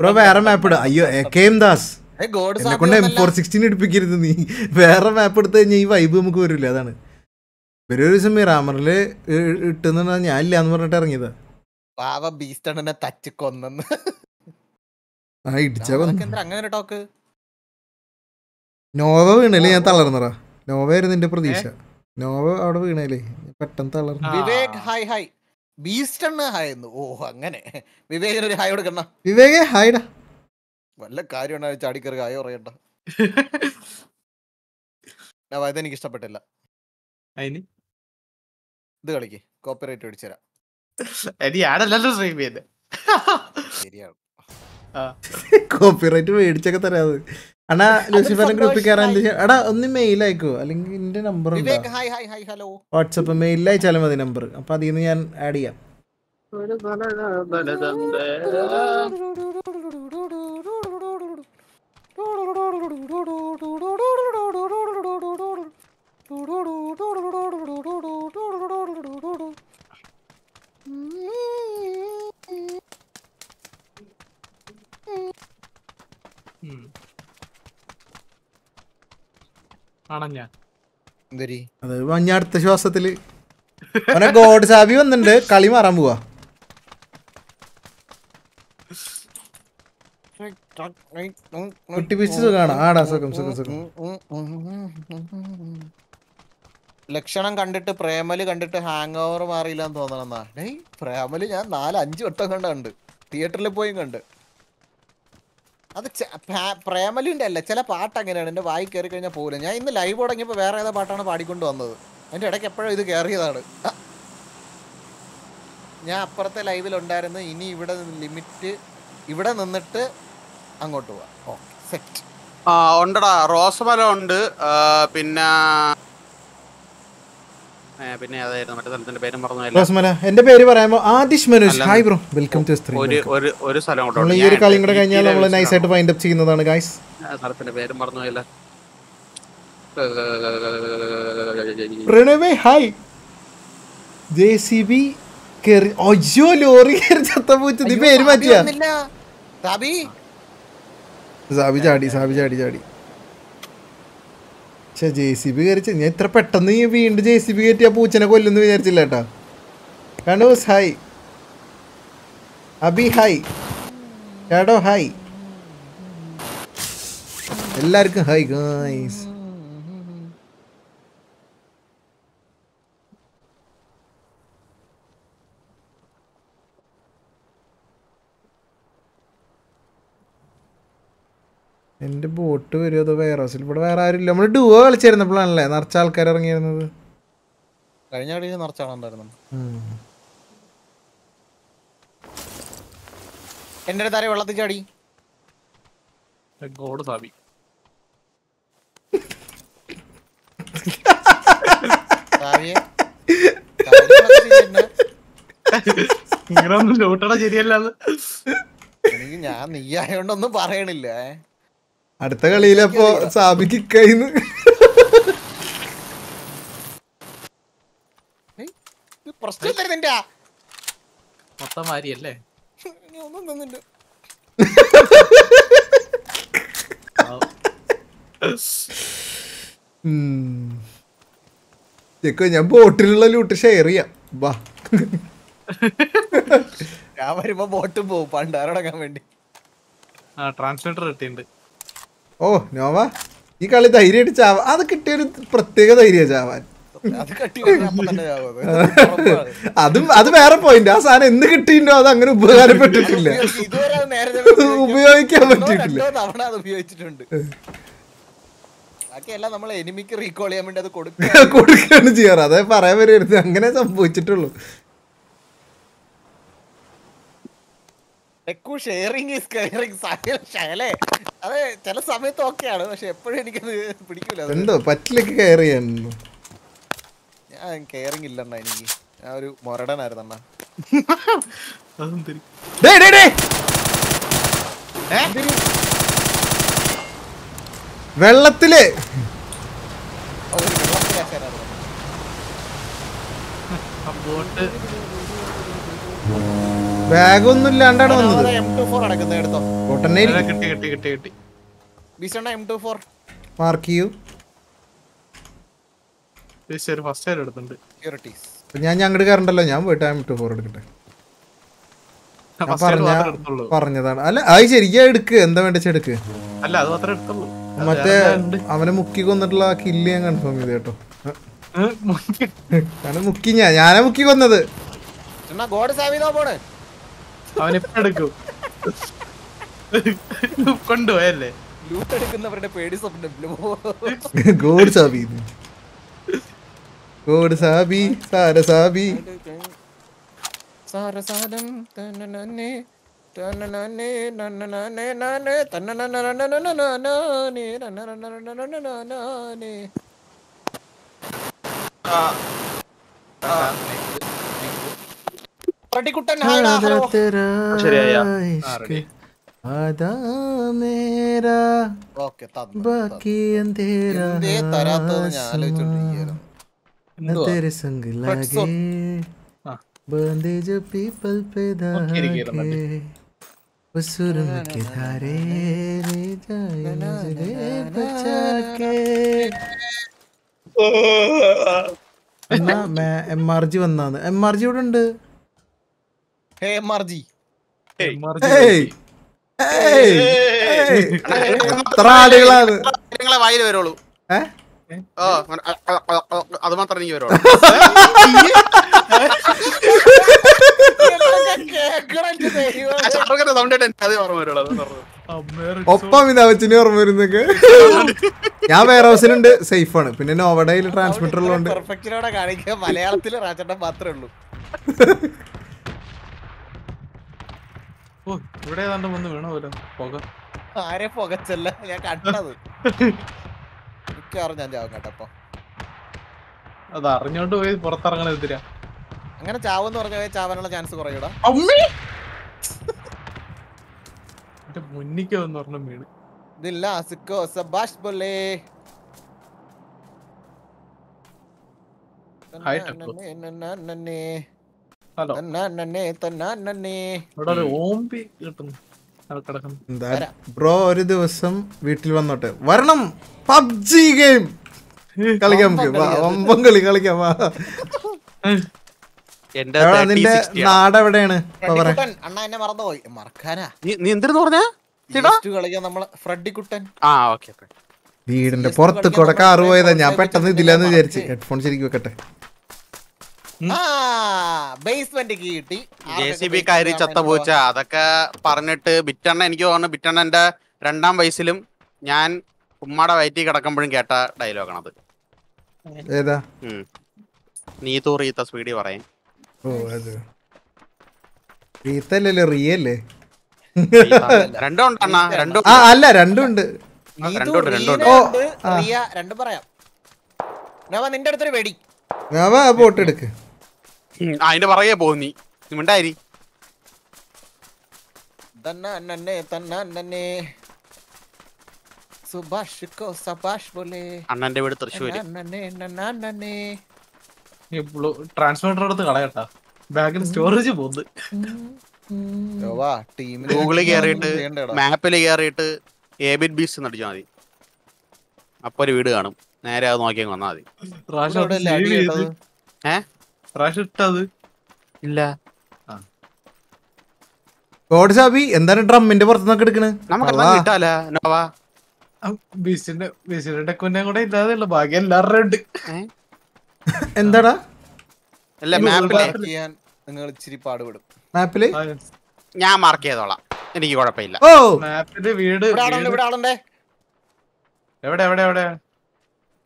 ബ്രോ വേറെ മാപ്പ് ഇടുക അയ്യോ എ കെ എം ദാസ്. ഏ, ഗോഡ് എന്നെ കൊണ്ട് എം ഫോർ സിക്സ്റ്റീൻ എടുപ്പിക്കരുത് നീ. വേറെ മാപ്പ് എടുത്തു കഴിഞ്ഞാൽ ഈ വൈബ് നമുക്ക് വരില്ല? അതാണ്. ഇവർ ഒരു ദിവസം മിറാമറിൽ ഇട്ടെന്ന് ഞാൻ ഇല്ല എന്ന് പറഞ്ഞിട്ട് ഇറങ്ങിയത്. പാവ ബീസ്റ്റണിനെ തച്ച് കൊന്നെന്ന്. ആ ഇടിച്ചാ കൊന്നു. അങ്ങനെ ടോക്ക് നോവ വീണല്ലേ ഞാൻ തളർന്നടാ നോവയായിരുന്നു എന്റെ പ്രതീക്ഷ. നോവ അവിടെ വീണല്ലേ പെട്ടെന്ന് തളർന്നു. Vivek hi hi. ബീസ്റ്റണ് ഹായ് എന്ന്. ഓ അങ്ങനെ. വിവേകിന് ഒരു ഹായ് കൊടുക്കണ വിവേകേ ഹായ്ഡാ വല്ല കാര്യം ചാടിക്കറി ഹായ് പറയണ്ട. ഞാൻ അതെനിക്ക് ഇഷ്ടപ്പെട്ടില്ല. ഇത് കളിക്ക്. കോപ്പിറൈറ്റ് അടിച്ചു തരാം ശരിയാണ്. കോപ്പിറൈറ്റ് മേടിച്ചൊക്കെ തരാത് അണ്ണാ ലൂസിഫറിന്റെ ഗ്രൂപ്പിൽ കയറാൻ എടാ ഒന്ന് മെയിൽ അയക്കോ? അല്ലെങ്കിൽ എന്റെ നമ്പർ ഹലോ വാട്സപ്പ് മെയിലിൽ അയച്ചാലും മതി നമ്പർ അപ്പൊ അതിൽ നിന്ന് ഞാൻ ആഡ് ചെയ്യാം. ആണഞ്ഞ മഞ്ഞ അടുത്ത ശ്വാസത്തിൽ. അവനെ ഗോഡ് സാബി വന്നിട്ടുണ്ട് കളി മാറാൻ പോവാ. കുട്ടിപ്പിച്ച് സുഖാണ്? ആടാ സുഖം സുഖം സുഖം. ലക്ഷണം കണ്ടിട്ട് പ്രേമൽ കണ്ടിട്ട് ഹാങ് ഓവർ മാറിയില്ല എന്ന്. തോന്നണെന്നാ ഡേയ് പ്രേമൽ ഞാൻ നാല് അഞ്ച് വട്ടം കണ്ട കണ്ട് തിയേറ്ററിൽ പോയി കണ്ട്. അത് പ്രേമലുവിന്റെ അല്ല ചില പാട്ട് അങ്ങനെയാണ് എന്റെ വായി കയറി കഴിഞ്ഞാൽ പോകില്ല ഞാൻ ഇന്ന് ലൈവ് തുടങ്ങിയപ്പോൾ വേറെ ഏതാ പാട്ടാണ് പാടിക്കൊണ്ട് വന്നത്? എന്റെ ഇടയ്ക്ക് എപ്പോഴും ഇത് കയറിയതാണ്. ഞാൻ അപ്പുറത്തെ ലൈവിലുണ്ടായിരുന്നു ഇനി ഇവിടെ ലിമിറ്റ് ഇവിടെ നിന്നിട്ട് അങ്ങോട്ട് പോവാം. ഓക്കെ സെറ്റ് ആ ഉണ്ടടാ. റോസമരം ഉണ്ട്. പിന്നെ പിന്നെ അതായിരുന്നു മറ്റേ സ്ഥലത്തിന്റെ പേരും പറഞ്ഞു എന്റെ പേര് പറയുമ്പോ Aadish Manoj. Hi bro welcome to സ്ത്രീ ഒരു ഒരു ഒരു സ്ഥലം കൂടെ നമ്മൾ ഉണ്ട്. ഈ ഒരു കളിയും കൂടെ കഴിഞ്ഞാൽ നമ്മൾ നൈസ് ആയിട്ട് ഫൈൻഡ് അപ്പ് ചെയ്യുന്നതാണ് ഗൈസ് സ്ഥലത്തിന്റെ പേരും മറന്നുപോയില്ല പ്രണവേ ഹായ് ജെ സി ബി കേറി അയ്യോ ലോറി കയറി ചത്ത പൂച്ച. നീ പേര് മാറ്റിയാ? സാബി സാബി ചാടി സാബി ചാടി ചാടി. പക്ഷെ ജെ സി ബി കയറി ഞാൻ ഇത്ര പെട്ടെന്ന് ഈ വീണ്ടും ജെ സി ബി കയറ്റി ആ പൂച്ചനെ കൊല്ലുന്നു വിചാരിച്ചില്ല കേട്ടോ. കണൂസ് hi Abi hi shadow hi എല്ലാവർക്കും ഹായ് ഗായ്സ് എന്റെ ബോട്ട് വരുമോ അതോ വേറെ ഹൗസിൽ ഇവിടെ വേറെ ആരുമില്ല. ഇല്ല നമ്മൾ ഡുവോ കളിച്ചിരുന്നപ്പോഴാണല്ലേ നിറച്ച ആൾക്കാർ ഇറങ്ങിയിരുന്നത്? കഴിഞ്ഞ കളിയിൽ നിറച്ചാളുണ്ടായിരുന്നു ഉം. എന്റെ അടുത്ത് ആരെ വെള്ളത്തിൽ ചാടി? ഗോഡ് താപി ഇങ്ങനെ ഒന്നും ലോട്ടട ശരിയല്ലാതെ എനിക്ക് ഞാൻ നീയായോണ്ടൊന്നും പറയണില്ല ഏ. അടുത്ത കളിയിലപ്പോ സാബി കിക്കായിന്ന് ഇത് പ്രശ്നം തരുന്നില്ല മൊത്തം മാരിയല്ലേ ഒന്നും ചെക്കോ ഞാൻ ബോട്ടിലുള്ള ലൂട്ട് ഷെയർ ചെയ്യാം. വാ. ഞാൻ വരുമ്പോ ബോട്ടും പോകും പണ്ടാറടങ്ങാൻ വേണ്ടി. ആ ട്രാൻസ്മിറ്റർ കിട്ടിയിട്ടുണ്ട്. ഓ നോവ. ഈ കളി ധൈര്യമായിട്ട് ചാവാ. അത് കിട്ടിയൊരു പ്രത്യേക ധൈര്യ ചാവാൻ. അത് അത്. വേറെ പോയിന്റ് ആ സാധനം എന്ത് കിട്ടിയിട്ടോ അത് അങ്ങനെ ഉപകാരപ്പെട്ടിട്ടില്ല. ഉപയോഗിക്കാൻ പറ്റിയിട്ടില്ല. നമ്മൾ എനിമിക്ക് റീകോൾ ചെയ്യാൻ വേണ്ടി അത് കൊടുക്കുക കൊടുക്കുകയാണ് ചെയ്യാറ്. അതേ പറയാൻ വരരുത് അങ്ങനെ സംഭവിച്ചിട്ടുള്ളൂ. ടെക്കു ഷെയറിങ് ഈസ് കെയറിങ് ശകലേ അത് ചില സമയത്ത് ഓക്കെയാണ് പക്ഷെ എപ്പോഴും എനിക്കത് പിടിക്കൂല. എന്തോ പറ്റിലേക്ക് കെയർ ചെയ്യാൻ ഞാൻ കെയറിങ് ഇല്ലണ്ട എനിക്ക്. ഞാൻ ഒരു മൊരടനായിരുന്നു അണ്ണ. അതും തിരി ഡേയ്. ഡേയ് ഡേയ് വെള്ളത്തിൽ. ബോട്ട്. ബാഗ് ഇല്ലാണ്ടാണ് വന്നത്. കിട്ടി കിട്ടി കിട്ടി കിട്ടി. ഞാൻ ഞങ്ങടെ കയറണ്ടല്ലോ ഞാൻ പോയിട്ട് എം ടു ഫോർ എടുക്കട്ടെ. പറഞ്ഞതാണ്. അല്ല അത് ശരിക്കും എടുക്ക്. എന്താ വേണ്ട എടുക്ക്? മറ്റേ അവനെ മുക്കി കൊന്നിട്ടുള്ള കില്ല് ഞാൻ കൺഫേം ചെയ്ത് കേട്ടോ. മുക്കി. ഞാൻ ഞാനാ മുക്കി കൊന്നത്. ഗോഡ് സേവ് ചെയ്താ പോണേ. അവനിപ്പ എടുക്കും. കൊണ്ടുപോയല്ലേ? ലൂട്ട് എടുക്കുന്നവരുടെ പേടി സ്വപ്നം ഗോഡ് സാബി. ഗോഡ് സാബി സാര സാബി. സാരസാദം തന്നനന്നെ തന്നനന്നെ റെഡിക്കുട്ടൻ വന്നാന്ന്. എം ആർ ജി ഇവിടെ ഉണ്ട് ഹേ മർജി എത്ര ആളുകളാണ്? നിങ്ങളെ വായിൽ വരുള്ളൂ. അത് മാത്രം എനിക്ക് വരുള്ളൂ. ഒപ്പം ഇത് അവച്ചിന് ഓർമ്മ വരുന്നൊക്കെ ഞാൻ വെയർ ഹൗസിലുണ്ട് സേഫ് ആണ്. പിന്നെ നോവഡയിൽ ട്രാൻസ്മിറ്റർ ഉള്ളതുകൊണ്ട് മലയാളത്തിൽ മാത്രമേ ഉള്ളൂ. ഓ ഇവിടെ ഏതാണ്ട് വന്ന് വീണ പോലെ. പുക. ആരെ പുകച്ചല്ല? ഞാൻ കണ്ടത്. മിക്കവാറും ഞാൻ ചാവും കേട്ടപ്പോ അത് അറിഞ്ഞോണ്ട് പോയി പുറത്തിറങ്ങണ അങ്ങനെ ചാവെന്ന് പറഞ്ഞ ചാവാനുള്ള ചാൻസ് കുറയൂടാ. എന്റെ മുന്നിക്ക് വന്ന് പറഞ്ഞ വീണ്. ഇതില്ല സിക്കോ സബാഷ് Taco. ബ്രോ ഒരു ദിവസം വീട്ടിൽ വന്നോട്ടെ. വരണം. PUBG game. കളിക്കാം നമുക്ക് ഒമ്പം കളി കളിക്കാം നിന്റെ നാട് എവിടെയാണ്? അണ്ണ എന്നെ മറന്നുപോയി. മറക്കാനാ? നീ എന്തിനു പറഞ്ഞാ? കളിക്കാം നമ്മളെ ഫ്രെഡിക്കുട്ടൻ. ആ ഓക്കെ വീടിന്റെ പുറത്ത് കൂടെ കാറ് പോയതാ. ഞാൻ പെട്ടെന്ന് ഇതില്ലാന്ന് വിചാരിച്ച്. ഹെഡ്ഫോൺ ശരിക്കും വെക്കട്ടെ ബേസ്മെന്റ് കിട്ടി. ജെ സി ബി കയറി ചത്ത പൂച്ച അതൊക്കെ പറഞ്ഞിട്ട് ബിറ്റണ്ണ എനിക്ക് തോന്നുന്നു ബിറ്റണ്ണന്റെ രണ്ടാം വയസ്സിലും ഞാൻ ഉമ്മയുടെ വയറ്റിൽ കിടക്കുമ്പോഴും കേട്ട ഡയലോഗാണത് ഏതാ. നീ തൂറിയത്ത സ്പീഡി പറയും. ഓ അത്. റിയല്ലേ രണ്ടും അണ്ണാ രണ്ടും. അല്ല രണ്ടുണ്ട്, പറയാം. നവ നിന്റെ അടുത്തൊരു വെടി. ഞാൻ അതിന്റെ പറയെ പോന്നി മിണ്ടായി അണ്ണന്റെ വീട് തൃശ്ശൂര്. ട്രാൻസ്മിറ്റർ എടുത്ത് കളയട്ടാ ബാഗിൽ സ്റ്റോറേജ് പോകുന്നത് ഗൂഗിളിൽ കയറിയിട്ട് മാപ്പിൽ കയറിയിട്ട് എ ബിൻ ബീസ് നടിച്ചാൽ മതി. അപ്പൊ ഒരു വീട് കാണും. നേരെ അത് നോക്കിയങ്ങ് വന്നാൽ മതി. ഏഹ് സാബി എന്താണ് ഡ്രമ്മിന്റെ പുറത്തുനിന്നൊക്കെ എടുക്കണ്? എന്താടാ? നിങ്ങൾ ഇച്ചിരി ഞാൻ മാർക്ക് ചെയ്തോളാം. എനിക്ക് കുഴപ്പമില്ല. ഓ. മാപ്പിൽ വീട് എവിടെ എവിടെ എവിടെ?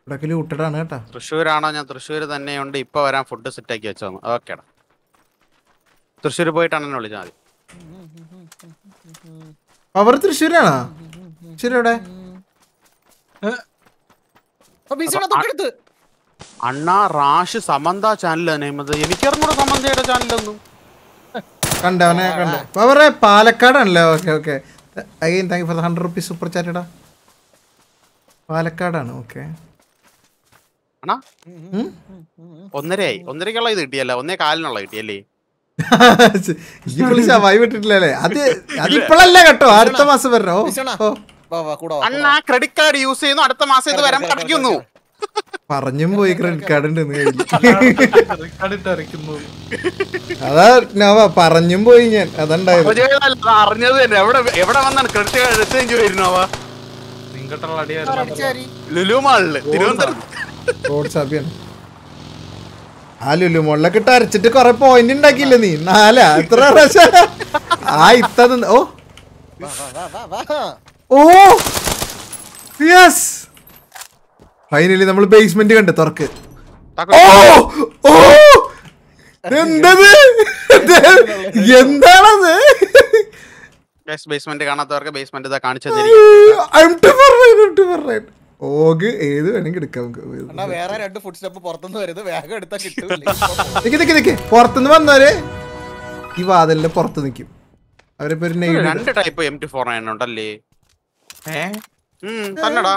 ലൂട്ടഡാണ് കേട്ടാ. തൃശ്ശൂരാണോ? ഞാൻ തൃശ്ശൂർ തന്നെയുണ്ട്. ഇപ്പൊ വരാൻ ഫുഡ് സെറ്റ് ആക്കി വെച്ചോ. ഓക്കേടാ തൃശ്ശൂർ പോയിട്ടാണ് എന്നെ വിളിച്ചാൽ മതി അവർ തൃശ്ശൂരാണോ? ശരി എവിടെ? അണ്ണാ റാഷ് സമന്ത ചാനൽ നെയ്മത് എനിക്കറിഞ്ഞൂടെ സമന്തയുടെ ചാനലൊന്നും കണ്ടവനെ കണ്ട അവരെ പാലക്കാടാണല്ലേ? Okay okay again thank you for hundred rupees super ചാറ്റടാ പാലക്കാടാണ് ഓക്കെ അണ്ണാ ഒന്നരയായി. ഒന്നരക്കുള്ള ഇത് കിട്ടിയല്ല? ഒന്നേ കാലിനുള്ള കിട്ടിയല്ലേ? പുള്ളി ശവായി വിട്ടിട്ടില്ലല്ലേ അത് അതിപ്പോഴല്ല കേട്ടോ? അടുത്ത മാസം വരണോ? ഓ. വാ വാ കൂടെ വാ, കൂടെ അണ്ണാ ക്രെഡിറ്റ് കാർഡ് യൂസ് ചെയ്യുന്നു. അടുത്ത മാസം ഇത്. വരാൻ അടയ്ക്കുന്നു പറഞ്ഞും പോയി ക്രെഡിറ്റ് കാർഡ് ഉണ്ട് അതാ നവ പറഞ്ഞും പോയി ഞാൻ. അതുണ്ടായത്. അറിഞ്ഞത് തന്നെ. എവിടെ എവിടെ വന്നാണ് ക്രെഡിറ്റ് എക്സ്ചേഞ്ച് വരുന്നവ ലുലു മാളിൽ തിരുവനന്തപുരം റോഡ് ഷാപ്പിയാണ് ആ ലുലു മുകളിലൊക്കെ അരച്ചിട്ട് കൊറേ പോയിന്റ് ഉണ്ടാക്കിയില്ല നീ? നാലാ? എത്ര പ്രാവശ്യം? ആ ഇത്ത ഓ. ഓ. യെസ് ഫൈനലി നമ്മൾ ബേസ്മെന്റ് കണ്ട് തുറക്ക്. ഓ. ഓ. എന്തത് എന്താണത്? ബേസ്മെന്റ് കാണാത്തവർക്ക് ബേസ്മെന്റ് കാണിച്ചു ഓഗ് ഏത് വേണമെങ്കിൽ എടുക്കാം നമുക്ക്. അണ്ണാ വേറെ രണ്ട് ഫുഡ് സ്റ്റെപ്പ് പുറത്തുനിന്ന് വരുന്നത് വേഗം എടുത്താൽ കിട്ടും നിക്ക് നിക്ക് നിക്ക്. പുറത്തുനിന്ന് വന്നവര് ഈ വാതിലിന്റെ പുറത്ത് നിൽക്കും അവരിപ്പോ രണ്ട് type M T four nine ഉണ്ടല്ലേ? തന്നെടാ.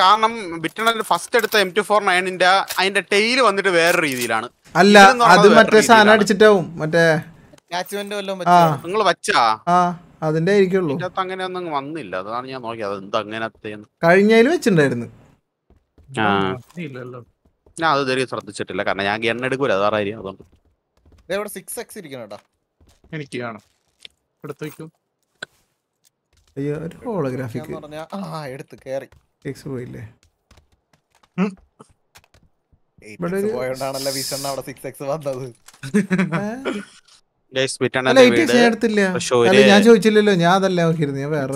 കാരണം ബിറ്റണൽ ഫസ്റ്റ് എടുത്ത എം ടി ഫോർ നയനിന്റെ അതിന്റെ ടെയിൽ വന്നിട്ട് വേറെ രീതിയിലാണ്. അല്ല അത് മറ്റേ സാധനം അടിച്ചിട്ടാവും. മറ്റേ നിങ്ങൾ വച്ചാ? ആ. അതിന്റെ ആയിരിക്കുള്ളൂ. അങ്ങനെ ഒന്നും വന്നില്ല. അതാണ് ഞാൻ നോക്കിയത്. എന്താ അങ്ങനത്തെ കഴിഞ്ഞതിൽ വെച്ചിണ്ടായിരുന്നു. ഞാൻ അത് ഇതുവരെ ശ്രദ്ധിച്ചിട്ടില്ല. കാരണം ഞാൻ എണ്ണ എടുക്കൂല. അതാ അതുകൊണ്ട്. ദേ ഇവിടെ സിക്സ് എക്സ് ഇരിക്കണം എനിക്ക് കാണാം. എടുത്തു വെക്കും. അയ്യോ ഒരു ഹോളോഗ്രാഫിക് ആ എടുത്ത് കേറി. എക്സ് പോയില്ലേ? Eight ഇവിടെ X പോയോണ്ടാണല്ലോ വിസണ്ണ അവിടെ സിക്സ് എക്സ് വന്നത്. ഞാൻ അല്ല ഞാൻ ചോദിച്ചില്ലല്ലോ. ഞാൻ അതല്ല നോക്കിയിരുന്നു. ഞാൻ വേറെ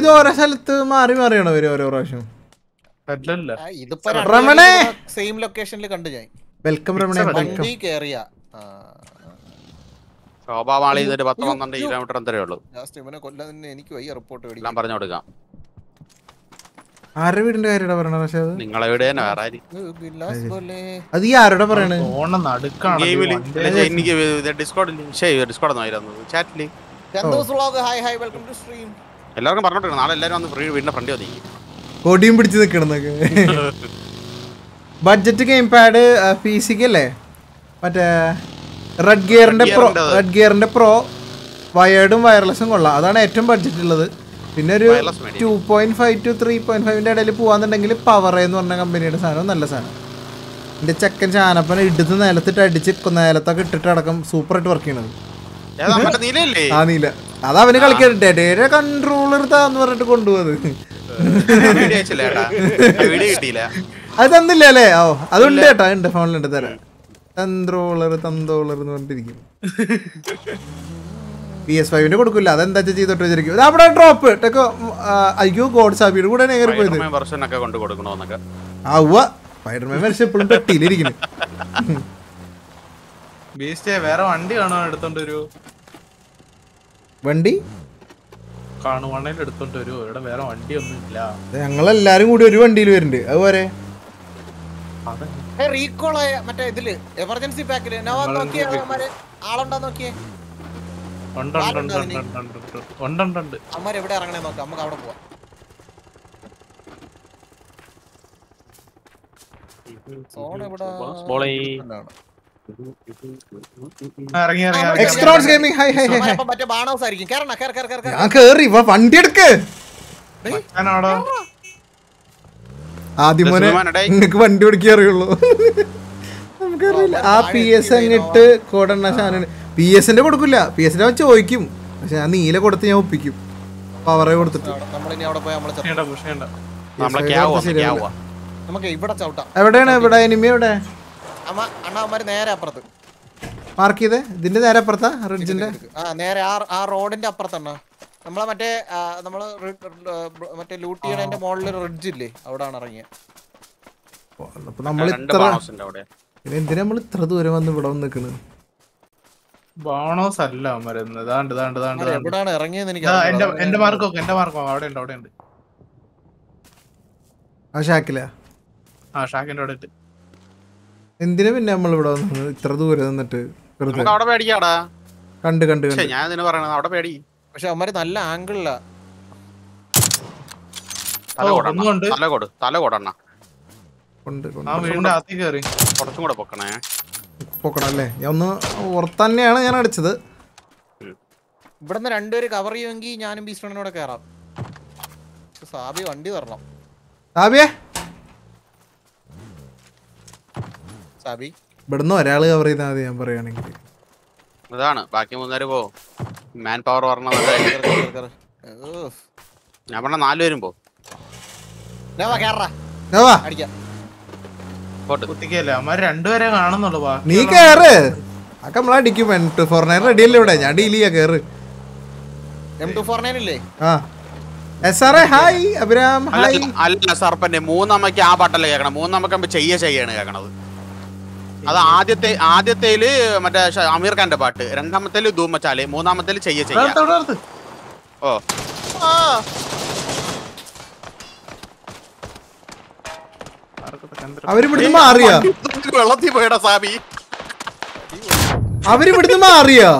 ഇത് ഓരോ സ്ഥലത്ത് മാറി മാറിയാണോ ഇവർ ഓരോ പ്രാവശ്യം? ഇതിപ്പോ സെയിം ലൊക്കേഷനിൽ കണ്ടു ഞാൻ. വെൽക്കം വെൽക്കം വണ്ടി കേറിയ. ഇതൊരു പത്ത് പന്ത്രണ്ട് കിലോമീറ്റർ എന്തേ ഉള്ളൂ. ലാസ്റ്റ് ഇവനെ കൊല്ലാൻ തന്നെ എനിക്ക് വയ്യ റിപ്പോർട്ട് എല്ലാം പറഞ്ഞു കൊടുക്കാം. ആരുടെ വീടിന്റെ കാര്യമാ പറയണ പക്ഷെ അത് നിങ്ങളെ വീട് തന്നെ വേറെ. അത്. ഈ ആരോടാ പറയണേ? എല്ലാവർക്കും പറഞ്ഞോട്ടെ നാളെ എല്ലാവരും വന്ന് ഫ്രീ വീടിന്റെ ഫ്രണ്ട് വന്നി കൊടിയും പിടിച്ച് നിക്കണെന്നൊക്കെ. ബഡ്ജറ്റ് ഗെയിം പാഡ് പി സിക്ക് അല്ലേ? മറ്റേ റെഡ് ഗിയറിന്റെ പ്രോ. റെഡ് ഗിയറിന്റെ പ്രോ വയേർഡും വയർലെസ്സും കൊള്ളാം. അതാണ് ഏറ്റവും ബഡ്ജറ്റ് ഉള്ളത്. പിന്നെ ഒരു. Two point five two three point ഫൈവിന്റെ ഇടയിൽ പോവാന്നുണ്ടെങ്കിൽ പവർ എന്ന് പറഞ്ഞ കമ്പനിയുടെ സാധനം നല്ല സാധനം. എന്റെ ചെക്കൻ ചാനപ്പനെ ഇടുത്ത് നിലത്തിട്ട് അടിച്ച് നിലത്തൊക്കെ ഇട്ടിട്ട് അടക്കം സൂപ്പറായിട്ട് വർക്ക് ചെയ്യണത്. ആ നീല. അത് അവന് കളിക്കട്ടെ ഡേറ്റ കൺട്രോളർ താന്ന് പറഞ്ഞിട്ട് കൊണ്ടുപോകുന്നത് കിട്ടിയില്ല. അത് തന്നില്ല അല്ലേ? ഓ അതുണ്ട് കേട്ടോ ഉണ്ട് ഫോണിലുണ്ട് തരാം. തന്ത്രോളർ തന്തോളർ എന്ന് പറഞ്ഞിട്ടിരിക്കും പി എസ് ഫൈവിന് കൊടുക്കില്ല അതെന്താ ചെയ്തോട്ട് വെച്ചിരിക്കും അവിടെ ഡ്രോപ്പ് ടെക്കോ അയ്യോ ഗോഡ് സാബിയുടെ കൂടെ കയറി പോയത്. കൊടുക്കണോന്നൊക്കെ. ആവുക സ്പൈഡർമാൻ വരച്ച് എപ്പോഴും പെട്ടിയിലിരിക്കുന്നു ബീസ്റ്റേ വേറെ വണ്ടി കാണുവാൻ എടുത്തോണ്ട് വരൂ. വണ്ടി? കാണുവാണേൽ എടുത്തോണ്ട് വരൂ. ഇവിടെ വേറെ വണ്ടി ഒന്നും ഇല്ല ഞങ്ങളെല്ലാരും കൂടി ഒരു വണ്ടിയിൽ വരുന്നുണ്ട് അതുപോലെ ആയ മറ്റേ ഇതിൽ എമർജൻസി പാക്കിൽ ആളുണ്ടോ നോക്കിയേ? എവിടെ ഇറങ്ങണേ നോക്കാം നമുക്ക് അവിടെ പോവാം. ഞാൻ കേറി വണ്ടി എടുക്ക്. ആദ്യം മോനെ. നിങ്ങക്ക് വണ്ടി ഓടിക്കേ അറിയുള്ളൂ. നമുക്കറിയില്ല. ആ പി എസ് അങ്ങിട്ട് കോടണ്ണ സാധനം. പി എസിന്റെ കൊടുക്കില്ല. പി എസിന്റെ അവൻ ചോദിക്കും. പക്ഷെ ഞാൻ നീല കൊടുത്ത് ഞാൻ ഒപ്പിക്കും. പവറെ കൊടുത്തിട്ട്. എവിടെയാണ്? ഇവിടെ എനിമി എവിടെ? മാർക്ക് ചെയ്തേ. ഇതിന്റെ നേരെ അപ്പുറത്താ? റിഡ്ജിന്റെ ആ നേരെ ആ റോഡിന്റെ അപ്പുറത്താണ് നമ്മളെ മറ്റേ നമ്മൾ മറ്റേ ലൂട്ട് ചെയ്യണതിന്റെ മുകളിൽ റിഡ്ജ് ഇല്ലേ? അവിടാണ് ഇറങ്ങിയത് നമ്മൾ ഇത്ര എന്തിനാ നമ്മൾ ഇത്ര ദൂരം വന്ന് ഇവിടെ വന്ന് നിക്കണ്? ബോണോസ് അല്ല മരുന്ന് ദാണ്ട് ദാണ്ട് ദാണ്ട് എവിടാണ് ഇറങ്ങിയത് എനിക്ക്. എന്റെ എന്റെ മാർക്കോ എന്റെ മാർക്കോ അവിടെ ഉണ്ട് അവിടെ ഉണ്ട് ആ ഷാക്കില? ആ ഷാക്കിന്റെ അവിടെ ഉണ്ട് എന്തിനാ പിന്നെ നമ്മൾ ഇവിടെ വന്നത് ഇത്ര ദൂരെ നിന്നിട്ട് വെറുതെ? നമുക്ക് അവിടെ പേടിക്കാടാ. കണ്ട് കണ്ട് കണ്ട്. ഞാൻ ഇതിനെ പറയണത് അവിടെ പേടി. പക്ഷെ അവന്മാര് നല്ല ആംഗിളിലാ തല കൊടണ്ണ. തല കൊട് തല കൊടണ്ണ കൊണ്ട് കൊണ്ട് ആ വീണ്ടും അതി കേറി കുറച്ചും കൂടെ പൊക്കണേ. പോക്കണം അല്ലേ ഞാൻ ഒന്ന് ഓർത്ത് തന്നെയാണ് ഞാൻ അടിച്ചത്. ഇവിടുന്ന് രണ്ടുപേര് കവർ ചെയ്യുമെങ്കിൽ ഞാനും ബീസ്റ്റോണിനോട് കയറാം സാബി വണ്ടി തരണം സാബിയെ? സാബി? ഇവിടുന്ന് ഒരാൾ കവർ ചെയ്താൽ മതി ഞാൻ പറയുകയാണെങ്കിൽ അതാണ്. ബാക്കി മൂന്നുപേര് പോ മാൻ പവർ പറഞ്ഞത്. ഞാൻ പറഞ്ഞ നാലുപേരും പോ കേറാ. അടിക്കാം പോട്ട് കുത്തിക്കല്ലേ അമ്മ രണ്ടുപേരെ കാണുന്നുള്ളൂ ബാക്കി നീ കേറ്. അക്ക നമ്മളാ അടിക്കും. M two four nine ready അല്ലേ ഇവിടെ? ഞാൻ ഡീൽ ചെയ്യാ കേറ്. എം ടു ഫോർ നയൻ ഇല്ലേ? ആ. S R hi Abhiram hi അല്ല സർപ്പന്റെ മൂന്നമ്മയ്ക്ക് ആ പാട്ടല്ലേ കേക്കണം മൂന്നമ്മക്ക് ചെയ്യ ചെയ്യാണ് കേക്കണത് അത് ആദ്യത്തെ ആദ്യത്തേൽ മറ്റേ അമീർ ഖാന്റെ പാട്ട്. രണ്ടാമത്തേൽ ധൂമച്ചാൽ മൂന്നാമത്തേൽ ചെയ്യ ചെയ്യ. ഓ. അവരിവിടുന്ന് മാറിയാ? വെള്ളത്തിൽ പോയടാ സാബി. അവരിവിടുന്ന് മാറിയാ?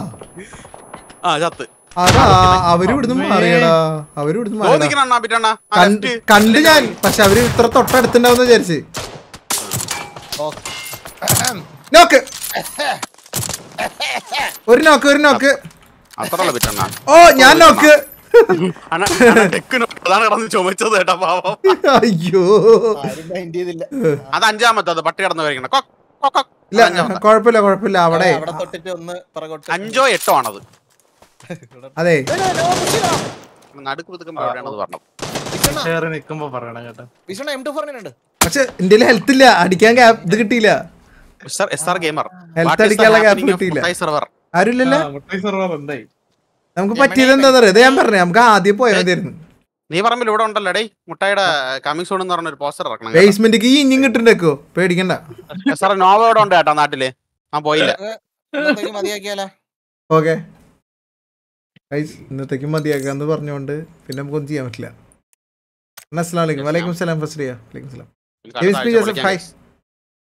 ആ ചത്ത്. അതാ അവരിവിടുന്ന് മാറിയടാ. അവരിവിടുന്ന് കണ്ട് കണ്ട് ഞാൻ പക്ഷെ അവർ ഇത്ര തൊട്ടടുത്തുണ്ടാവുന്ന വിചാരിച്ച്. നോക്ക്. ഒരു നോക്ക് ഒരു നോക്ക്. ഓ ഞാൻ നോക്ക്. ചുമച്ചത് അയ്യോ. അത് പട്ടി അവിടെ. അഞ്ചോ എട്ടോ ആണത്. അതെ. പക്ഷെ ഇന്ത്യയിലെ ഹെൽത്ത് ഇല്ല. അടിക്കാൻ ഇത് കിട്ടിയില്ല. ഹെൽത്ത് അടിക്കാനുള്ള ഗ്യാപ്പ് കിട്ടിയില്ല. ആരുമില്ലല്ലോ? നമുക്ക് പറ്റിയത് എന്താ പറയാ ഞാൻ പറഞ്ഞു നമുക്ക് ആദ്യം പോയാൽ മതിയായിരുന്നു. നീ പറമ്പിൽ ഇവിടെ ഉണ്ടല്ലോ ഡേ മുട്ടായുടെ കമ്മിങ് സോൺ എന്ന് പറഞ്ഞ ഒരു പോസ്റ്റർ ഇറക്കണം ബേസ്മെന്റ് ഈ ഇഞ്ഞും കിട്ടുണ്ടോ പേടിക്കണ്ട. സാറേ നോവ ഇവിടെ ഉണ്ട് കേട്ടോ നാട്ടിൽ. ആ പോയില്ല. ഓക്കെ. ഇന്നത്തേക്ക് മതിയാക്കാന്ന് പറഞ്ഞുകൊണ്ട് പിന്നെ നമുക്കൊന്നും ചെയ്യാൻ പറ്റില്ല. അസ്സലാമലൈക്കും. വലൈക്കും സലാം ഫസ്റ്റ് വലൈക്കും സലാം.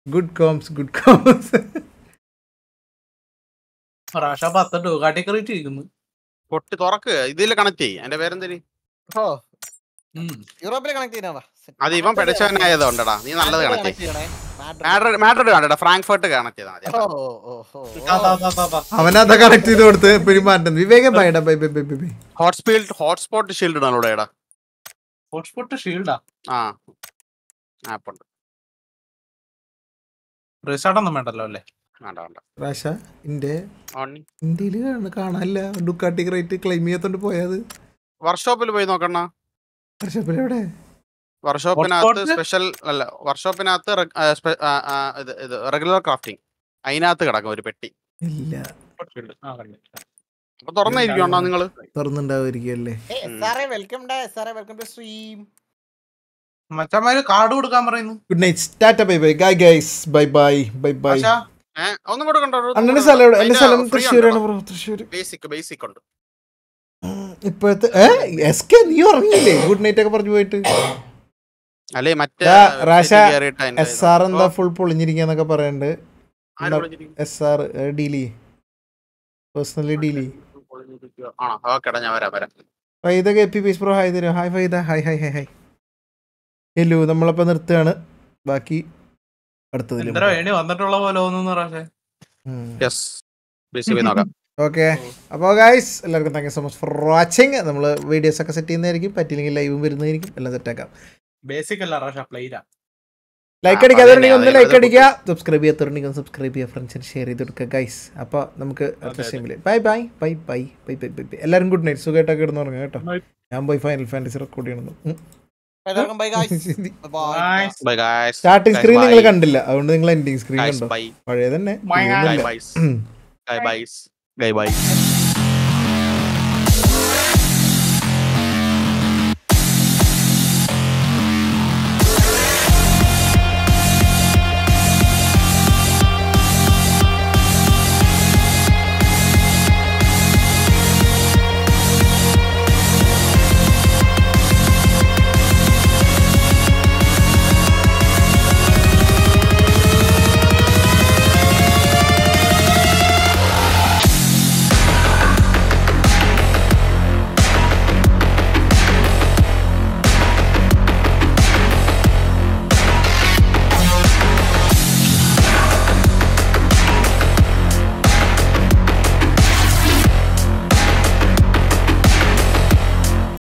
ഗുഡ് കോംസ് ഗുഡ് കോംസ് പ്രാഷ പത്ത് ടൂ കാട്ടി ഇരിക്കുന്നു പൊട്ടി തുറക്ക്. ഇതിൽ കണക്ട് ചെയ്യും. എന്റെ പേരെന്തിന്? ഓ യൂറോപ്പിൽ കണക്ട് ചെയ്യണ അത് ഇവൻ പഠിച്ചവനായതുകൊണ്ടടാ നീ നല്ലത് കണക്ട് ചെയ്യ്. മാഡ്രിഡ് മാഡ്രിഡ് കണ്ടടാ. ഫ്രാങ്ക്ഫർട്ട് കണക്ട് ചെയ്താൽ മതി. അവനതാ കണക്ട് ചെയ്ത് കൊടുത്ത് പെരുമാറ്റം വിവേകം ബൈഡ ബൈ ബൈ ബൈ ഹോട്ട്സ്പീൽഡ് ഹോട്ട്സ്പോട്ട് ഷീൽഡ് ഉണ്ടല്ലോ എടാ? ഹോട്ട്സ്പോട്ട് ഷീൽഡാ ആ? ആപ്പ് ഉണ്ട്. റീസ്റ്റാർട്ട് ഒന്നും വേണ്ടല്ലോ അല്ലേ? ഇന്ത്യയിൽ കാണാനില്ല. ഡുക്കാട്ടി റേറ്റ് ക്ലെയിം ചെയ്യാത്തോണ്ട് പോയത്. വർക്ക്ഷോപ്പിൽ പോയി എവിടെ? വർക്ക്ഷോപ്പിനകത്ത് സ്പെഷ്യൽ അല്ല വർക്ക്ഷോപ്പിനകത്ത് റെഗുലർ ക്രാഫ്റ്റിംഗ് അതിനകത്ത് കിടക്കും ഒരു പെട്ടി. ഇല്ല. അപ്പൊ നിങ്ങൾ? തുറന്നുണ്ടാവുമായിരിക്കും വെൽക്കം വെൽക്കം ടു സ്ട്രീം മച്ചന്മാര് കാർഡ് കൊടുക്കാൻ പറയുന്നു. Good night Tata bye bye guy guys bye bye bye bye ഒന്നും കൂടെ കണ്ടോ? അണ്ണന്റെ സ്ഥലം എവിടെ? എന്റെ സ്ഥലം തൃശ്ശൂരാണ് ബ്രോ തൃശ്ശൂർ ബേസിക് ബേസിക് ഉണ്ട്. ഇപ്പോഴത്തെ ഏ? എസ് കെ നീ ഉറങ്ങിയില്ലേ? ഗുഡ് നൈറ്റ് ഒക്കെ പറഞ്ഞു പോയിട്ട്. അല്ലേ മറ്റേ ദാ, റാഷ, site എസ് ആർ എന്താ ഫുൾ പൊളിഞ്ഞിരിക്കാന്നൊക്കെ പറയുന്നുണ്ട് ആര് വിളിച്ചിരിക്കുന്നു? എസ് ആർ ഡീലി പേഴ്സണലി ഡീലി ആണോ? ഓക്കെടാ ഞാൻ വരാം വരാം. Faida K P peace bro hi തരും. Hi Faida. Hi hi hi hi hello നമ്മളപ്പോ നിർത്തുകയാണ് ബാക്കി വന്നിട്ടുള്ള പോലെ തോന്നുന്നു ഓക്കെ. അപ്പോ ഗൈസ് എല്ലാവർക്കും thank you so much for watching നമ്മൾ വീഡിയോസ് ഒക്കെ സെറ്റ് ചെയ്യുന്നതായിരിക്കും. പറ്റില്ലെങ്കിൽ ലൈവും വരുന്നതായിരിക്കും. എല്ലാം സെറ്റാക്കാം ബേസിക് അല്ല ലൈക്ക് അടിക്കാതെ ഒന്ന് ലൈക്ക് അടിക്കുക. സബ്സ്ക്രൈബ് ചെയ്യാത്തവരുണ്ടെങ്കിൽ ഒന്ന് സബ്സ്ക്രൈബ് ചെയ്യുക ഫ്രണ്ട്സിന് ഷെയർ ചെയ്ത് കൊടുക്കുക ഗൈസ് അപ്പോൾ നമുക്ക് അടുത്ത ടൈമിൽ bye bye bye bye bye bye bye എല്ലാവരും ഗുഡ് നൈറ്റ് സുഖമായിട്ടൊക്കെ ഇടുന്നു കേട്ടോ. ഞാൻ പോയി ഫൈനൽ ഫാന്റസി റെക്കോർഡ് ചെയ്യണമെന്ന്. എല്ലാവർക്കും bye guys bye guys starting screen നിങ്ങൾ കണ്ടില്ല. അതുകൊണ്ട് നിങ്ങൾ എൻഡിങ് സ്ക്രീൻ കണ്ടോ? പഴയ തന്നെ ബൈ ബൈ ബൈ ബൈ